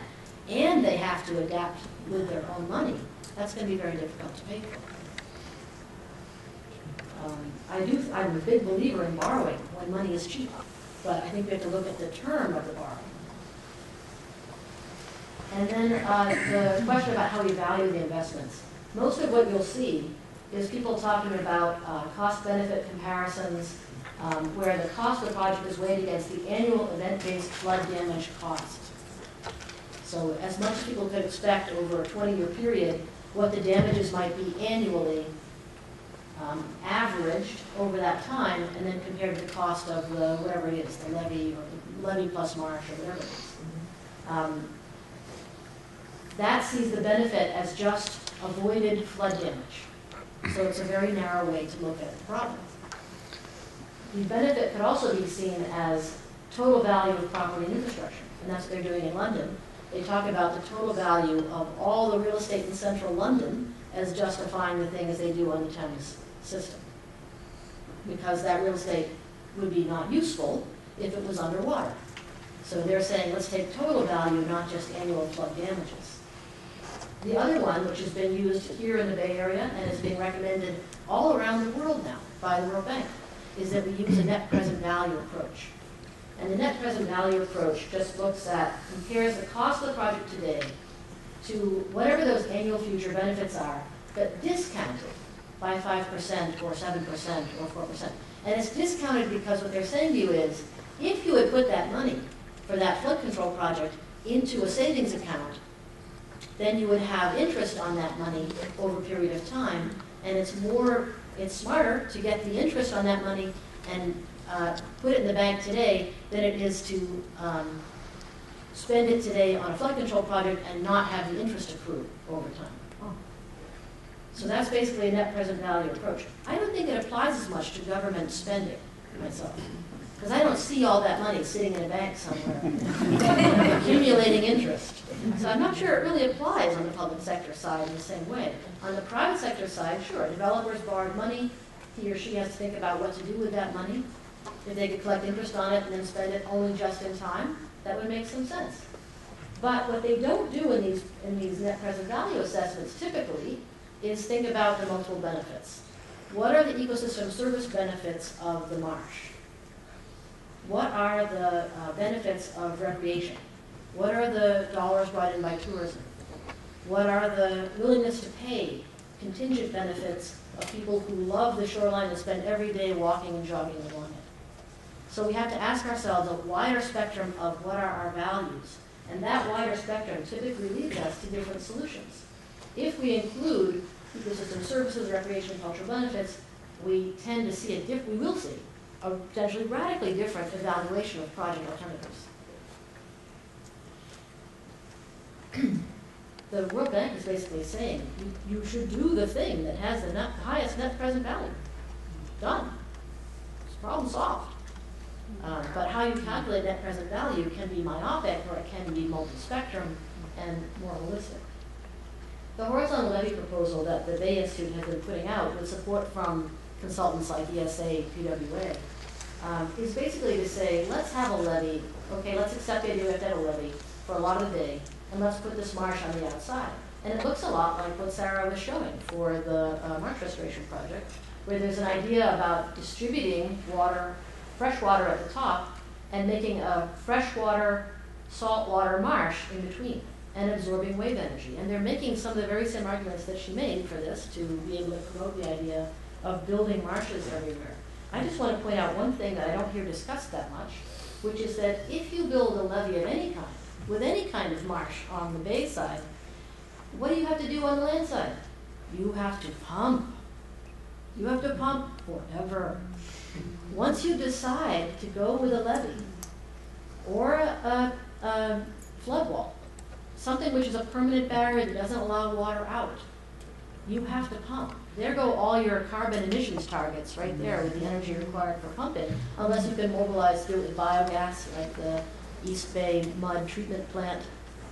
and they have to adapt with their own money, that's going to be very difficult to pay for. Um, I do, I'm a big believer in borrowing when money is cheap, but I think we have to look at the term of the borrowing. And then uh, the question about how we value the investments. Most of what you'll see is people talking about uh, cost-benefit comparisons, um, where the cost of the project is weighed against the annual event-based flood damage cost. So as much as people could expect over a 20-year period, what the damages might be annually, um, averaged over that time, and then compared to the cost of the, whatever it is, the levee, or the levee plus marsh, or whatever it is. Um, That sees the benefit as just avoided flood damage. So it's a very narrow way to look at the problem. The benefit could also be seen as total value of property and infrastructure, and that's what they're doing in London. They talk about the total value of all the real estate in central London as justifying the thing as they do on the Thames system. Because that real estate would be not useful if it was underwater. So they're saying, let's take total value, not just annual flood damages. The other one, which has been used here in the Bay Area and is being recommended all around the world now by the World Bank, is that we use a net present value approach. And the net present value approach just looks at, compares the cost of the project today to whatever those annual future benefits are, but discounted by 5% or 7% or 4%. And it's discounted because what they're saying to you is, if you had put that money for that flood control project into a savings account, then you would have interest on that money over a period of time, and it's more, it's smarter to get the interest on that money and uh, put it in the bank today than it is to um, spend it today on a flood control project and not have the interest accrue over time. So that's basically a net present value approach. I don't think it applies as much to government spending myself, because I don't see all that money sitting in a bank somewhere, [laughs] accumulating interest. So I'm not sure it really applies on the public sector side in the same way. On the private sector side, sure, developers borrowed money, he or she has to think about what to do with that money. If they could collect interest on it and then spend it only just in time, that would make some sense. But what they don't do in these, in these net present value assessments typically is think about the multiple benefits. What are the ecosystem service benefits of the marsh? What are the uh, benefits of recreation? What are the dollars brought in by tourism? What are the willingness to pay contingent benefits of people who love the shoreline and spend every day walking and jogging along it? So we have to ask ourselves a wider spectrum of what are our values And that wider spectrum typically leads us to different solutions. If we include ecosystem services, recreation, cultural benefits, we tend to see a diff, we will see a potentially radically different evaluation of project alternatives. [clears throat] The World Bank is basically saying, you, should do the thing that has the net, highest net present value. Done. Problem solved. Uh, but how you calculate net present value can be myopic or it can be multi-spectrum and more holistic. The horizontal levee proposal that the Bay Institute has been putting out with support from consultants like ESA, PWA, um, is basically to say, let's have a levee, okay, let's accept the idea we have to have a levee for a lot of the day, and let's put this marsh on the outside. And it looks a lot like what Sarah was showing for the uh, marsh restoration project, where there's an idea about distributing water, fresh water at the top, and making a freshwater, saltwater marsh in between, and absorbing wave energy. And they're making some of the very same arguments that she made for this to be able to promote the idea of building marshes everywhere. I just want to point out one thing that I don't hear discussed that much, which is that if you build a levee of any kind, with any kind of marsh on the bay side, what do you have to do on the land side? You have to pump. You have to pump forever. Once you decide to go with a levee or a, a, a flood wall, something which is a permanent barrier that doesn't allow water out, you have to pump. There go all your carbon emissions targets right there with the energy required for pumping, unless you can mobilize through it with biogas, like the East Bay MUD Treatment Plant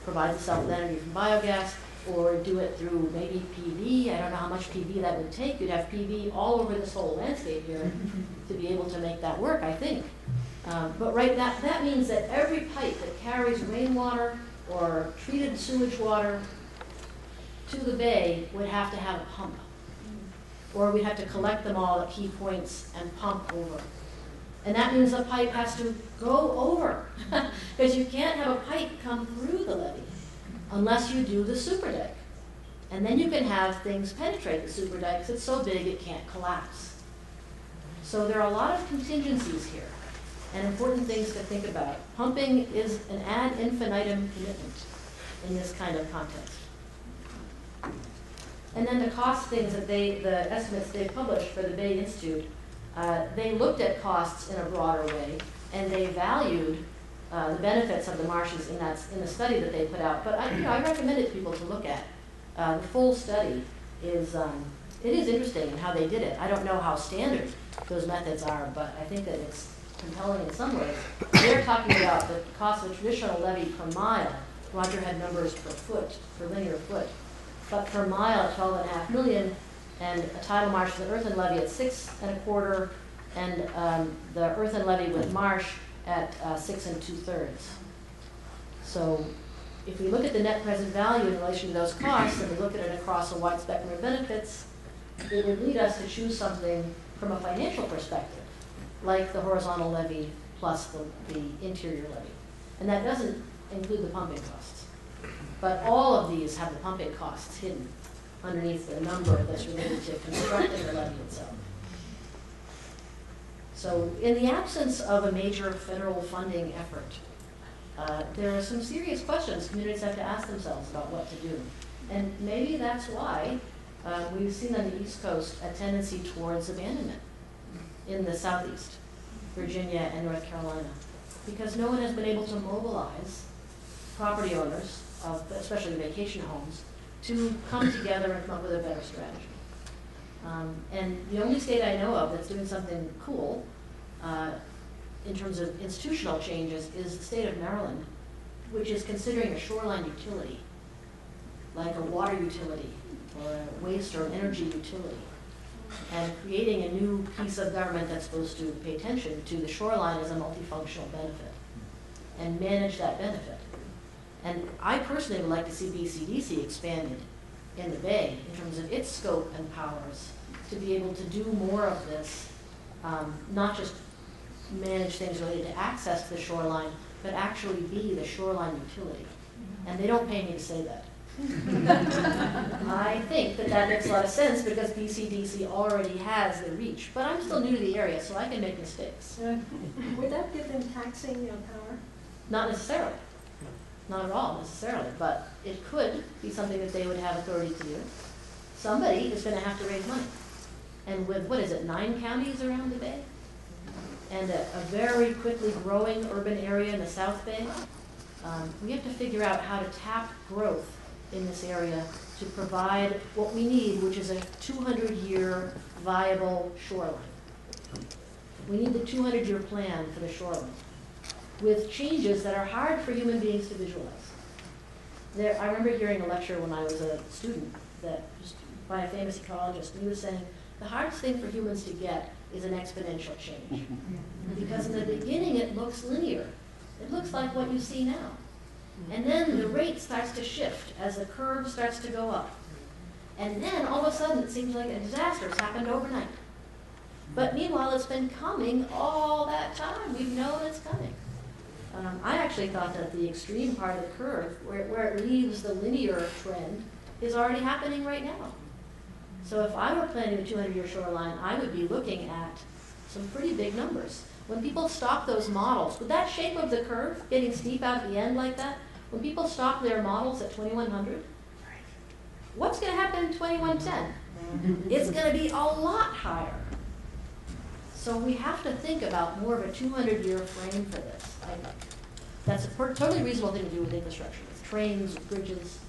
provides itself with energy from biogas, or do it through maybe PV. I don't know how much PV that would take. You'd have PV all over this whole landscape here [laughs] to be able to make that work, I think. Um, but right, that, that means that every pipe that carries rainwater or treated sewage water to the bay would have to have a pump. Or we'd have to collect them all at key points and pump over. And that means the pipe has to go over, [laughs] because you can't have a pipe come through the levee unless you do the super deck. And then you can have things penetrate the super deck, because it's so big it can't collapse. So there are a lot of contingencies here, and important things to think about. Pumping is an ad infinitum commitment in this kind of context. And then the cost things that they, the estimates they published for the Bay Institute, uh, they looked at costs in a broader way, and they valued uh, the benefits of the marshes in that in the study that they put out. But I, you know, I recommend it people to look at. Uh, the full study is um, it is interesting in how they did it. I don't know how standard those methods are, but I think that it's compelling in some ways. They're talking about the cost of a traditional levee per mile. Roger had numbers per foot, per linear foot, but per mile at 12 and a half million, and a tidal marsh with an earthen levee at six and a quarter, and um, the earthen levee with marsh at uh, six and two thirds. So if we look at the net present value in relation to those costs, and we look at it across a wide spectrum of benefits, it would lead us to choose something from a financial perspective, like the horizontal levee plus the, the interior levee. And that doesn't include the pumping costs. But all of these have the pumping costs hidden underneath the number that's related to constructing the levee itself. So in the absence of a major federal funding effort, uh, there are some serious questions communities have to ask themselves about what to do. And maybe that's why uh, we've seen on the East Coast a tendency towards abandonment in the Southeast, Virginia and North Carolina, because no one has been able to mobilize property owners, of, especially vacation homes, to come together and come up with a better strategy. Um, and the only state I know of that's doing something cool uh, in terms of institutional changes is the state of Maryland, which is considering a shoreline utility, like a water utility or a waste or energy utility, and creating a new piece of government that's supposed to pay attention to the shoreline as a multifunctional benefit and manage that benefit. And I personally would like to see BCDC expanded in the Bay in terms of its scope and powers to be able to do more of this, um, not just manage things related to access to the shoreline, but actually be the shoreline utility. And they don't pay me to say that. [laughs] I think that that makes a lot of sense because BCDC already has the reach. But I'm still new to the area, so I can make mistakes. Uh, Would that give them taxing uh, power? Not necessarily. Not at all necessarily, but it could be something that they would have authority to do. Somebody is gonna have to raise money. And with, what is it, nine counties around the bay? And a, a very quickly growing urban area in the South Bay, um, we have to figure out how to tap growth in this area to provide what we need, which is a two hundred year viable shoreline. We need the two hundred year plan for the shoreline, with changes that are hard for human beings to visualize. There, I remember hearing a lecture when I was a student that, by a famous ecologist, and he was saying, the hardest thing for humans to get is an exponential change. [laughs] Because in the beginning, it looks linear. It looks like what you see now. And then the rate starts to shift as the curve starts to go up. And then all of a sudden, it seems like a disaster has happened overnight. But meanwhile, it's been coming all that time. We've known it's coming. Um, I actually thought that the extreme part of the curve, where, where it leaves the linear trend, is already happening right now. So if I were planning a 200-year shoreline, I would be looking at some pretty big numbers. When people stop those models, with that shape of the curve getting steep out at the end like that, when people stop their models at 2100, what's going to happen in 2110? It's going to be a lot higher. So we have to think about more of a 200-year frame for this. I, that's a per- totally reasonable thing to do with infrastructure, with trains, bridges.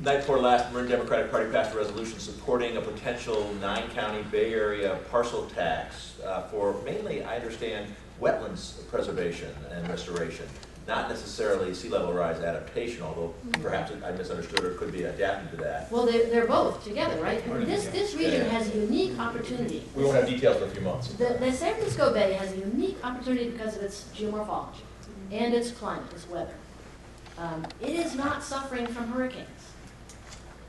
Night before last, Marin Democratic Party passed a resolution supporting a potential nine-county Bay Area parcel tax uh, for mainly, I understand, wetlands preservation and restoration, not necessarily sea level rise adaptation, although perhaps I misunderstood or could be adapted to that. Well, they're, they're both together, right? This, this region Yeah. has a unique opportunity. We won't have details in a few months. The, the San Francisco Bay has a unique opportunity because of its geomorphology and its climate, its weather. Um, it is not suffering from hurricanes.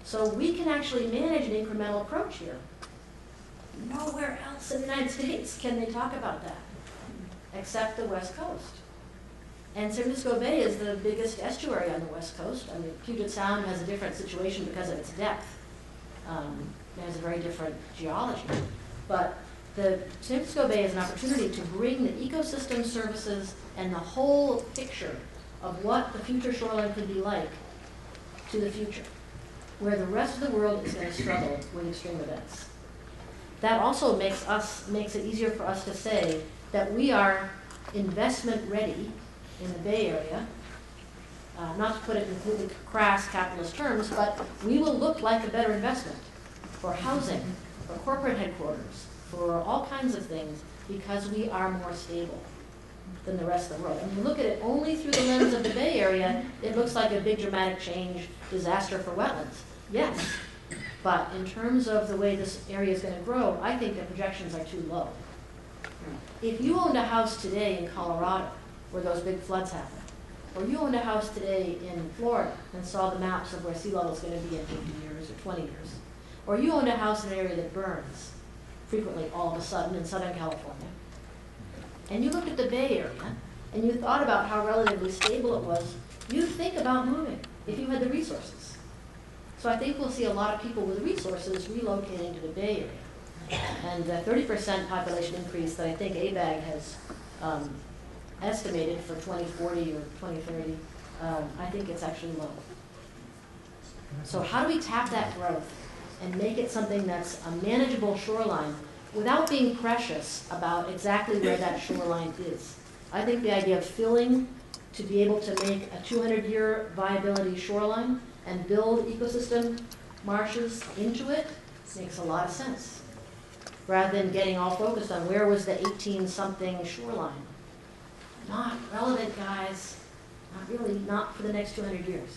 So we can actually manage an incremental approach here. Nowhere else in the United States can they talk about that, except the West Coast. And San Francisco Bay is the biggest estuary on the West Coast. I mean, Puget Sound has a different situation because of its depth. Um, it has a very different geology. But the San Francisco Bay is an opportunity to bring the ecosystem services and the whole picture of what the future shoreline could be like to the future, where the rest of the world is going to struggle with extreme events. That also makes us makes it easier for us to say that we are investment ready in the Bay Area. Uh, not to put it in completely crass capitalist terms, but we will look like a better investment for housing, for corporate headquarters, for all kinds of things, because we are more stable than the rest of the world. And you look at it only through the lens of the Bay Area, it looks like a big dramatic change, disaster for wetlands. Yes, but in terms of the way this area is going to grow, I think the projections are too low. If you owned a house today in Colorado, where those big floods happen. or you owned a house today in Florida and saw the maps of where sea level is going to be in 50 years or 20 years, or you owned a house in an area that burns frequently all of a sudden in Southern California, and you looked at the Bay Area and you thought about how relatively stable it was, you'd think about moving if you had the resources. So I think we'll see a lot of people with resources relocating to the Bay Area. And the 30% population increase that I think ABAG has um, estimated for 2040 or 2030, um, I think it's actually low. So how do we tap that growth and make it something that's a manageable shoreline without being precious about exactly where that shoreline is? I think the idea of filling to be able to make a 200-year viability shoreline and build ecosystem marshes into it makes a lot of sense. Rather than getting all focused on where was the 18-something shoreline. Not relevant, guys. Not really, not for the next 200 years.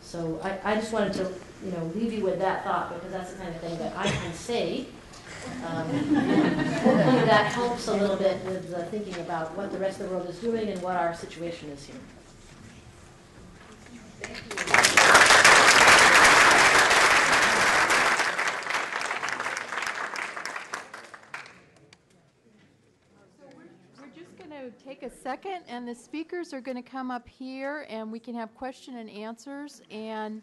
So I, I just wanted to, you know, leave you with that thought because that's the kind of thing that I can say. Um, hopefully that helps a little bit with uh, thinking about what the rest of the world is doing and what our situation is here. We're take a second, and the speakers are going to come up here, and we can have question and answers. And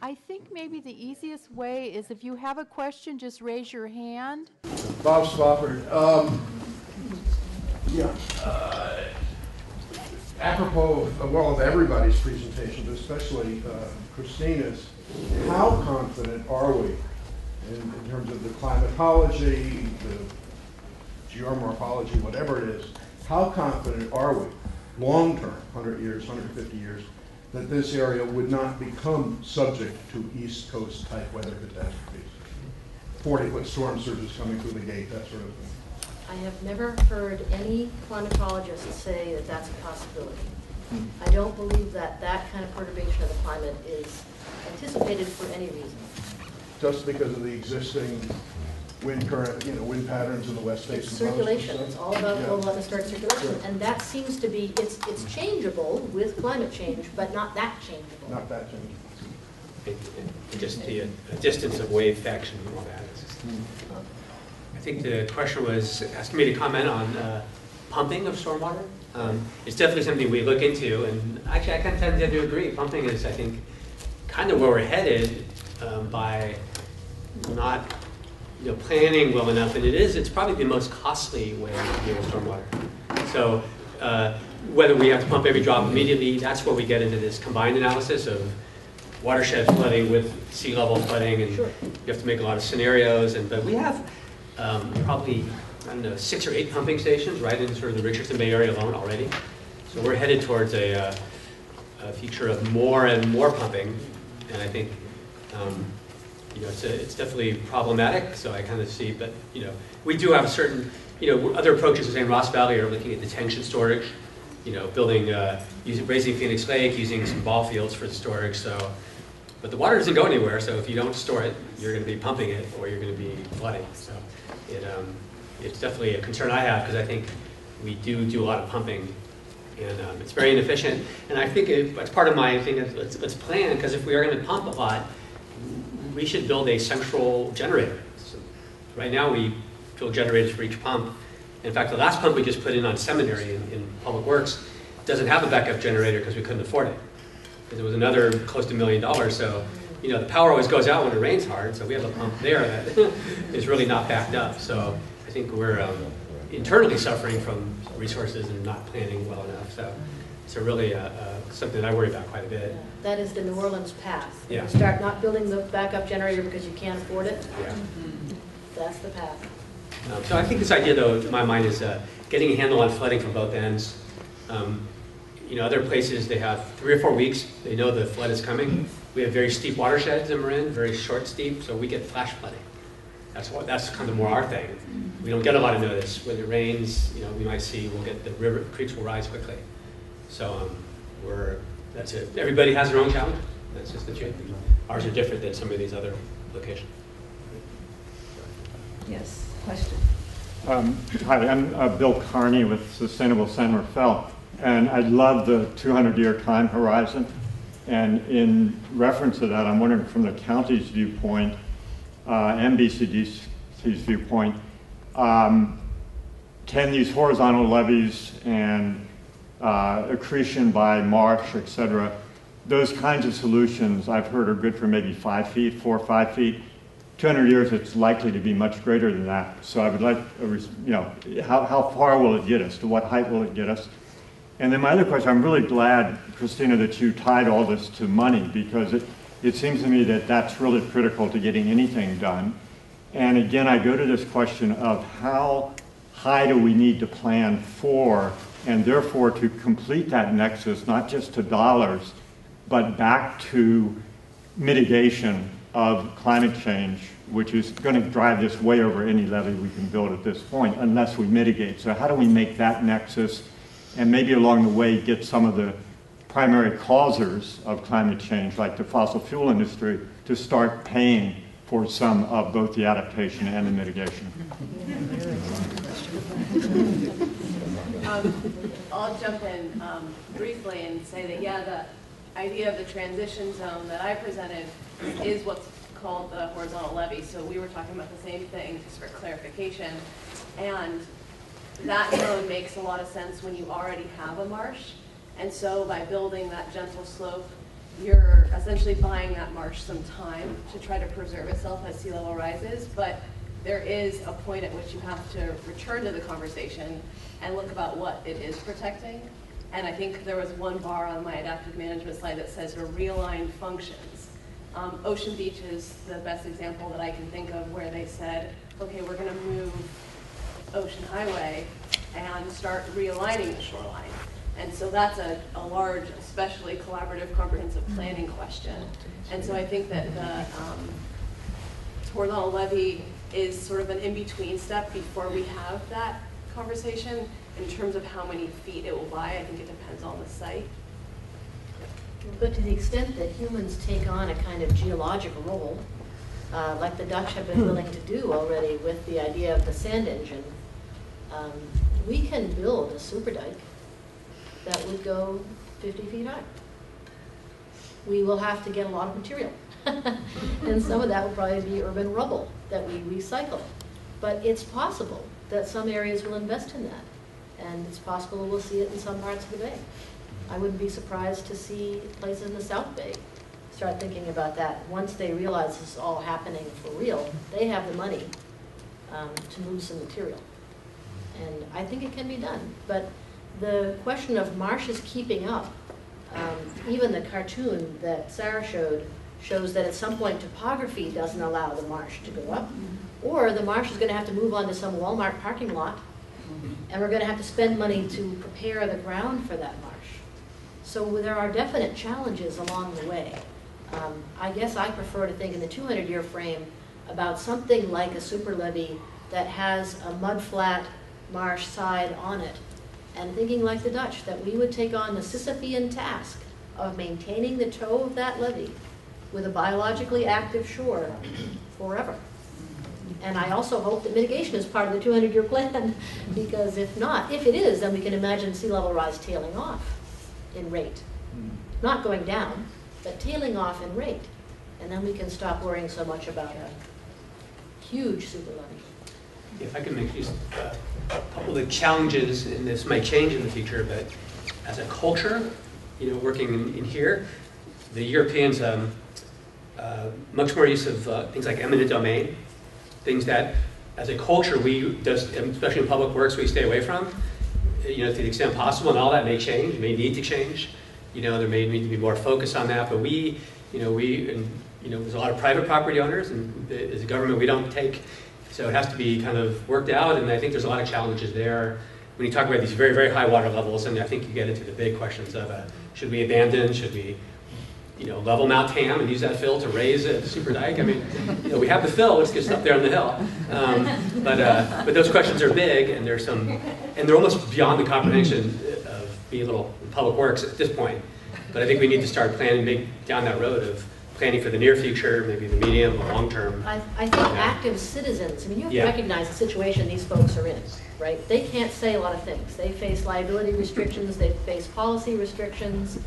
I think maybe the easiest way is if you have a question, just raise your hand. Bob Swafford. Um, yeah. uh, apropos of, well, of everybody's presentations, especially uh, Kristina's, how confident are we in, in terms of the climatology, the geomorphology, whatever it is, how confident are we, long-term, 100 years, 150 years, that this area would not become subject to East Coast type weather catastrophes? 40-foot storm surges coming through the gate, that sort of thing. I have never heard any climatologist say that that's a possibility. Hmm. I don't believe that that kind of perturbation of the climate is anticipated for any reason. Just because of the existing wind current, you know, wind patterns in the west It's basin. coast and circulation, stuff? it's all about Yeah. global atmospheric circulation, Sure. and that seems to be, it's, it's changeable with climate change, but not that changeable. Not that change. It- it- Just the uh, distance of wave faction and all that. It's just- I think the question was asking me to comment on uh, pumping of stormwater. Um, It's definitely something we look into, and actually, I kind of tend to agree. Pumping is, I think, kind of where we're headed um, by not, you know, planning well enough, and it is, it's probably the most costly way to deal with stormwater. So uh, whether we have to pump every drop immediately, that's where we get into this combined analysis of watershed flooding with sea level flooding, and Sure. you have to make a lot of scenarios, and, but we have um, probably, I don't know, six or eight pumping stations right in sort of the Richardson Bay area alone already. So we're headed towards a, uh, a future of more and more pumping, and I think, um, you know, it's, a- it's definitely problematic, so I kind of see, but, you know, we do have a certain, you know, other approaches, say in Ross Valley, are looking at detention storage, you know, building, uh, using, raising Phoenix Lake, using some ball fields for the storage, so, but the water doesn't go anywhere, so if you don't store it, you're gonna be pumping it, or you're gonna be flooding, so it, um, it's definitely a concern I have, because I think we do do a lot of pumping, and, um, it's very inefficient, and I think it, it's part of my thing, is let's, let's plan, because if we are gonna pump a lot, we should build a central generator. So Right now, we build generators for each pump. In fact, the last pump we just put in on Seminary in, in Public Works doesn't have a backup generator because we couldn't afford it. Because it was another close to a million dollars, so, you know, the power always goes out when it rains hard, so we have a pump there that [laughs] is really not backed up. So I think we're um, internally suffering from resources and not planning well enough, so a really, uh, uh, something that I worry about quite a bit. That is the New Orleans path. Yeah. You start not building the backup generator because you can't afford it, Yeah. that's the path. Um, So I think this idea, though, in my mind, is uh, getting a handle on flooding from both ends. Um, You know, other places, they have three or four weeks, they know the flood is coming. We have very steep watersheds in Marin, very short steep, so we get flash flooding. That's what, that's kind of more our thing. We don't get a lot of notice. When it rains, you know, we might see, we'll get, the river, creeks will rise quickly. So um, we're, that's it. Everybody has their own challenge. That's just the truth. Ours are different than some of these other locations. Yes, question. Um, Hi, I'm uh, Bill Carney with Sustainable San Rafael, and I love the 200-year time horizon. And in reference to that, I'm wondering from the county's viewpoint uh, and BCDC's viewpoint, um, can these horizontal levees and uh, accretion by marsh, et cetera, those kinds of solutions I've heard are good for maybe five feet, four or five feet. 200 years, it's likely to be much greater than that. So I would like, you know, how, how far will it get us? To what height will it get us? And then my other question, I'm really glad, Kristina, that you tied all this to money because it, it seems to me that that's really critical to getting anything done. And again, I go to this question of how high do we need to plan for, and therefore to complete that nexus, not just to dollars, but back to mitigation of climate change, which is going to drive this way over any levee we can build at this point, unless we mitigate. So how do we make that nexus, and maybe along the way get some of the primary causers of climate change, like the fossil fuel industry, to start paying for some of both the adaptation and the mitigation? [laughs] Um, I'll jump in um, briefly and say that, yeah, the idea of the transition zone that I presented is what's called the horizontal levee. So we were talking about the same thing, just for clarification. And that zone makes a lot of sense when you already have a marsh. And so by building that gentle slope, you're essentially buying that marsh some time to try to preserve itself as sea level rises. But there is a point at which you have to return to the conversation and look about what it is protecting. And I think there was one bar on my adaptive management slide that says realign functions. Um, Ocean Beach is the best example that I can think of where they said, okay, we're gonna move Ocean Highway and start realigning the shoreline. And so that's a, a large, especially collaborative comprehensive planning question. And so I think that the, um, horizontal levee is sort of an in-between step before we have that conversation. In terms of how many feet it will buy, I think it depends on the site. But to the extent that humans take on a kind of geologic role, uh, like the Dutch have been willing to do already with the idea of the sand engine, um, we can build a super dike that would go 50 feet high. We will have to get a lot of material. [laughs] and some of that will probably be urban rubble that we recycle. But it's possible that some areas will invest in that. And it's possible we'll see it in some parts of the bay. I wouldn't be surprised to see places in the South Bay start thinking about that. Once they realize this is all happening for real, they have the money um, to move some material. And I think it can be done. But the question of marshes keeping up, um, even the cartoon that Sarah showed, shows that at some point topography doesn't allow the marsh to go up. Or the marsh is going to have to move onto some Walmart parking lot, and we're going to have to spend money to prepare the ground for that marsh. So there are definite challenges along the way. Um, I guess I prefer to think in the 200-year frame about something like a super levee that has a mudflat marsh side on it, and thinking like the Dutch, that we would take on the Sisyphean task of maintaining the toe of that levee with a biologically active shore forever. And I also hope that mitigation is part of the 200-year plan, [laughs] because if not, if it is, then we can imagine sea level rise tailing off in rate. Not going down, but tailing off in rate. And then we can stop worrying so much about a huge super levee. If I can make just uh, a couple of the challenges, and this might change in the future, but as a culture, you know, working in, in here, the Europeans, um, uh, much more use of uh, things like eminent domain, things that, as a culture, we, especially in public works, we stay away from, you know, to the extent possible, and all that may change, may need to change. You know, there may need to be more focus on that, but we, you know, we, and, you know, there's a lot of private property owners, and as a government, we don't take, so it has to be kind of worked out, and I think there's a lot of challenges there. When you talk about these very, very high water levels, and I think you get into the big questions of, uh, should we abandon, should we you know, level Mount Tam and use that fill to raise a super dike. I mean, you know, we have the fill, let's get up there on the hill. Um, but, uh, but those questions are big and there's some, and they're almost beyond the comprehension of being little public works at this point. But I think we need to start planning big down that road of planning for the near future, maybe the medium, or long term. I, I think active citizens, I mean, you have to recognize the situation these folks are in, right? They can't say a lot of things. They face liability restrictions, they face policy restrictions.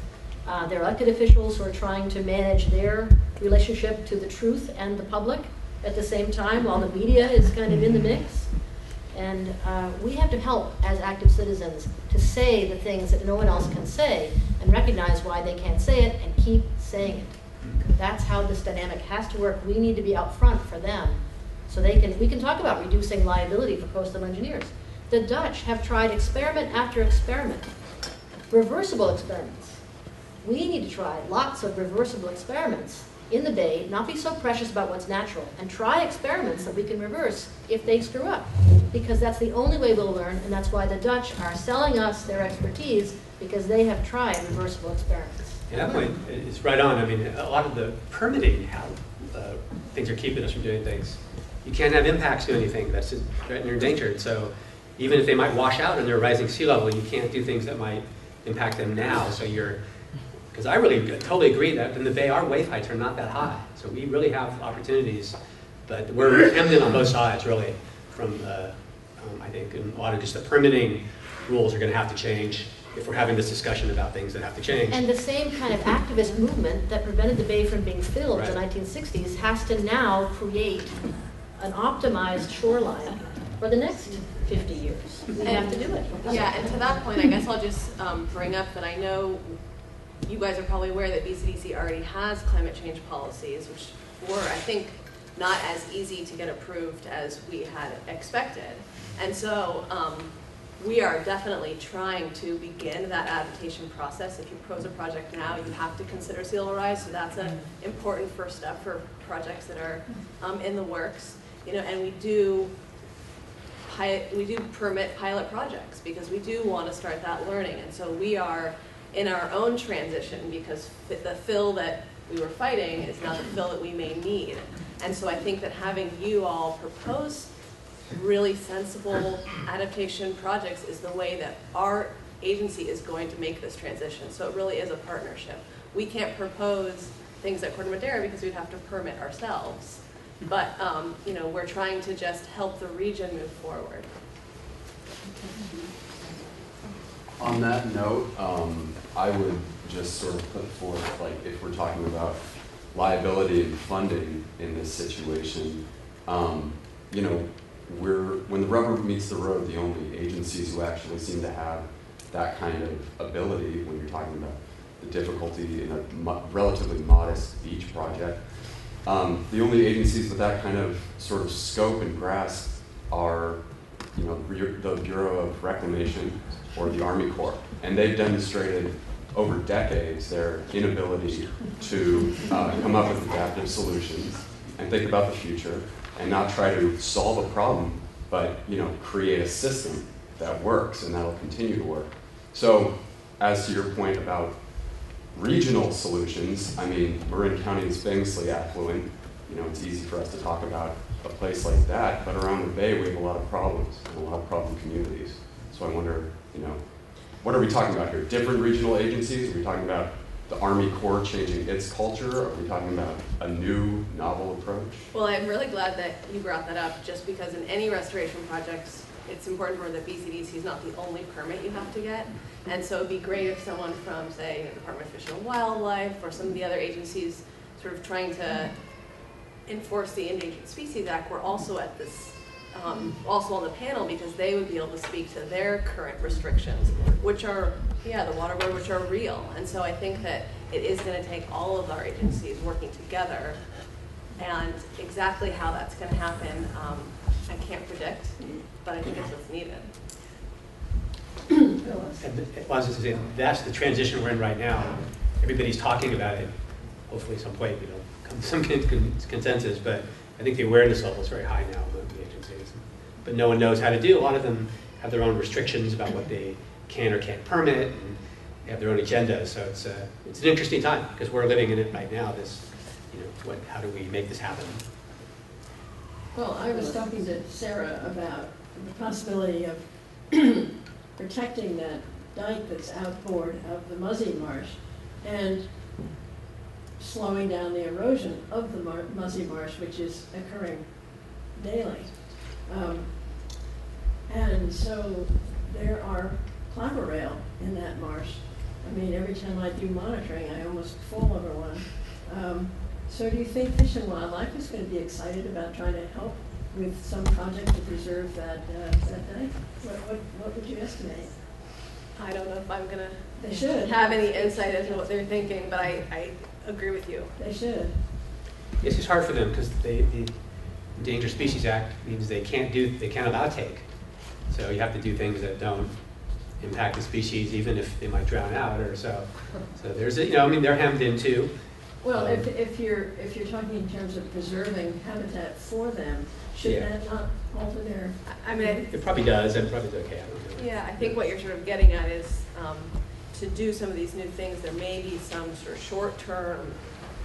Uh, they're elected officials who are trying to manage their relationship to the truth and the public at the same time, while the media is kind of in the mix. And uh, we have to help as active citizens to say the things that no one else can say and recognize why they can't say it and keep saying it. That's how this dynamic has to work. We need to be out front for them so they can, we can talk about reducing liability for coastal engineers. The Dutch have tried experiment after experiment, reversible experiments. We need to try lots of reversible experiments in the bay, not be so precious about what's natural, and try experiments that we can reverse if they screw up. Because that's the only way we'll learn, and that's why the Dutch are selling us their expertise, because they have tried reversible experiments. And that point is right on. I mean, a lot of the permitting, how uh, things are keeping us from doing things. You can't have impacts to anything that's threatened or endangered. So even if they might wash out and they're rising sea level, you can't do things that might impact them now. So you're, because I really totally agree that in the bay, our wave heights are not that high. So we really have opportunities, but we're hemmed in on both sides, really, from, uh, um, I think, and a lot of just the permitting rules are going to have to change if we're having this discussion about things that have to change. And the same kind of activist movement that prevented the bay from being filled in the Right. 1960s has to now create an optimized shoreline for the next 50 years. We have to do it. Yeah, and to that point, I guess I'll just um, bring up that I know you guys are probably aware that BCDC already has climate change policies, which were, I think, not as easy to get approved as we had expected. And so, um, we are definitely trying to begin that adaptation process. If you propose a project now, you have to consider sea level rise, so that's an important first step for projects that are um, in the works. You know, and we do we do permit pilot projects because we do want to start that learning. And so we are in our own transition because the fill that we were fighting is not the fill that we may need. And so I think that having you all propose really sensible adaptation projects is the way that our agency is going to make this transition. So it really is a partnership. We can't propose things at Corte Madera because we'd have to permit ourselves. But, um, you know, we're trying to just help the region move forward. On that note, um, I would just sort of put forth, like, if we're talking about liability and funding in this situation, um, you know, we're, when the rubber meets the road, the only agencies who actually seem to have that kind of ability, when you're talking about the difficulty in a mo- relatively modest beach project, um, the only agencies with that kind of sort of scope and grasp are, you know, the Bureau of Reclamation or the Army Corps. And they've demonstrated over decades their inability to uh, come up with adaptive solutions and think about the future and not try to solve a problem, but, you know, create a system that works and that'll continue to work. So, as to your point about regional solutions, I mean, Marin County is famously affluent. You know, it's easy for us to talk about a place like that, but around the bay we have a lot of problems and a lot of problem communities. So I wonder, you know, what are we talking about here? Different regional agencies? Are we talking about the Army Corps changing its culture? Are we talking about a new, novel approach? Well, I'm really glad that you brought that up, just because in any restoration projects, it's important for the BCDC is not the only permit you have to get. And so it'd be great if someone from, say, the Department of Fish and Wildlife or some of the other agencies sort of trying to enforce the Endangered Species Act were also at this, um, also on the panel because they would be able to speak to their current restrictions, which are, yeah, the water board, which are real. And so I think that it is gonna take all of our agencies working together and exactly how that's gonna happen, um, I can't predict, but I think it's what's needed. Well, I was just gonna that's the transition we're in right now. Everybody's talking about it. Hopefully some point, you know, come [laughs] to some con- con- consensus, but I think the awareness level is very high now. But no one knows how to do. A lot of them have their own restrictions about what they can or can't permit, and they have their own agendas. So it's, uh, it's an interesting time, because we're living in it right now, this, you know, what, how do we make this happen? Well, I was talking to Sarah about the possibility of [clears throat] protecting that dike that's outboard of the Muzzi Marsh and slowing down the erosion of the Mar- Muzzi Marsh, which is occurring daily. Um, And so there are clapper rail in that marsh. I mean, every time I do monitoring, I almost fall over one. Um, So do you think Fish and Wildlife is going to be excited about trying to help with some project to preserve that, uh, that dike? What, what, what would you estimate? I don't know if I'm gonna They should. have any insight into what they're thinking, but I, I agree with you. They should. It's just hard for them because they, the Endangered Species Act means they can't do, they can't allow take. So you have to do things that don't impact the species, even if they might drown out or so. So there's, a you know, I mean, they're hemmed in too. Well, Um, if, if you're, if you're talking in terms of preserving habitat for them, should Yeah. that not alter their? I mean, I- It probably does, and probably okay, I don't know. Yeah, I think what you're sort of getting at is, um, to do some of these new things, there may be some sort of short-term,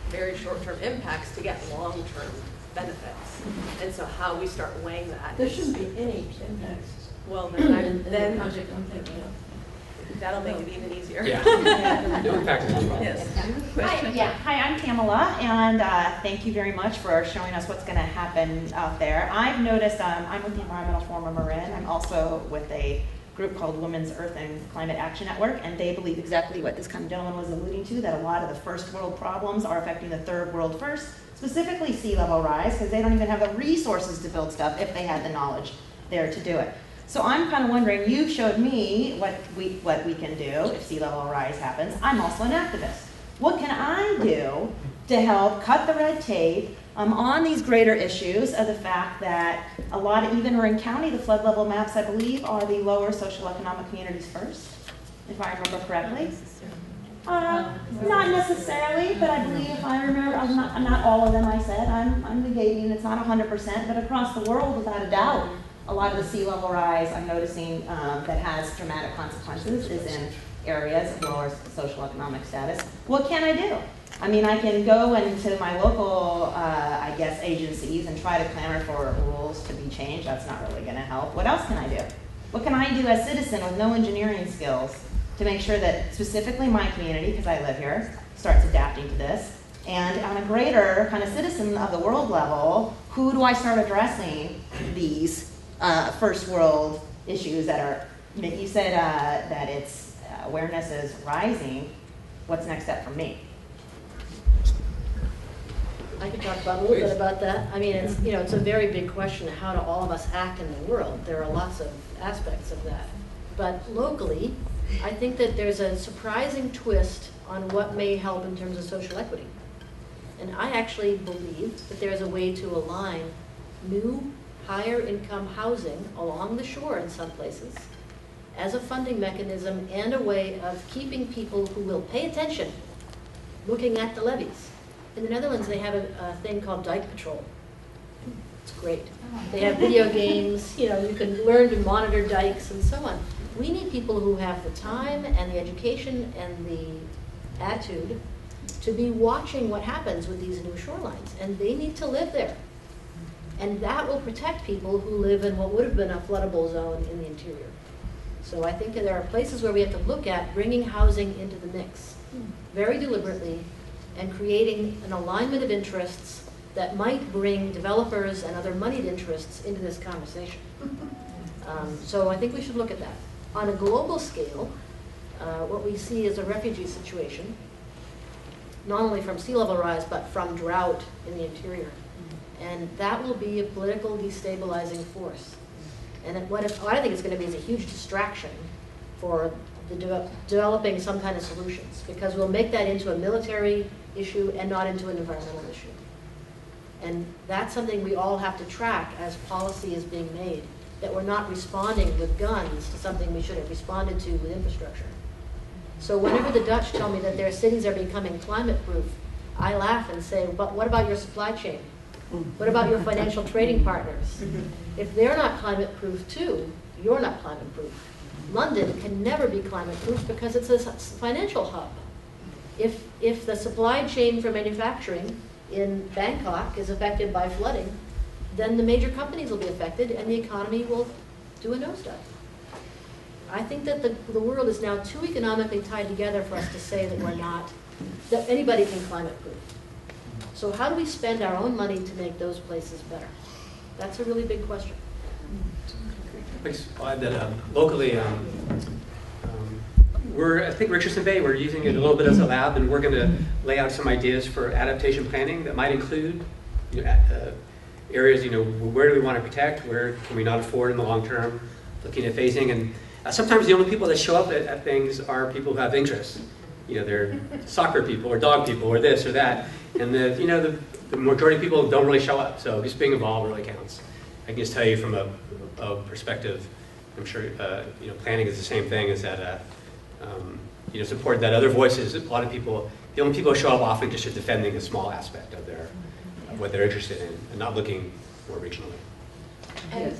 very short-term impacts to get long-term benefits. And so how we start weighing that. There shouldn't be any impacts. Well, then, I- In in the then project I'm thinking of. that'll make it even easier. Yeah. [laughs] No impact is no problem. Yes. Hi, yeah, hi, I'm Pamela, and uh, thank you very much for showing us what's going to happen out there. I've noticed, um, I'm with the Environmental Forum of Marin, I'm also with a group called Women's Earth and Climate Action Network, and they believe exactly what this kind of gentleman was alluding to, that a lot of the first world problems are affecting the third world first, specifically sea level rise, because they don't even have the resources to build stuff if they had the knowledge there to do it. So I'm kind of wondering, you showed me what we, what we can do if sea level rise happens. I'm also an activist. What can I do to help cut the red tape, um, on these greater issues of the fact that a lot of, even Marin County, the flood level maps, I believe, are the lower social economic communities first, if I remember correctly. Uh, not necessarily, but I believe if I remember, I'm not, not all of them I said, I'm, I'm negating, it's not hundred percent, but across the world, without a doubt, a lot of the sea level rise I'm noticing, um, that has dramatic consequences is in areas of lower social economic status. What can I do? I mean, I can go into my local, uh, I guess, agencies and try to clamor for rules to be changed. That's not really going to help. What else can I do? What can I do as a citizen with no engineering skills to make sure that specifically my community, because I live here, starts adapting to this? And on a greater kind of citizen of the world level, who do I start addressing these uh, first world issues that are, you said uh, that it's uh, awareness is rising. What's next step for me? I could talk about a little bit about that. I mean, it's, you know, it's a very big question, how do all of us act in the world? There are lots of aspects of that. But locally, I think that there's a surprising twist on what may help in terms of social equity. And I actually believe that there's a way to align new, higher income housing along the shore in some places as a funding mechanism and a way of keeping people who will pay attention looking at the levees. In the Netherlands, they have a, a thing called Dike Patrol. It's great. Oh. They have video [laughs] games, you know, you can learn to monitor dikes and so on. We need people who have the time and the education and the attitude to be watching what happens with these new shorelines, and they need to live there. And that will protect people who live in what would have been a floodable zone in the interior. So I think there are places where we have to look at bringing housing into the mix hmm. very deliberately and creating an alignment of interests that might bring developers and other moneyed interests into this conversation. [laughs] Um, so I think we should look at that. On a global scale, uh, what we see is a refugee situation, not only from sea level rise, but from drought in the interior. And that will be a political destabilizing force. And what, if, what I think it's going to be is a huge distraction for the de developing some kind of solutions, because we'll make that into a military issue and not into an environmental issue. And that's something we all have to track as policy is being made, that we're not responding with guns to something we should have responded to with infrastructure. So whenever the Dutch tell me that their cities are becoming climate proof, I laugh and say, but what about your supply chain? What about your financial trading partners? If they're not climate proof too, you're not climate proof. London can never be climate proof because it's a financial hub. If, if the supply chain for manufacturing in Bangkok is affected by flooding, then the major companies will be affected and the economy will do a nosedive. I think that the, the world is now too economically tied together for us to say that we're not, that anybody can climate proof. So how do we spend our own money to make those places better? That's a really big question. I'll add that um, locally, um, we're, I think Richardson Bay, we're using it a little bit as a lab, and we're going to lay out some ideas for adaptation planning that might include you know, uh, areas, you know, where do we want to protect, where can we not afford in the long term, looking at phasing. And uh, sometimes the only people that show up at, at things are people who have interests. You know, they're soccer people or dog people or this or that. And the, you know, the, the majority of people don't really show up. So just being involved really counts. I can just tell you from a, a perspective, I'm sure, uh, you know, planning is the same thing, as that, uh, um, you know, support that other voices, a lot of people, the only people who show up often just are defending a small aspect of their, of what they're interested in, and not looking more regionally. And,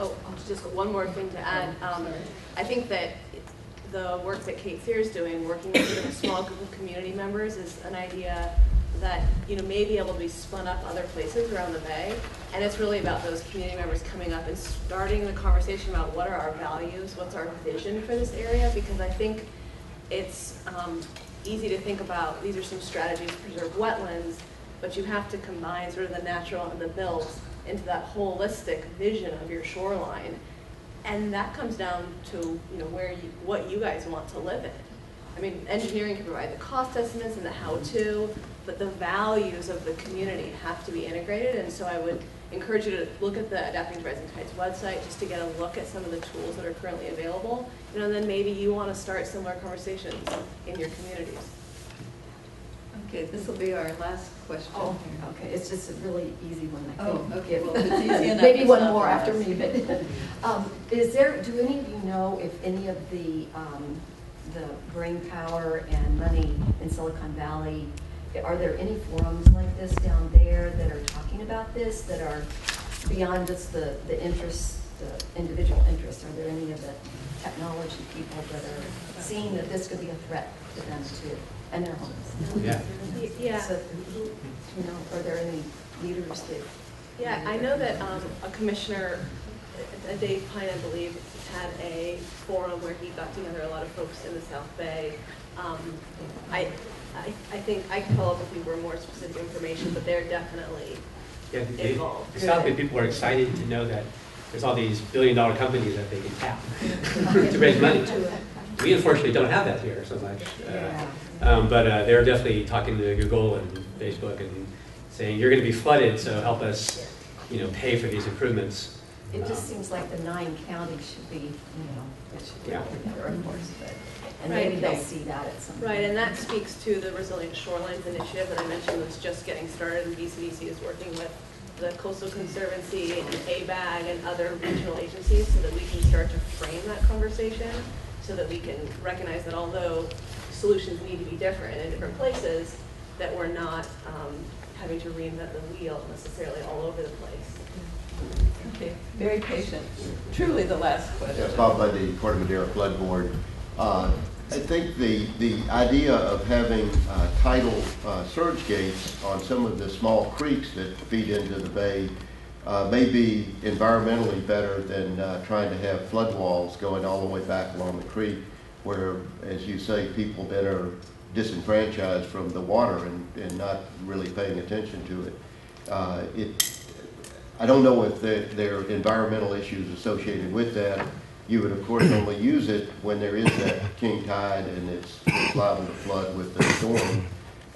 oh, just one more thing to add. Um, I think that the work that Kate Sears is doing, working with a small group of community members, is an idea that you know may be able to be spun up other places around the bay. And it's really about those community members coming up and starting the conversation about what are our values, what's our vision for this area, because I think it's um, easy to think about these are some strategies to preserve wetlands, but you have to combine sort of the natural and the built into that holistic vision of your shoreline. And that comes down to you know where you, what you guys want to live in. I mean, engineering can provide the cost estimates and the how-to, but the values of the community have to be integrated. And so I would encourage you to look at the Adapting to Rising Tides website just to get a look at some of the tools that are currently available. You know, and then maybe you want to start similar conversations in your communities. Okay, this will be our last question. Oh, okay, it's just a really easy one, I Oh, think. okay, well, it's easy [laughs] enough, Maybe one more after us. me, but, [laughs] um, is there, do any of you know if any of the, um, the brain power and money in Silicon Valley, are there any forums like this down there that are talking about this, that are beyond just the, the interests, the individual interests? Are there any of the technology people that are seeing that this could be a threat to them too, and their homes? Yeah. Yeah. So, you know, are there any leaders that? Yeah, I know that um, a commissioner, uh, Dave Pine, I believe, had a forum where he got together a lot of folks in the South Bay. Um, I, I, I think, I can follow up if you were more specific information, but they're definitely Yeah, the- involved. the South Bay people are excited to know that there's all these billion-dollar companies that they can tap [laughs] to raise money. We unfortunately don't have that here so much. Uh, um, But uh, they're definitely talking to Google and Facebook and saying, you're going to be flooded, so help us, you know, pay for these improvements. It just seems like the nine counties should be, you know, it should be Yeah. together, of course, but, and Right. maybe they'll see that at some point. Right, and that speaks to the Resilient Shorelines Initiative that I mentioned that's just getting started, and BCDC is working with the Coastal Conservancy and ABAG and other regional agencies so that we can start to frame that conversation, so that we can recognize that although solutions need to be different in different places, that we're not um, having to reinvent the wheel necessarily all over the place. Okay, very patient. Truly the last question. Yeah, Bob Bundy, Corte Madera Flood Board. Uh, I think the, the idea of having uh, tidal uh, surge gates on some of the small creeks that feed into the bay uh, may be environmentally better than uh, trying to have flood walls going all the way back along the creek, where, as you say, people then are disenfranchised from the water and, and not really paying attention to it. Uh, It, I don't know if there, there are environmental issues associated with that. You would, of course, only use it when there is that king tide and it's it's liable to flood with the storm.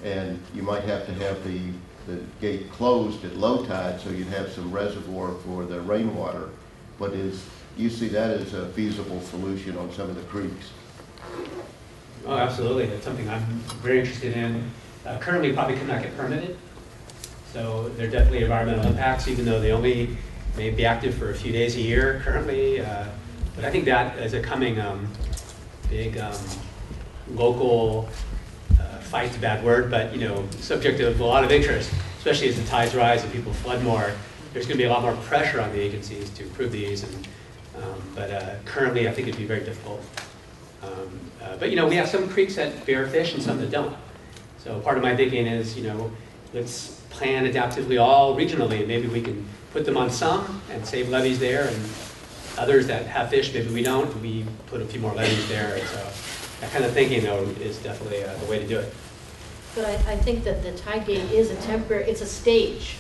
And you might have to have the, the gate closed at low tide, so you'd have some reservoir for the rainwater. But is, you see that as a feasible solution on some of the creeks? Oh, absolutely. That's something I'm very interested in. Uh, Currently, probably could not get permitted. So there are definitely environmental impacts, even though they only may be active for a few days a year currently. Uh, But I think that is a coming um, big um, local uh, a bad word, but, you know, subject of a lot of interest, especially as the tides rise and people flood more. There's going to be a lot more pressure on the agencies to approve these. And, um, but uh, currently, I think it'd be very difficult. Um, uh, But, you know, we have some creeks that bear fish and some that don't. So part of my thinking is, you know, let's plan adaptively all regionally, and maybe we can put them on some and save levees there, and others that have fish, maybe we don't, we put a few more levees there. And so that kind of thinking, though, is definitely uh, the way to do it. But I, I think that the tide gate is a temporary, it's a stage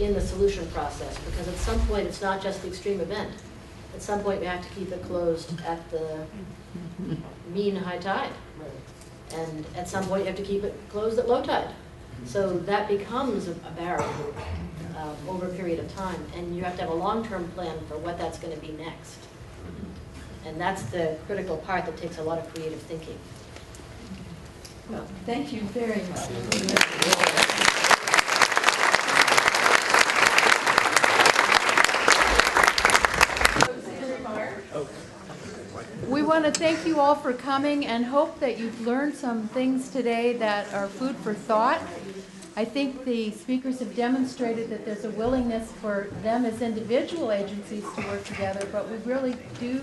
in the solution process, because at some point, it's not just the extreme event. At some point, we have to keep it closed at the mean high tide. And at some point, you have to keep it closed at low tide. So that becomes a a barrier um, over a period of time, and you have to have a long-term plan for what that's going to be next. And that's the critical part that takes a lot of creative thinking. Well, thank you very much. We want to thank you all for coming and hope that you've learned some things today that are food for thought. I think the speakers have demonstrated that there's a willingness for them as individual agencies to work together, but we really do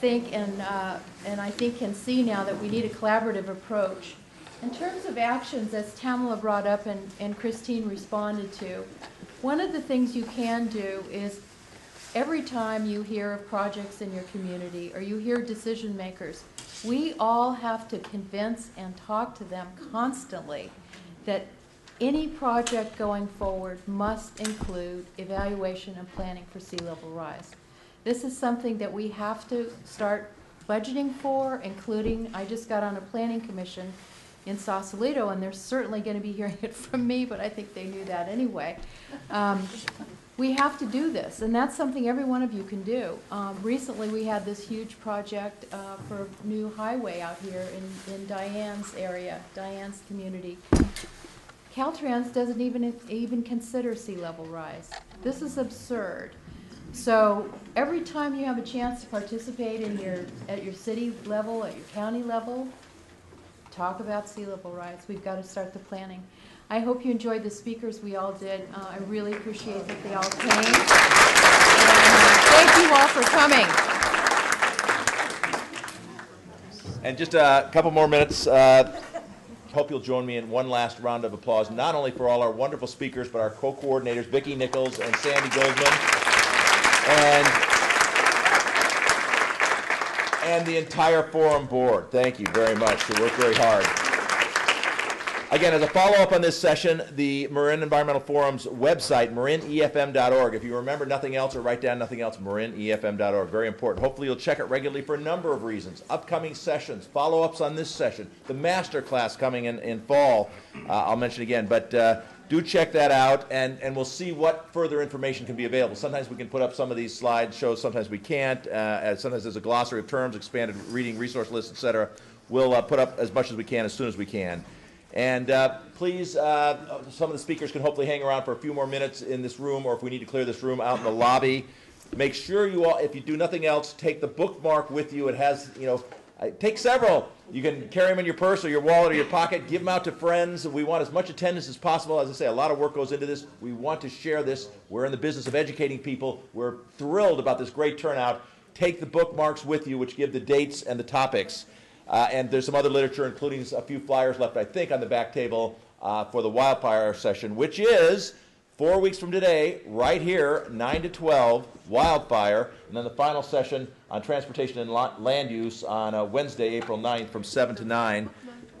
think and, uh, and I think can see now that we need a collaborative approach. In terms of actions, as Tamala brought up and, and Christine responded to, one of the things you can do is every time you hear of projects in your community or you hear decision makers, we all have to convince and talk to them constantly that any project going forward must include evaluation and planning for sea level rise. This is something that we have to start budgeting for, including, I just got on a planning commission in Sausalito, and they're certainly going to be [laughs] hearing it from me, but I think they knew that anyway. Um, we have to do this, and that's something every one of you can do. Um, recently, we had this huge project uh, for a new highway out here in, in Diane's area, Diane's community. Caltrans doesn't even, even consider sea level rise. This is absurd. So every time you have a chance to participate in your, at your city level, at your county level, talk about sea level rise. We've got to start the planning. I hope you enjoyed the speakers. We all did. Uh, I really appreciate that they all came. And, uh, Thank you all for coming. And just a couple more minutes. Uh, hope you'll join me in one last round of applause, not only for all our wonderful speakers, but our co-coordinators, Vicki Nichols and Sandy Goldman, and and the entire forum board. Thank you very much. You worked very hard. Again, as a follow-up on this session, the Marin Environmental Forum's website, marinefm.org. If you remember nothing else or write down nothing else, marinefm.org. Very important. Hopefully you'll check it regularly for a number of reasons. Upcoming sessions, follow-ups on this session, the master class coming in, in fall, uh, I'll mention again. But uh, do check that out, and, and we'll see what further information can be available. Sometimes we can put up some of these slide shows, sometimes we can't. Uh, as sometimes there's a glossary of terms, expanded reading resource lists, et cetera. We'll uh, put up as much as we can as soon as we can. And uh, please, uh, some of the speakers can hopefully hang around for a few more minutes in this room, or if we need to clear this room, out in the lobby. Make sure you all, if you do nothing else, take the bookmark with you. It has, you know, take several. You can carry them in your purse or your wallet or your pocket. Give them out to friends. We want as much attendance as possible. As I say, a lot of work goes into this. We want to share this. We're in the business of educating people. We're thrilled about this great turnout. Take the bookmarks with you, which give the dates and the topics. Uh, and there's some other literature, including a few flyers left, I think, on the back table uh, for the wildfire session, which is four weeks from today, right here, 9 to 12, wildfire, and then the final session on transportation and land use on uh, Wednesday, April 9th, from 7 to 9.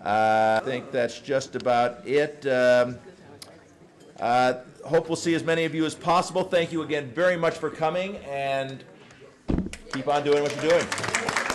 Uh, I think that's just about it. Um, uh, hope we'll see as many of you as possible. Thank you again very much for coming, and keep on doing what you're doing.